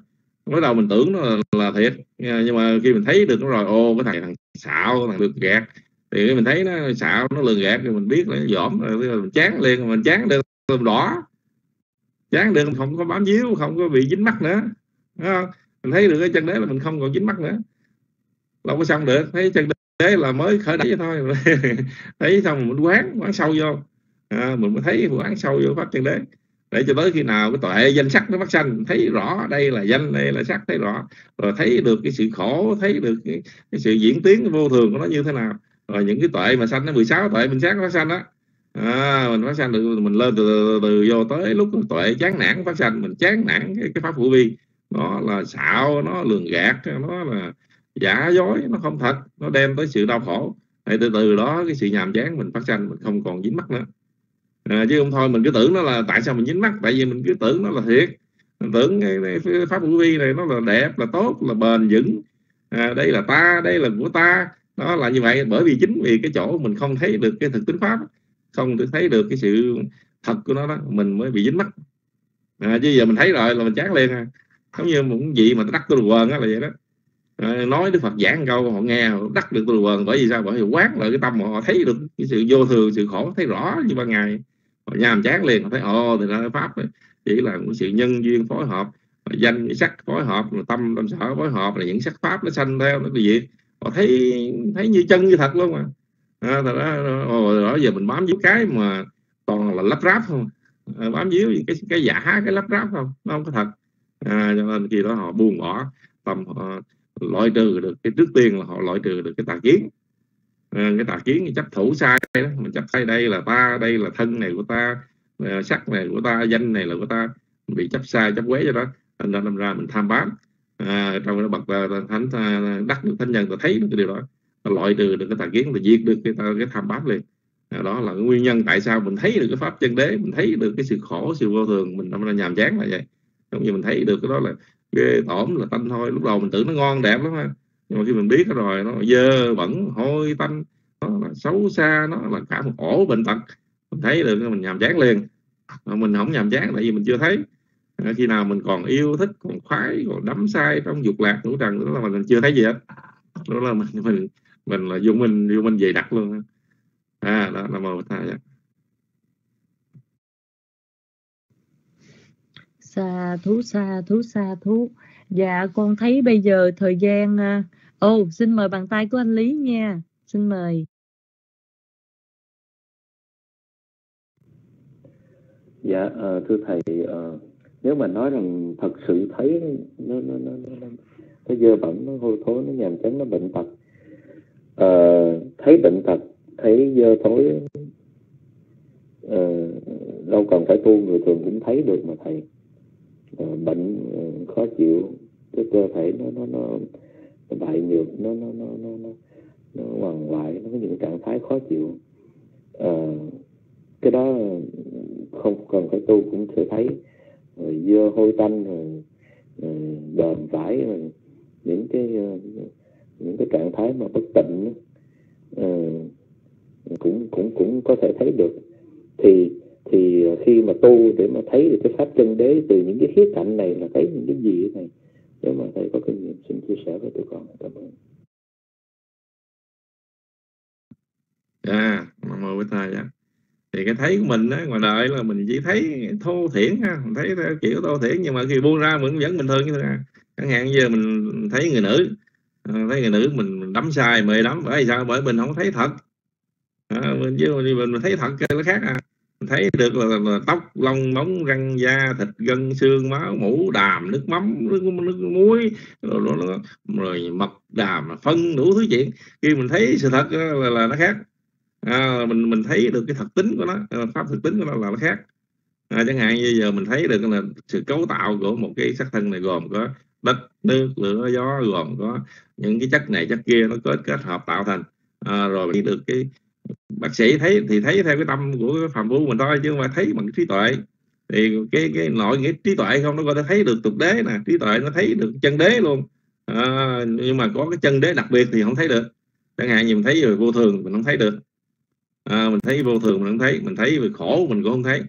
mới đầu mình tưởng nó là, là thiệt nhưng mà khi mình thấy được nó rồi ô cái thằng thằng xạo thằng được gạt. Thì mình thấy nó xạo nó lường gạt thì mình biết nó dỏm rồi mình chán liền mình chán được mình đỏ. Chán được không có bám víu không có bị dính mắt nữa không? mình thấy được cái chân đế là mình không còn dính mắt nữa. Đâu có xong được thấy chân đế là mới khởi đẩy thôi. Thấy xong mình quán quán sâu vô. À, mình mới thấy quán sâu vô pháp chân đế để cho tới khi nào cái tuệ danh sắc nó phát sanh thấy rõ đây là danh đây là sắc thấy rõ. Rồi thấy được cái sự khổ thấy được cái, cái sự diễn tiến vô thường của nó như thế nào. Rồi những cái tuệ mà sanh nó 16 tuệ mình sáng phát sanh đó à, mình phát sanh được mình lên từ, từ, từ vô tới lúc tuệ chán nản phát sanh mình chán nản cái, cái pháp hữu vi. Nó là xạo nó lường gạt nó là giả dối nó không thật nó đem tới sự đau khổ. Thì từ từ đó cái sự nhàm chán mình phát sanh mình không còn dính mắc nữa à, chứ không thôi mình cứ tưởng nó là tại sao mình dính mắt tại vì mình cứ tưởng nó là thiệt. Mình tưởng cái, cái pháp hữu vi này nó là đẹp là tốt là bền vững. À, đây là ta đây là của ta. Nó là như vậy bởi vì chính vì cái chỗ mình không thấy được cái thực tính pháp không được thấy được cái sự thật của nó đó mình mới bị dính mắt. À, chứ giờ mình thấy rồi là mình chán liền à. Giống như một gì mà đắc tôi quần á là vậy đó. À, nói đức phật giảng câu họ nghe họ đắc được tôi quần bởi vì sao? Bởi vì quán lại cái tâm họ thấy được cái sự vô thường sự khổ thấy rõ như ban ngày họ nhàm chán liền họ thấy ồ thì ra pháp chỉ là một sự nhân duyên phối hợp danh sắc phối hợp tâm tâm sở phối hợp là những sắc pháp nó sanh theo nó cái gì? Họ thấy thấy như chân như thật luôn mà. À, thật đó, rồi đó giờ mình bám víu cái mà toàn là lắp ráp không? À, bám víu cái cái giả cái lắp ráp không? Nó không có thật. À, cho nên khi đó họ buông bỏ tâm họ loại trừ được cái trước tiên là họ loại trừ được cái tà kiến. Ờ, cái tà kiến chấp thủ sai đó. mình chấp sai đây là ta đây là thân này của ta ờ, sắc này của ta danh này là của ta. Mình bị chấp sai chấp quế cho đó. Thành ra làm ra mình tham bám. À, trong đó bậc thánh đắc được thánh nhân ta thấy được cái điều đó. Loại trừ được cái tà kiến là diệt được cái, cái tham bám liền. À, đó là cái nguyên nhân tại sao mình thấy được cái pháp chân đế mình thấy được cái sự khổ sự vô thường mình nó nhàm chán là vậy. Giống như mình thấy được cái đó là ghê tởm là tanh thôi lúc đầu mình tưởng nó ngon đẹp lắm ha nhưng mà khi mình biết rồi, nó dơ bẩn, hôi, tanh nó là xấu xa, nó là cả một ổ bệnh tật. Mình thấy được mình nhàm chán liền. Mà mình không nhàm chán tại vì mình chưa thấy. Ờ, khi nào mình còn yêu thích, còn khoái, còn đắm say trong dục lạc ngũ trần đó là mình chưa thấy gì hết. Đó là mình mình mình là dùng mình dùng mình dày đặc luôn à đó là một thầy xa thú xa thú xa thú. Dạ con thấy bây giờ thời gian à, ồ oh, xin mời bàn tay của anh lý nha. Xin mời. Dạ uh, thưa thầy uh, nếu mà nói rằng thật sự thấy nó nó nó nó, nó, nó dơ bẩn nó hôi thối nó nhàm chán nó bệnh tật uh, thấy bệnh tật thấy dơ thối uh, đâu cần phải tu người thường cũng thấy được mà thầy. Uh, bệnh uh, khó chịu cái cơ thể nó nó nó, bại nhược nó nó nó nó nó, nó hoàng hoại nó có những trạng thái khó chịu. À, cái đó không cần phải tu cũng sẽ thấy. Rồi dơ hôi tanh rồi, rồi đờm vải rồi những cái ờ, những cái trạng thái mà bất tịnh à, cũng cũng cũng có thể thấy được. Thì thì khi mà tu để mà thấy được cái pháp chân đế từ những cái khía cạnh này là thấy những cái gì này nếu mà thầy có kinh nghiệm xin chia sẻ với tụi con. Cảm ơn. À nam mô với thầy dạ thì cái thấy của mình á ngoài đời là mình chỉ thấy thô thiển ha mình thấy theo kiểu thô thiển nhưng mà khi buông ra mình vẫn bình thường như thế nào chẳng hạn giờ mình thấy người nữ à, thấy người nữ mình, đắm sai mê đắm bởi sao? Bởi mình không thấy thật. À, mình mình, mình thấy thật cái nó khác à thấy được là, là, tóc lông móng răng da thịt gân xương máu mũ đàm nước mắm nước, nước muối rồi, rồi, rồi mật đàm phân đủ thứ chuyện. Khi mình thấy sự thật là, là nó khác. À, mình mình thấy được cái thật tính của nó ờ, pháp thực tính của nó là nó khác. À, chẳng hạn như giờ mình thấy được là sự cấu tạo của một cái xác thân này gồm có đất nước lửa gió gồm có những cái chất này chất kia nó kết kết hợp tạo thành. À, rồi mình được cái bác sĩ thấy thì thấy theo cái tâm của phạm phàm phu mình thôi chứ mà thấy bằng trí tuệ. Thì cái cái nội nghĩa trí tuệ không nó có thể thấy được tục đế nè trí tuệ nó thấy được chân đế luôn. À, nhưng mà có cái chân đế đặc biệt thì không thấy được. Chẳng hạn như mình thấy rồi vô thường mình không thấy được. À, mình thấy vô thường mình không thấy. Mình thấy về khổ mình cũng không thấy.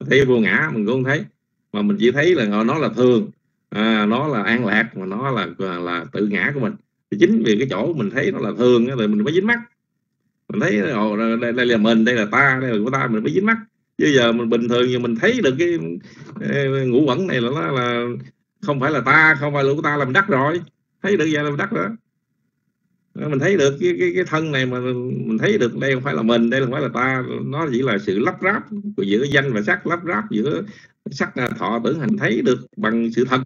Mình thấy vô ngã mình cũng không thấy. Mà mình chỉ thấy là nó là thường. À, nó là an lạc mà nó là là, là tự ngã của mình. Thì chính vì cái chỗ mình thấy nó là thường rồi mình mới dính mắt mình thấy ồ, đây, đây là mình đây là ta đây là của ta mình mới dính mắt. Chứ giờ mình bình thường như mình thấy được cái ngũ quẩn này là nó là không phải là ta không phải là của ta làm đắc rồi. Thấy được giờ làm đắc rồi mình thấy được cái cái cái thân này mà mình thấy được đây không phải là mình đây không phải là ta. Nó chỉ là sự lắp ráp của giữa danh và sắc lắp ráp giữa sắc thọ tưởng hành thấy được bằng sự thật.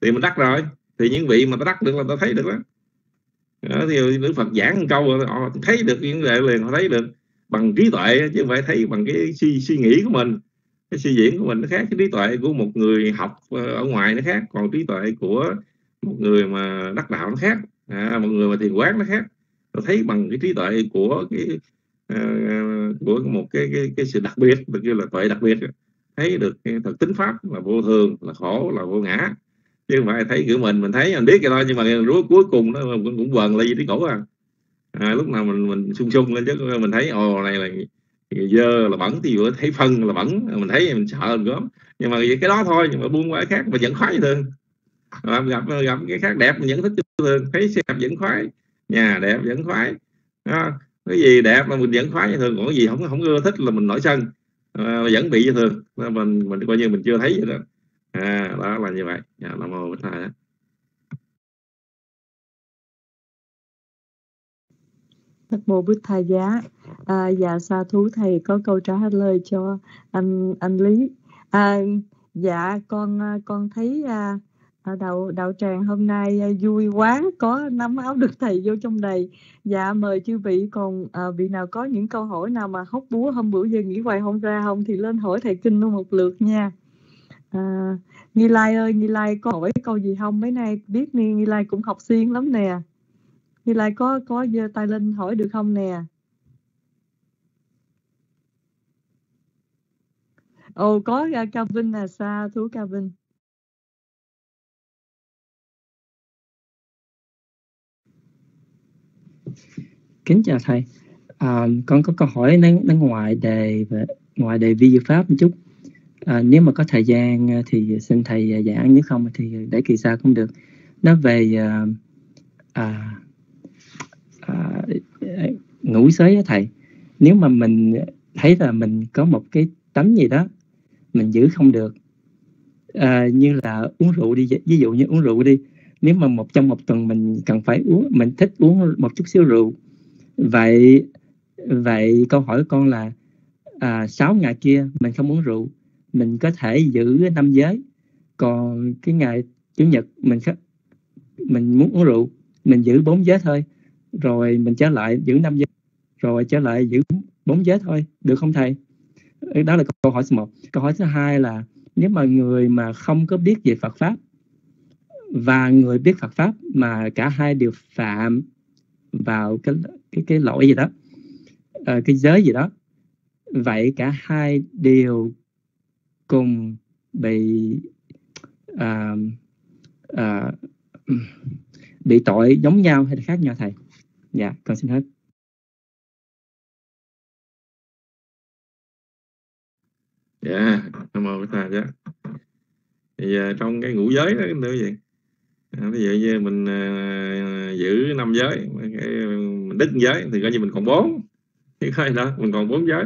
Thì mình đắc rồi. Thì những vị mà ta đắc được là ta thấy được đó, đó thì Đức Phật giảng một câu họ thấy được những đề liền họ thấy được bằng trí tuệ chứ không phải thấy bằng cái suy, suy nghĩ của mình. Cái suy diễn của mình nó khác cái trí tuệ của một người học ờ, ở ngoài nó khác còn trí tuệ của một người mà đắc đạo nó khác. À, một người mà thiền quán nó khác. Nó thấy bằng cái trí tuệ của cái uh, của một cái, cái cái sự đặc biệt được kêu là tuệ đặc biệt. Thấy được cái thật tính pháp là vô thường là khổ là vô ngã chứ không phải thấy kiểu mình mình thấy mình biết cái đó nhưng mà rúa cuối cùng nó cũng, cũng quần ly gì tí cổ à. à lúc nào mình mình sung sung lên chứ mình thấy ồ này là dơ là bẩn thì vừa thấy phân là bẩn mình thấy mình sợ mình gớm nhưng mà cái đó thôi nhưng mà buông qua cái khác mà vẫn khoái thường. Gặp gặp gặp cái khác đẹp mình vẫn thích thường. Thấy xe đẹp vẫn khoái nhà đẹp vẫn khoái. À, cái gì đẹp mà mình vẫn khoái như thường còn cái gì không không ưa thích là mình nổi sân. À, vẫn bị như thường. Mình mình coi như mình chưa thấy vậy đó à, đó là như vậy dạ, nam mô bích thầy Nam mô Bích Tha Giá. À, dạ sa thú thầy có câu trả lời cho anh anh Lý. À, dạ con con thấy à, à đạo đạo tràng hôm nay à, vui quá có nắm áo được thầy vô trong đầy. Dạ mời chư vị còn à, vị nào có những câu hỏi nào mà hóc búa hôm bữa giờ nghĩ hoài không ra không thì lên hỏi thầy kinh luôn một lượt nha. À, Nghi Lai ơi, Nghi Lai có hỏi câu gì không? Mấy nay biết Nghi, Nghi Lai cũng học xuyên lắm nè. Nghi Lai có có giơ tay lên hỏi được không nè? Ồ, có uh, Calvin là xa thú Calvin. Kính chào thầy. À, con có câu hỏi nó, nó ngoài đề về ngoài đề vi diệu pháp một chút À, nếu mà có thời gian ờ, thì xin thầy ờ, giảng nếu không thì để kỳ sau cũng được. Nó về ờ, à, à, à, ngủ xới thầy. Nếu mà mình thấy là mình có một cái tánh gì đó mình giữ không được à, như là uống rượu đi ví dụ như uống rượu đi nếu mà một trong một tuần mình cần phải uống mình thích uống một chút xíu rượu vậy vậy câu hỏi của con là à, 6 ngày kia mình không uống rượu mình có thể giữ năm giới. Còn cái ngày chủ nhật mình khắc, mình muốn uống rượu mình giữ bốn giới thôi. Rồi mình trở lại giữ năm giới. Rồi trở lại giữ bốn giới thôi. Được không thầy? Đó là câu hỏi số một. Câu hỏi thứ hai là nếu mà người mà không có biết về Phật pháp và người biết Phật pháp mà cả hai đều phạm vào cái cái cái lỗi gì đó ờ, cái giới gì đó vậy cả hai đều cùng bị à, à, bị tội giống nhau hay là khác nhau thầy? Dạ con xin hết. Dạ cảm ơn thầy dạ thì à, trong cái ngũ giới đó nữa vậy. à, ví dụ như mình uh, giữ năm giới à, mình đứt giới thì coi như mình còn bốn. Thì coi đó mình còn bốn giới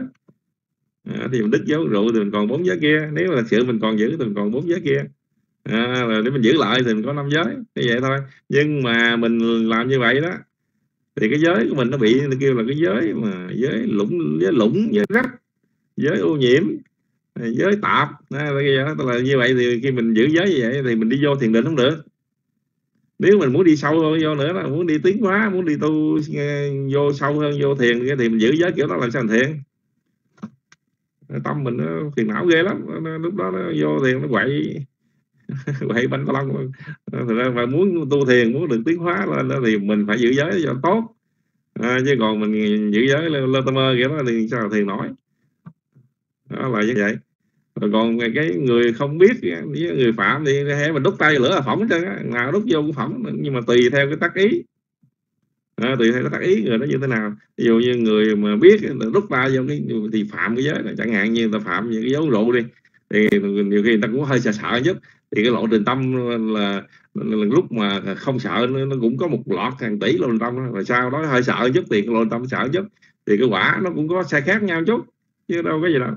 à, thì mình đứt giới rượu thì mình còn bốn giới kia. Nếu là sự mình còn giữ thì mình còn bốn giới kia. À, là nếu mình giữ lại thì mình có năm giới. Như vậy thôi. Nhưng mà mình làm như vậy đó thì cái giới của mình nó bị nó kêu là cái giới mà giới lũng giới lũng giới rách giới ô nhiễm à, giới tạp. À, là như vậy thì khi mình giữ giới như vậy thì mình đi vô thiền định không được. Nếu mình muốn đi sâu vô nữa là muốn đi tiến hóa muốn đi tu à, vô sâu hơn vô thiền thì mình giữ giới kiểu đó làm sao thành thiện Ờ, tâm mình nó phiền não ghê lắm. Lúc đó nó vô thiền nó quậy. Quậy bánh ba lông. Ờ, Và muốn tu thiền muốn được tiến hóa lên đó thì mình phải giữ giới cho tốt. À, chứ còn mình giữ giới lên tâm mơ kiểu đó thì sao thiền nổi. Đó là như vậy. Rồi còn cái người không biết với người phạm thì hay mình đút tay lửa là phỏng chứ nào đút vô cũng phỏng nhưng mà tùy theo cái tác ý à, tùy theo cái tác ý người đó như thế nào? Ví dụ như người mà biết rút tay vô cái thì phạm cái giới chẳng hạn như người ta phạm những cái dấu rượu đi thì nhiều khi người ta cũng hơi sợ sợ chút thì cái lộ trình tâm là, là lúc mà không sợ nó, nó cũng có một lọt hàng tỷ lộ trình tâm rồi sau đó hơi sợ chút thì cái lộ trình tâm sợ chút thì cái quả nó cũng có sai khác nhau chút chứ đâu có gì đâu.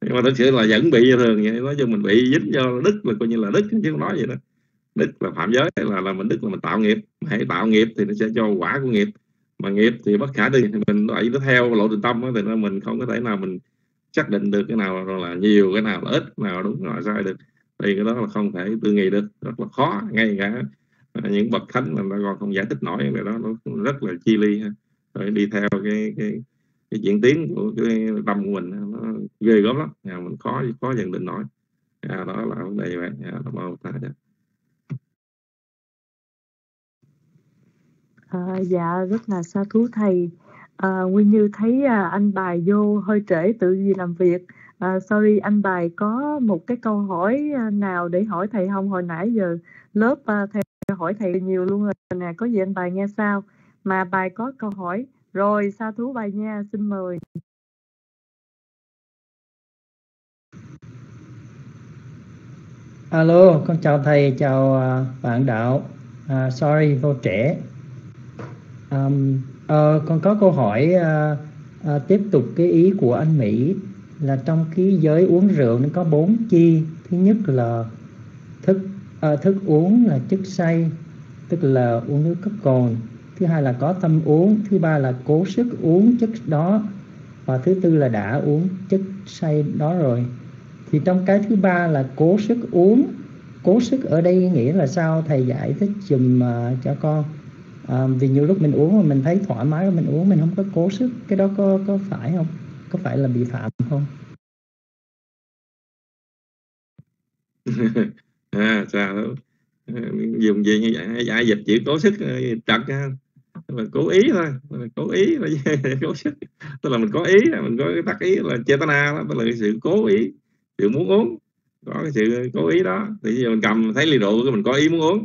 Nhưng mà thực sự là vẫn bị như thường vậy nói chung mình bị dính do đức là coi như là đức chứ không nói vậy đó đức là phạm giới là là mình đức là mình tạo nghiệp. Hãy tạo nghiệp thì nó sẽ cho quả của nghiệp. Mà nghiệp thì bất khả đi thì mình đẩy nó theo lộ trình tâm đó, thì nó mình không có thể nào mình xác định được cái nào là nhiều cái nào là ít nào đúng nào sai được. Thì cái đó là không thể tư nghị được rất là khó ngay cả à, những bậc thánh mà còn không giải thích nổi cái đó nó rất là chi ly rồi đi theo cái cái cái diễn tiến của cái tâm của mình nó ghê gớm lắm. À, mình khó khó nhận định nổi. À, đó là vấn đề vậy. À, À, dạ rất là xa thú thầy. À, Nguyên Như thấy à, anh bài vô hơi trễ tự gì làm việc. À, sorry anh bài có một cái câu hỏi à, nào để hỏi thầy không? Hồi nãy giờ lớp à, thầy hỏi thầy nhiều luôn rồi. Nè có gì anh bài nghe sao? Mà bài có câu hỏi. Rồi sa thú bài nha xin mời. Alo con chào thầy chào à, bạn đạo. À, sorry vô trễ um, uh, con có câu hỏi uh, uh, tiếp tục cái ý của anh Mỹ là trong cái giới uống rượu nó có bốn chi. Thứ nhất là thức uh, thức uống là chất say tức là uống nước có cồn. Thứ hai là có tâm uống. Thứ ba là cố sức uống chất đó. Và thứ tư là đã uống chất say đó rồi. Thì trong cái thứ ba là cố sức uống. Cố sức ở đây nghĩa là sao? Thầy giải thích dùm uh, cho con à, vì nhiều lúc mình uống mà mình thấy thoải mái mình uống mình không có cố sức. Cái đó có có phải không? Có phải là bị phạm không? À sao? À, dùng gì như vậy? Ai dịch chữ cố sức à, trật mình cố ý thôi. Mình cố ý là cố sức. Tức là mình có ý mình có cái tác ý là chetana đó tức là cái sự cố ý sự muốn uống. Có cái sự cố ý đó. Thì giờ mình cầm thấy ly rượu cái mình có ý muốn uống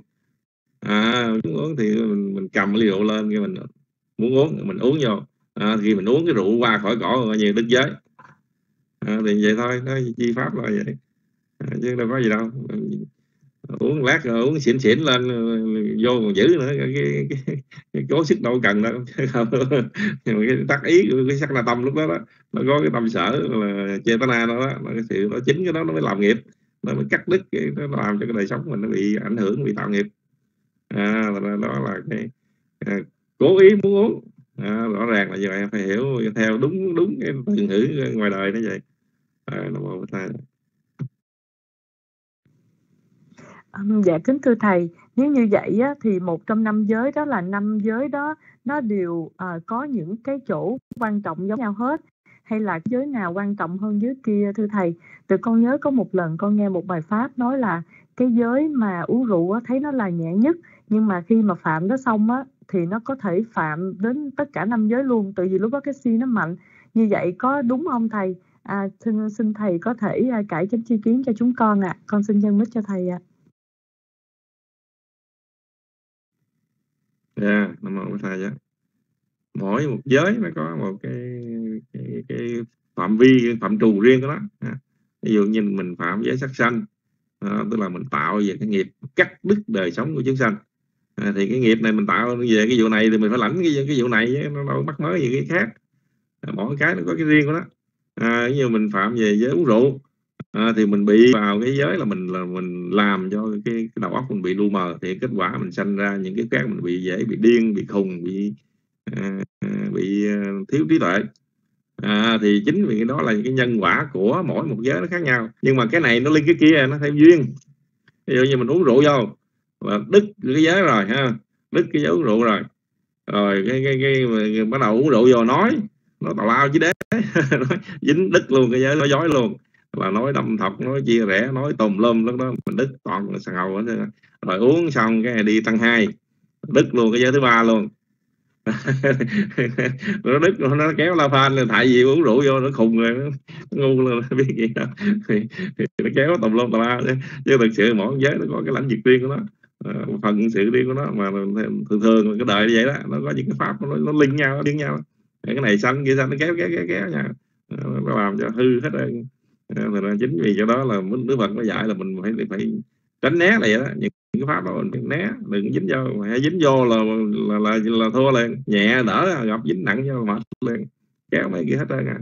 à muốn uống thì mình, mình cầm ly rượu lên cái mình muốn uống mình uống vô. À, khi mình uống cái rượu qua khỏi cỏ coi như đứt giới. À, thì vậy thôi nó chi pháp là vậy. À, chứ đâu có gì đâu. Uống lát rồi uống xỉn xỉn lên vô còn giữ nữa cái, cái, cái, cái cố sức đâu cần đâu. Nhưng mà cái tác ý của cái sắc là tâm lúc đó, đó nó có cái tâm sở là chetana đó, đó là cái sự nó chính cái đó nó mới làm nghiệp. Nó mới cắt đứt cái nó làm cho cái đời sống mình nó bị ảnh hưởng bị tạo nghiệp à, đó là cái à, cố ý muốn uống. À, rõ ràng là như vậy phải hiểu theo đúng đúng cái từ ngữ ngoài đời nó vậy. À, nó dạ kính thưa thầy. Nếu như vậy á, thì một trong năm giới đó là năm giới đó nó đều à, có những cái chỗ quan trọng giống nhau hết. Hay là giới nào quan trọng hơn giới kia thưa thầy? Từ con nhớ có một lần con nghe một bài pháp nói là cái giới mà uống rượu á, thấy nó là nhẹ nhất nhưng mà khi mà phạm đó xong á thì nó có thể phạm đến tất cả năm giới luôn tại vì lúc đó cái si nó mạnh. Như vậy có đúng không thầy? À, xin, xin thầy có thể à, cải chánh chi kiến cho chúng con ạ. À. con xin nhân mít cho thầy ạ. À. dạ nam mô thầy dạ mỗi một giới nó có một cái cái, cái phạm vi phạm trù riêng của nó. Dạ. Ví dụ như mình phạm giới sắc sanh à, tức là mình tạo về cái nghiệp cắt đứt đời sống của chúng sanh à, thì cái nghiệp này mình tạo về cái vụ này thì mình phải lãnh cái cái vụ này nó đâu mắc mới gì cái khác. À, mỗi cái nó có cái riêng của nó. Ờ, à, như mình phạm về giới uống rượu à, thì mình bị vào cái giới là mình là mình làm cho cái, cái đầu óc mình bị lu mờ thì kết quả mình sanh ra những cái khác mình bị dễ bị điên bị khùng bị à, bị thiếu trí tuệ. À, thì chính vì cái đó là cái nhân quả của mỗi một giới nó khác nhau. Nhưng mà cái này nó liên cái kia nó theo duyên. Ví dụ như mình uống rượu vô là đứt cái giới rồi ha. Đứt cái giới uống rượu rồi. Rồi cái cái cái, cái, cái bắt đầu uống rượu vô nói. Nó tào lao chứ đế. Dính đứt luôn cái giới nó dối luôn. Là nói đâm thọc nói chia rẽ nói tùm lum lúc đó mình đứt toàn là sàn hầu rồi uống xong cái đi tăng hai. Đứt luôn cái giới thứ ba luôn. Nó đứt nó kéo la phan là tại vì uống rượu vô nó khùng rồi nó, ngu luôn biết gì đâu. Thì, thì nó kéo tùm lum tà la chứ thực sự mỗi giới nó có cái lãnh vực riêng của nó. Ờ, phần sự đi của nó mà thường thường cái đời như vậy đó nó có những cái pháp nó, nó linh nhau liên nhau cái này xanh kia xanh nó kéo kéo kéo kéo nha ờ, nó làm cho hư hết rồi. Ờ, Thành ra chính vì cho đó là Đức Phật nó dạy là mình phải phải tránh né này đó. Những cái pháp đó mình phải né đừng dính vô. Hay dính vô là là là, là thua liền. Nhẹ đỡ gặp dính nặng vô mệt liền. Kéo mấy kia hết trơn à.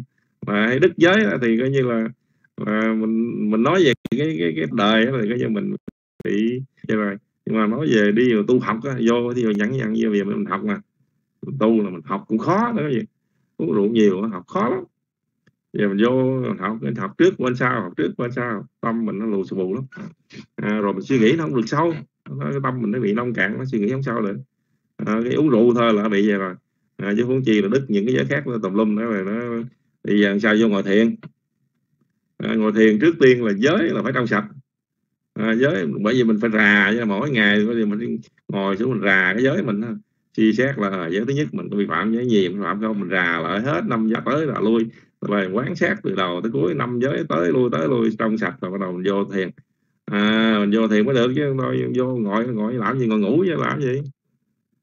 Mà đức giới thì coi như là, là mình mình nói về cái cái cái đời thì coi như mình bị vậy rồi nhưng mà nói về đi vào tu học á, vô thì nhẫn nhẫn vô về mình học mà. Tu là mình học cũng khó nữa gì? Uống rượu nhiều học khó lắm. Giờ mình vô học học trước quên sau học trước quên sau tâm mình nó lù xù bù lắm. À, rồi mình suy nghĩ nó không được sâu. Cái tâm mình nó bị nông cạn nó suy nghĩ không sâu được à, cái uống rượu thôi là bị vậy rồi. À, chứ huống chi là đứt những cái giới khác nó tùm lum nữa rồi nó bây giờ sao vô ngồi thiền? À, ngồi thiền trước tiên là giới là phải trong sạch à, giới bởi vì mình phải rà mỗi ngày có mình ngồi xuống mình rà cái giới mình suy xét là giới thứ nhất mình có vi phạm giới gì vi phạm không mình rà lại hết năm giới tới là lui. Rồi quán sát từ đầu tới cuối năm giới tới lui tới lui trong sạch rồi bắt đầu mình vô thiền. À mình vô thiền mới được chứ thôi vô ngồi ngồi làm gì ngồi ngủ chứ làm gì?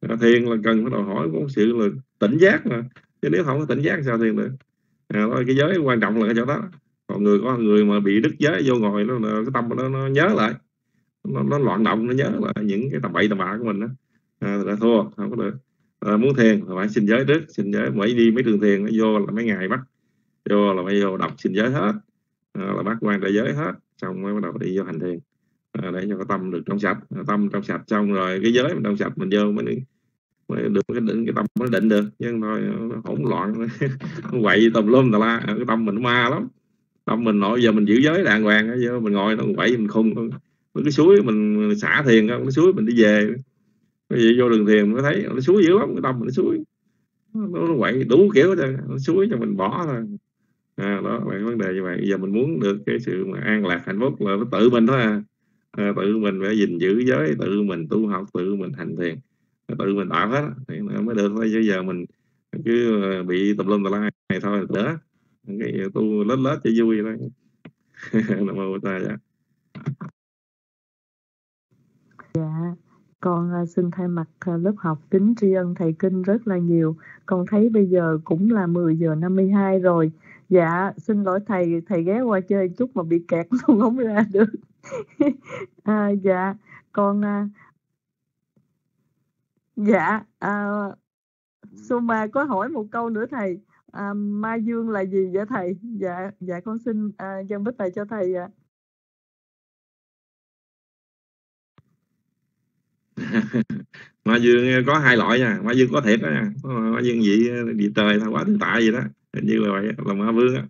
À, thiền là cần phải đòi hỏi có sự là tỉnh giác mà chứ nếu không có tỉnh giác sao thiền được? À, cái giới quan trọng là cái chỗ đó còn người có người mà bị đứt giới vô ngồi nó cái tâm nó, nó nhớ lại. Nó, nó loạn động nó nhớ lại những cái tầm bậy tầm bạ của mình đó à, là thua không có được. À, muốn thiền phải xin giới trước xin giới. Mấy đi mấy trường thiền nó vô là mấy ngày bắt. Vô là phải vô đọc xin giới hết. À, là bắt quan đại giới hết. Xong mới bắt đầu đi vô hành thiền. À, để cho cái tâm được trong sạch. À, tâm trong sạch xong rồi cái giới mình trong sạch mình vô mới mới được cái định cái tâm mới định được. Chứ thôi nó hỗn loạn nó quậy tùm lum tà la. À, cái tâm mình nó ma lắm không mình nội giờ mình giữ giới đàng hoàng giờ mình ngồi nó quậy mình khùng cái suối mình xả thiền cái suối mình đi về. Cái gì vô đường thiền mới thấy nó suối dữ lắm cái tâm mình nó suối. Nó, nó quậy đủ kiểu cho nó suối cho mình bỏ thôi. À, đó là vấn đề như vậy. Giờ mình muốn được cái sự mà an lạc hạnh phúc là nó tự mình thôi à. à tự mình phải gìn giữ giới tự mình tu học tự mình hành thiền. Tự mình tạo hết thì mới được thôi chứ giờ mình cứ ờ, bị tùm lum tà la này thôi đỡ cái tu lết lết cho vui thôi. Nam mô ta dạ dạ con à, xin thay mặt à, lớp học kính tri ân thầy kinh rất là nhiều. Con thấy bây giờ cũng là 10 giờ 52 rồi. Dạ xin lỗi thầy thầy ghé qua chơi chút mà bị kẹt không không ra được. À, dạ con à, dạ à, Suma có hỏi một câu nữa thầy à, ma dương là gì vậy thầy? Dạ dạ con xin à, dân bích thầy cho thầy ạ. Ma dương có hai loại nha. Ma dương có thiệt đó nha. Ma dương vị vị trời quá thiên tại gì đó. Hình như là vậy là ma vương á.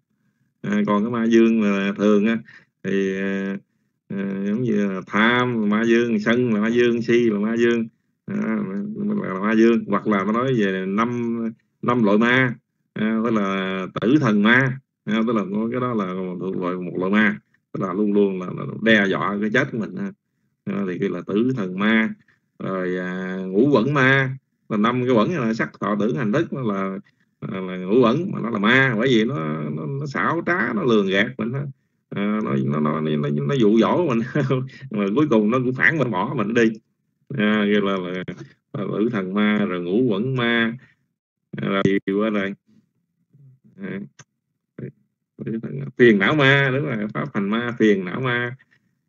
À, còn cái ma dương là thường á thì à, à giống như là tham là ma dương sân là ma dương si là ma dương. À, là ma dương. Hoặc là nó nói về năm năm loại ma à, tức là tử thần ma. À, tức là cái đó là thuộc loại một loại ma. Tức là luôn luôn là, là đe dọa cái chết của mình à, thì kêu là tử thần ma rồi à, ngũ quẩn ma. Là năm cái quẩn là sắc thọ tưởng hành thức là à, là ngũ quẩn mà nó là ma. Bởi vì nó nó, nó xảo trá nó lường gạt mình nó À, nó, nó, nó, nó, nó dụ dỗ mình. Mà cuối cùng nó cũng phản mình bỏ mình đi. À, là, là, là, là tử thần ma rồi ngũ quẩn ma. Rồi gì qua rồi phiền não ma đúng rồi pháp thành ma phiền não ma.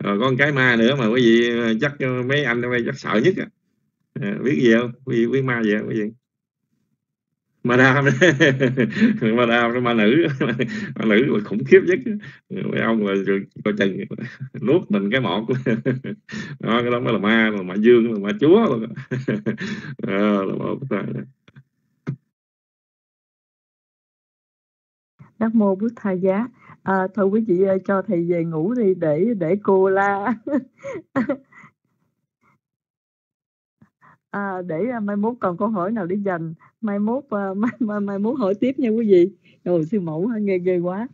Rồi con cái ma nữa mà quý vị ờ, chắc mấy anh ở đây chắc sợ nhất á. À, biết gì không? Quý vị biết ma gì không? Quý vị. Ma đam ma đam nó ma nữ. Ma nữ là khủng khiếp nhất mấy ông là coi chừng nuốt mình cái mọt. Đó cái đó mới là ma mà ma dương mà ma chúa à, Nam mô Bút Tha Giá. À, thôi quý vị ơi, cho thầy về ngủ đi để để cô la. à, để à, mai mốt còn câu hỏi nào để dành mai mốt uh, mai, mai, mai mốt hỏi tiếp nha quý vị rồi sư mẫu nghe ghê quá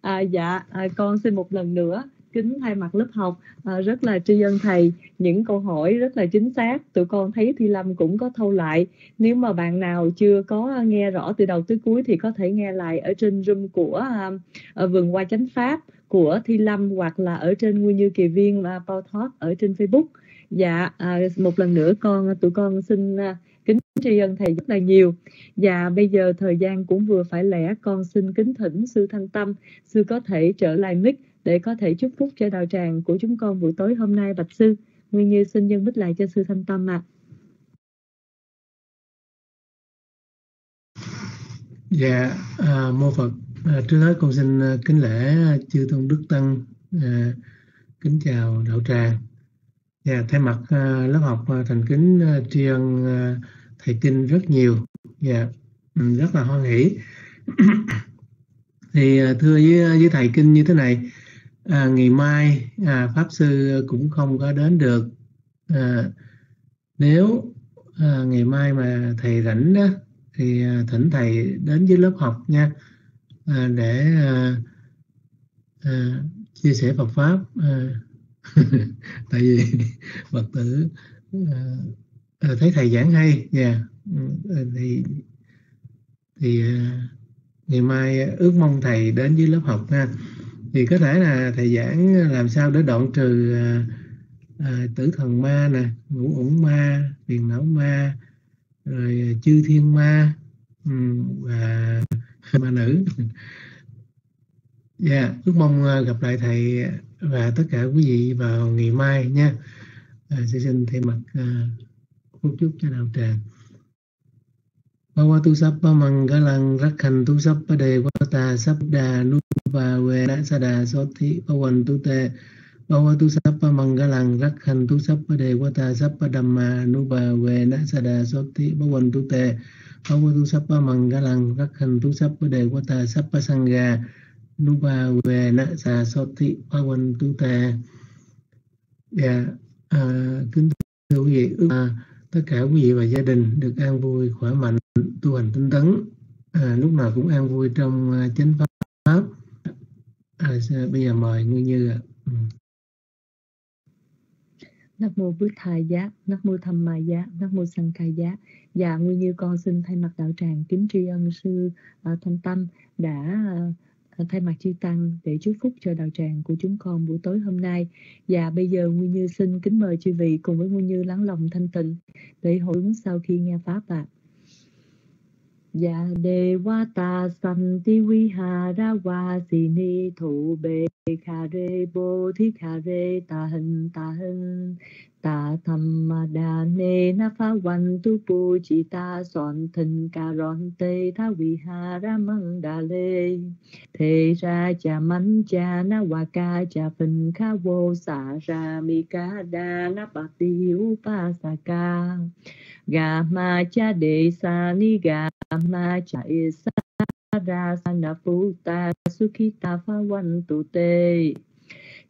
à, dạ à, con xin một lần nữa kính thay mặt lớp học. À, rất là tri ân thầy. Những câu hỏi rất là chính xác. Tụi con thấy thi lâm cũng có thâu lại. Nếu mà bạn nào chưa có nghe rõ từ đầu tới cuối thì có thể nghe lại ở trên room của à, ở vườn hoa chánh pháp của thi lâm hoặc là ở trên nguyên như kỳ viên và bao thoát ở trên facebook. Dạ à, một lần nữa con tụi con xin à, kính tri ân thầy rất là nhiều. Và bây giờ thời gian cũng vừa phải lẽ con xin kính thỉnh sư thanh tâm. Sư có thể trở lại mic để có thể chúc phúc cho đạo tràng của chúng con buổi tối hôm nay bạch sư. Nguyên như xin dân bích lại cho sư thanh tâm ạ. À. dạ à, mô phật à, trước hết con xin à, kính lễ à, chư tôn đức tăng à, kính chào đạo tràng. Và thay mặt à, lớp học à, thành kính à, tri ân à, thầy kinh rất nhiều. Dạ rất là hoan hỷ. Thì à, thưa với với thầy kinh như thế này à, ngày mai à, pháp sư cũng không có đến được. À, nếu à, ngày mai mà thầy rảnh đó thì à, thỉnh thầy đến với lớp học nha. À, để à, à, chia sẻ Phật pháp à, tại vì Phật tử à, à, thấy thầy giảng hay dạ. Yeah. Thì thì à, ngày mai ước mong thầy đến với lớp học nha thì có thể là thầy giảng làm sao để đoạn trừ à, à, tử thần ma nè ngũ uẩn ma phiền não ma rồi chư thiên ma và ma nữ. Dạ yeah, ước mong à, gặp lại thầy và tất cả quý vị vào ngày mai nha. À, xin thay mặt à, phúc chúc cho đạo tràng. Bhavatu Sappa Mangalang Rakhantu Sappa Devata Sabda Nupa Vena Sada Soti Bhavantu Te Bhavatu Sappa Mangalang Rakhantu Sappa Devata Sappa Dhamma Nupa Vena Sada Soti Bhavantu Te Bhavatu Sappa Mangalang Rakhantu Sappa Devata Sappa Sangha Nupa Vena Sada Soti Bhavantu Te Dạ, à, kính thưa quý vị, ước à, tất cả quý vị và gia đình được an vui, khỏe mạnh, tu hành tinh tấn, à, lúc nào cũng an vui trong uh, chánh pháp. À, bây giờ mời Nguyên Như ạ. Ừ. Nam mô Bụt Thầy Giá, Nam mô Thầm Ma Giá, Nam mô Sang Khai Giá. Dạ, Nguyên Như con xin thay mặt đạo tràng kính tri ân sư uh, Thanh Tâm đã uh, thay mặt chư tăng để chúc phúc cho đạo tràng của chúng con buổi tối hôm nay và bây giờ nguyên như xin kính mời chư vị cùng với nguyên như lắng lòng thanh tịnh để hồi hướng sau khi nghe pháp ạ à. Dạ đề wa ta san ti vi ha ra wa si ni thủ bề kha re bồ thi kha re ta hình ta hình ta tham ma đa ne na pha văn tu pu chi ta son thân ca ron tê tha vi ha ra măng đà lê. Thế ra cha man cha na wa ca cha phình kha vô sa ra mi ca đa na pa ti u pa sa ca. Ga ma cha de sa ni ga ma cha e sa ra sa na pu ta su ki ta pha văn tu tê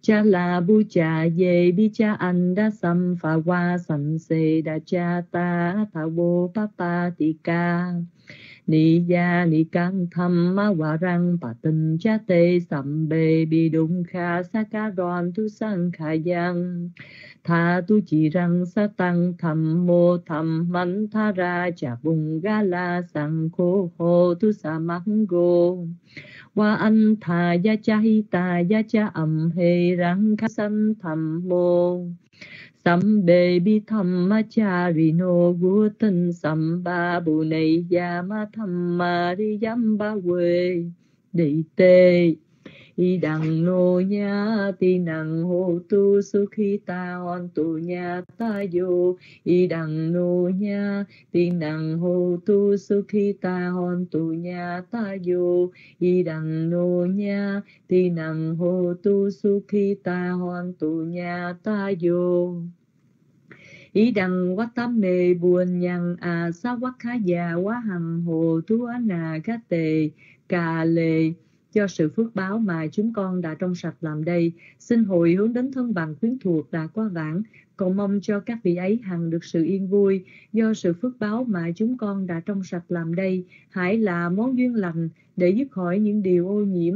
cha la bu cha ye bi cha an da sam pha wa sam se da cha ta tha wo pa pa ti ca. Ni ya ni căng tham ma wa răng pa tinh cha te sam be bi đung kha sa ca ron tu sang kha yang tha tu chỉ răng sa tăng tham mô tham man tha ra cha bung ga la sang khô ho tu sa mang go wa an tha ya cha hi ta ya cha am he rang kha san tham mô. Sam bê bi tham ma cha ri no gu tân sam ba bu này ya ma tham ma ri yam ba quê. Đi tê y đằng nô nha ti nằng hô tu su khi ta hòn tù nhà ta hontu y đằng nô nha ti nằng hô tu su khi ta hòn tù nhà ta hontu y đằng nô nha ti nằng hô tu su khi ta on tu nha ta tayo ý đằng quá tâm mê buồn nhằn à sa quá khá già, quá hằng hồ thú nà khá tề, cà lề cho sự phước báo mà chúng con đã trong sạch làm đây. Xin hồi hướng đến thân bằng quyến thuộc đã qua vãng. Cầu mong cho các vị ấy hằng được sự yên vui. Do sự phước báo mà chúng con đã trong sạch làm đây hãy là món duyên lành để dứt khỏi những điều ô nhiễm.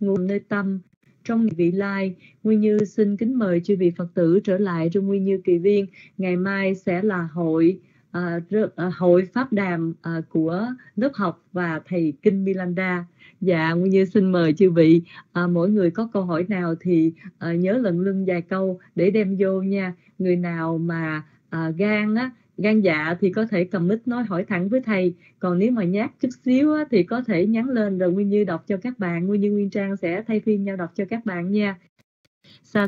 Nguồn nơi tâm trong vị lai nguyên như xin kính mời chư vị phật tử trở lại trong nguyên như kỳ viên. Ngày mai sẽ là hội uh, hội pháp đàm uh, của lớp học và thầy kinh Milanda dạ nguyên như xin mời chư vị. À, mỗi người có câu hỏi nào thì à, nhớ lần lưng vài câu để đem vô nha. Người nào mà à, gan á gan dạ thì có thể cầm mic nói hỏi thẳng với thầy. Còn nếu mà nhát chút xíu á, thì có thể nhắn lên rồi nguyên như đọc cho các bạn. Nguyên như nguyên trang sẽ thay phiên nhau đọc cho các bạn nha. Sa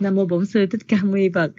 nam mô bổn sư thích ca mâu ni phật.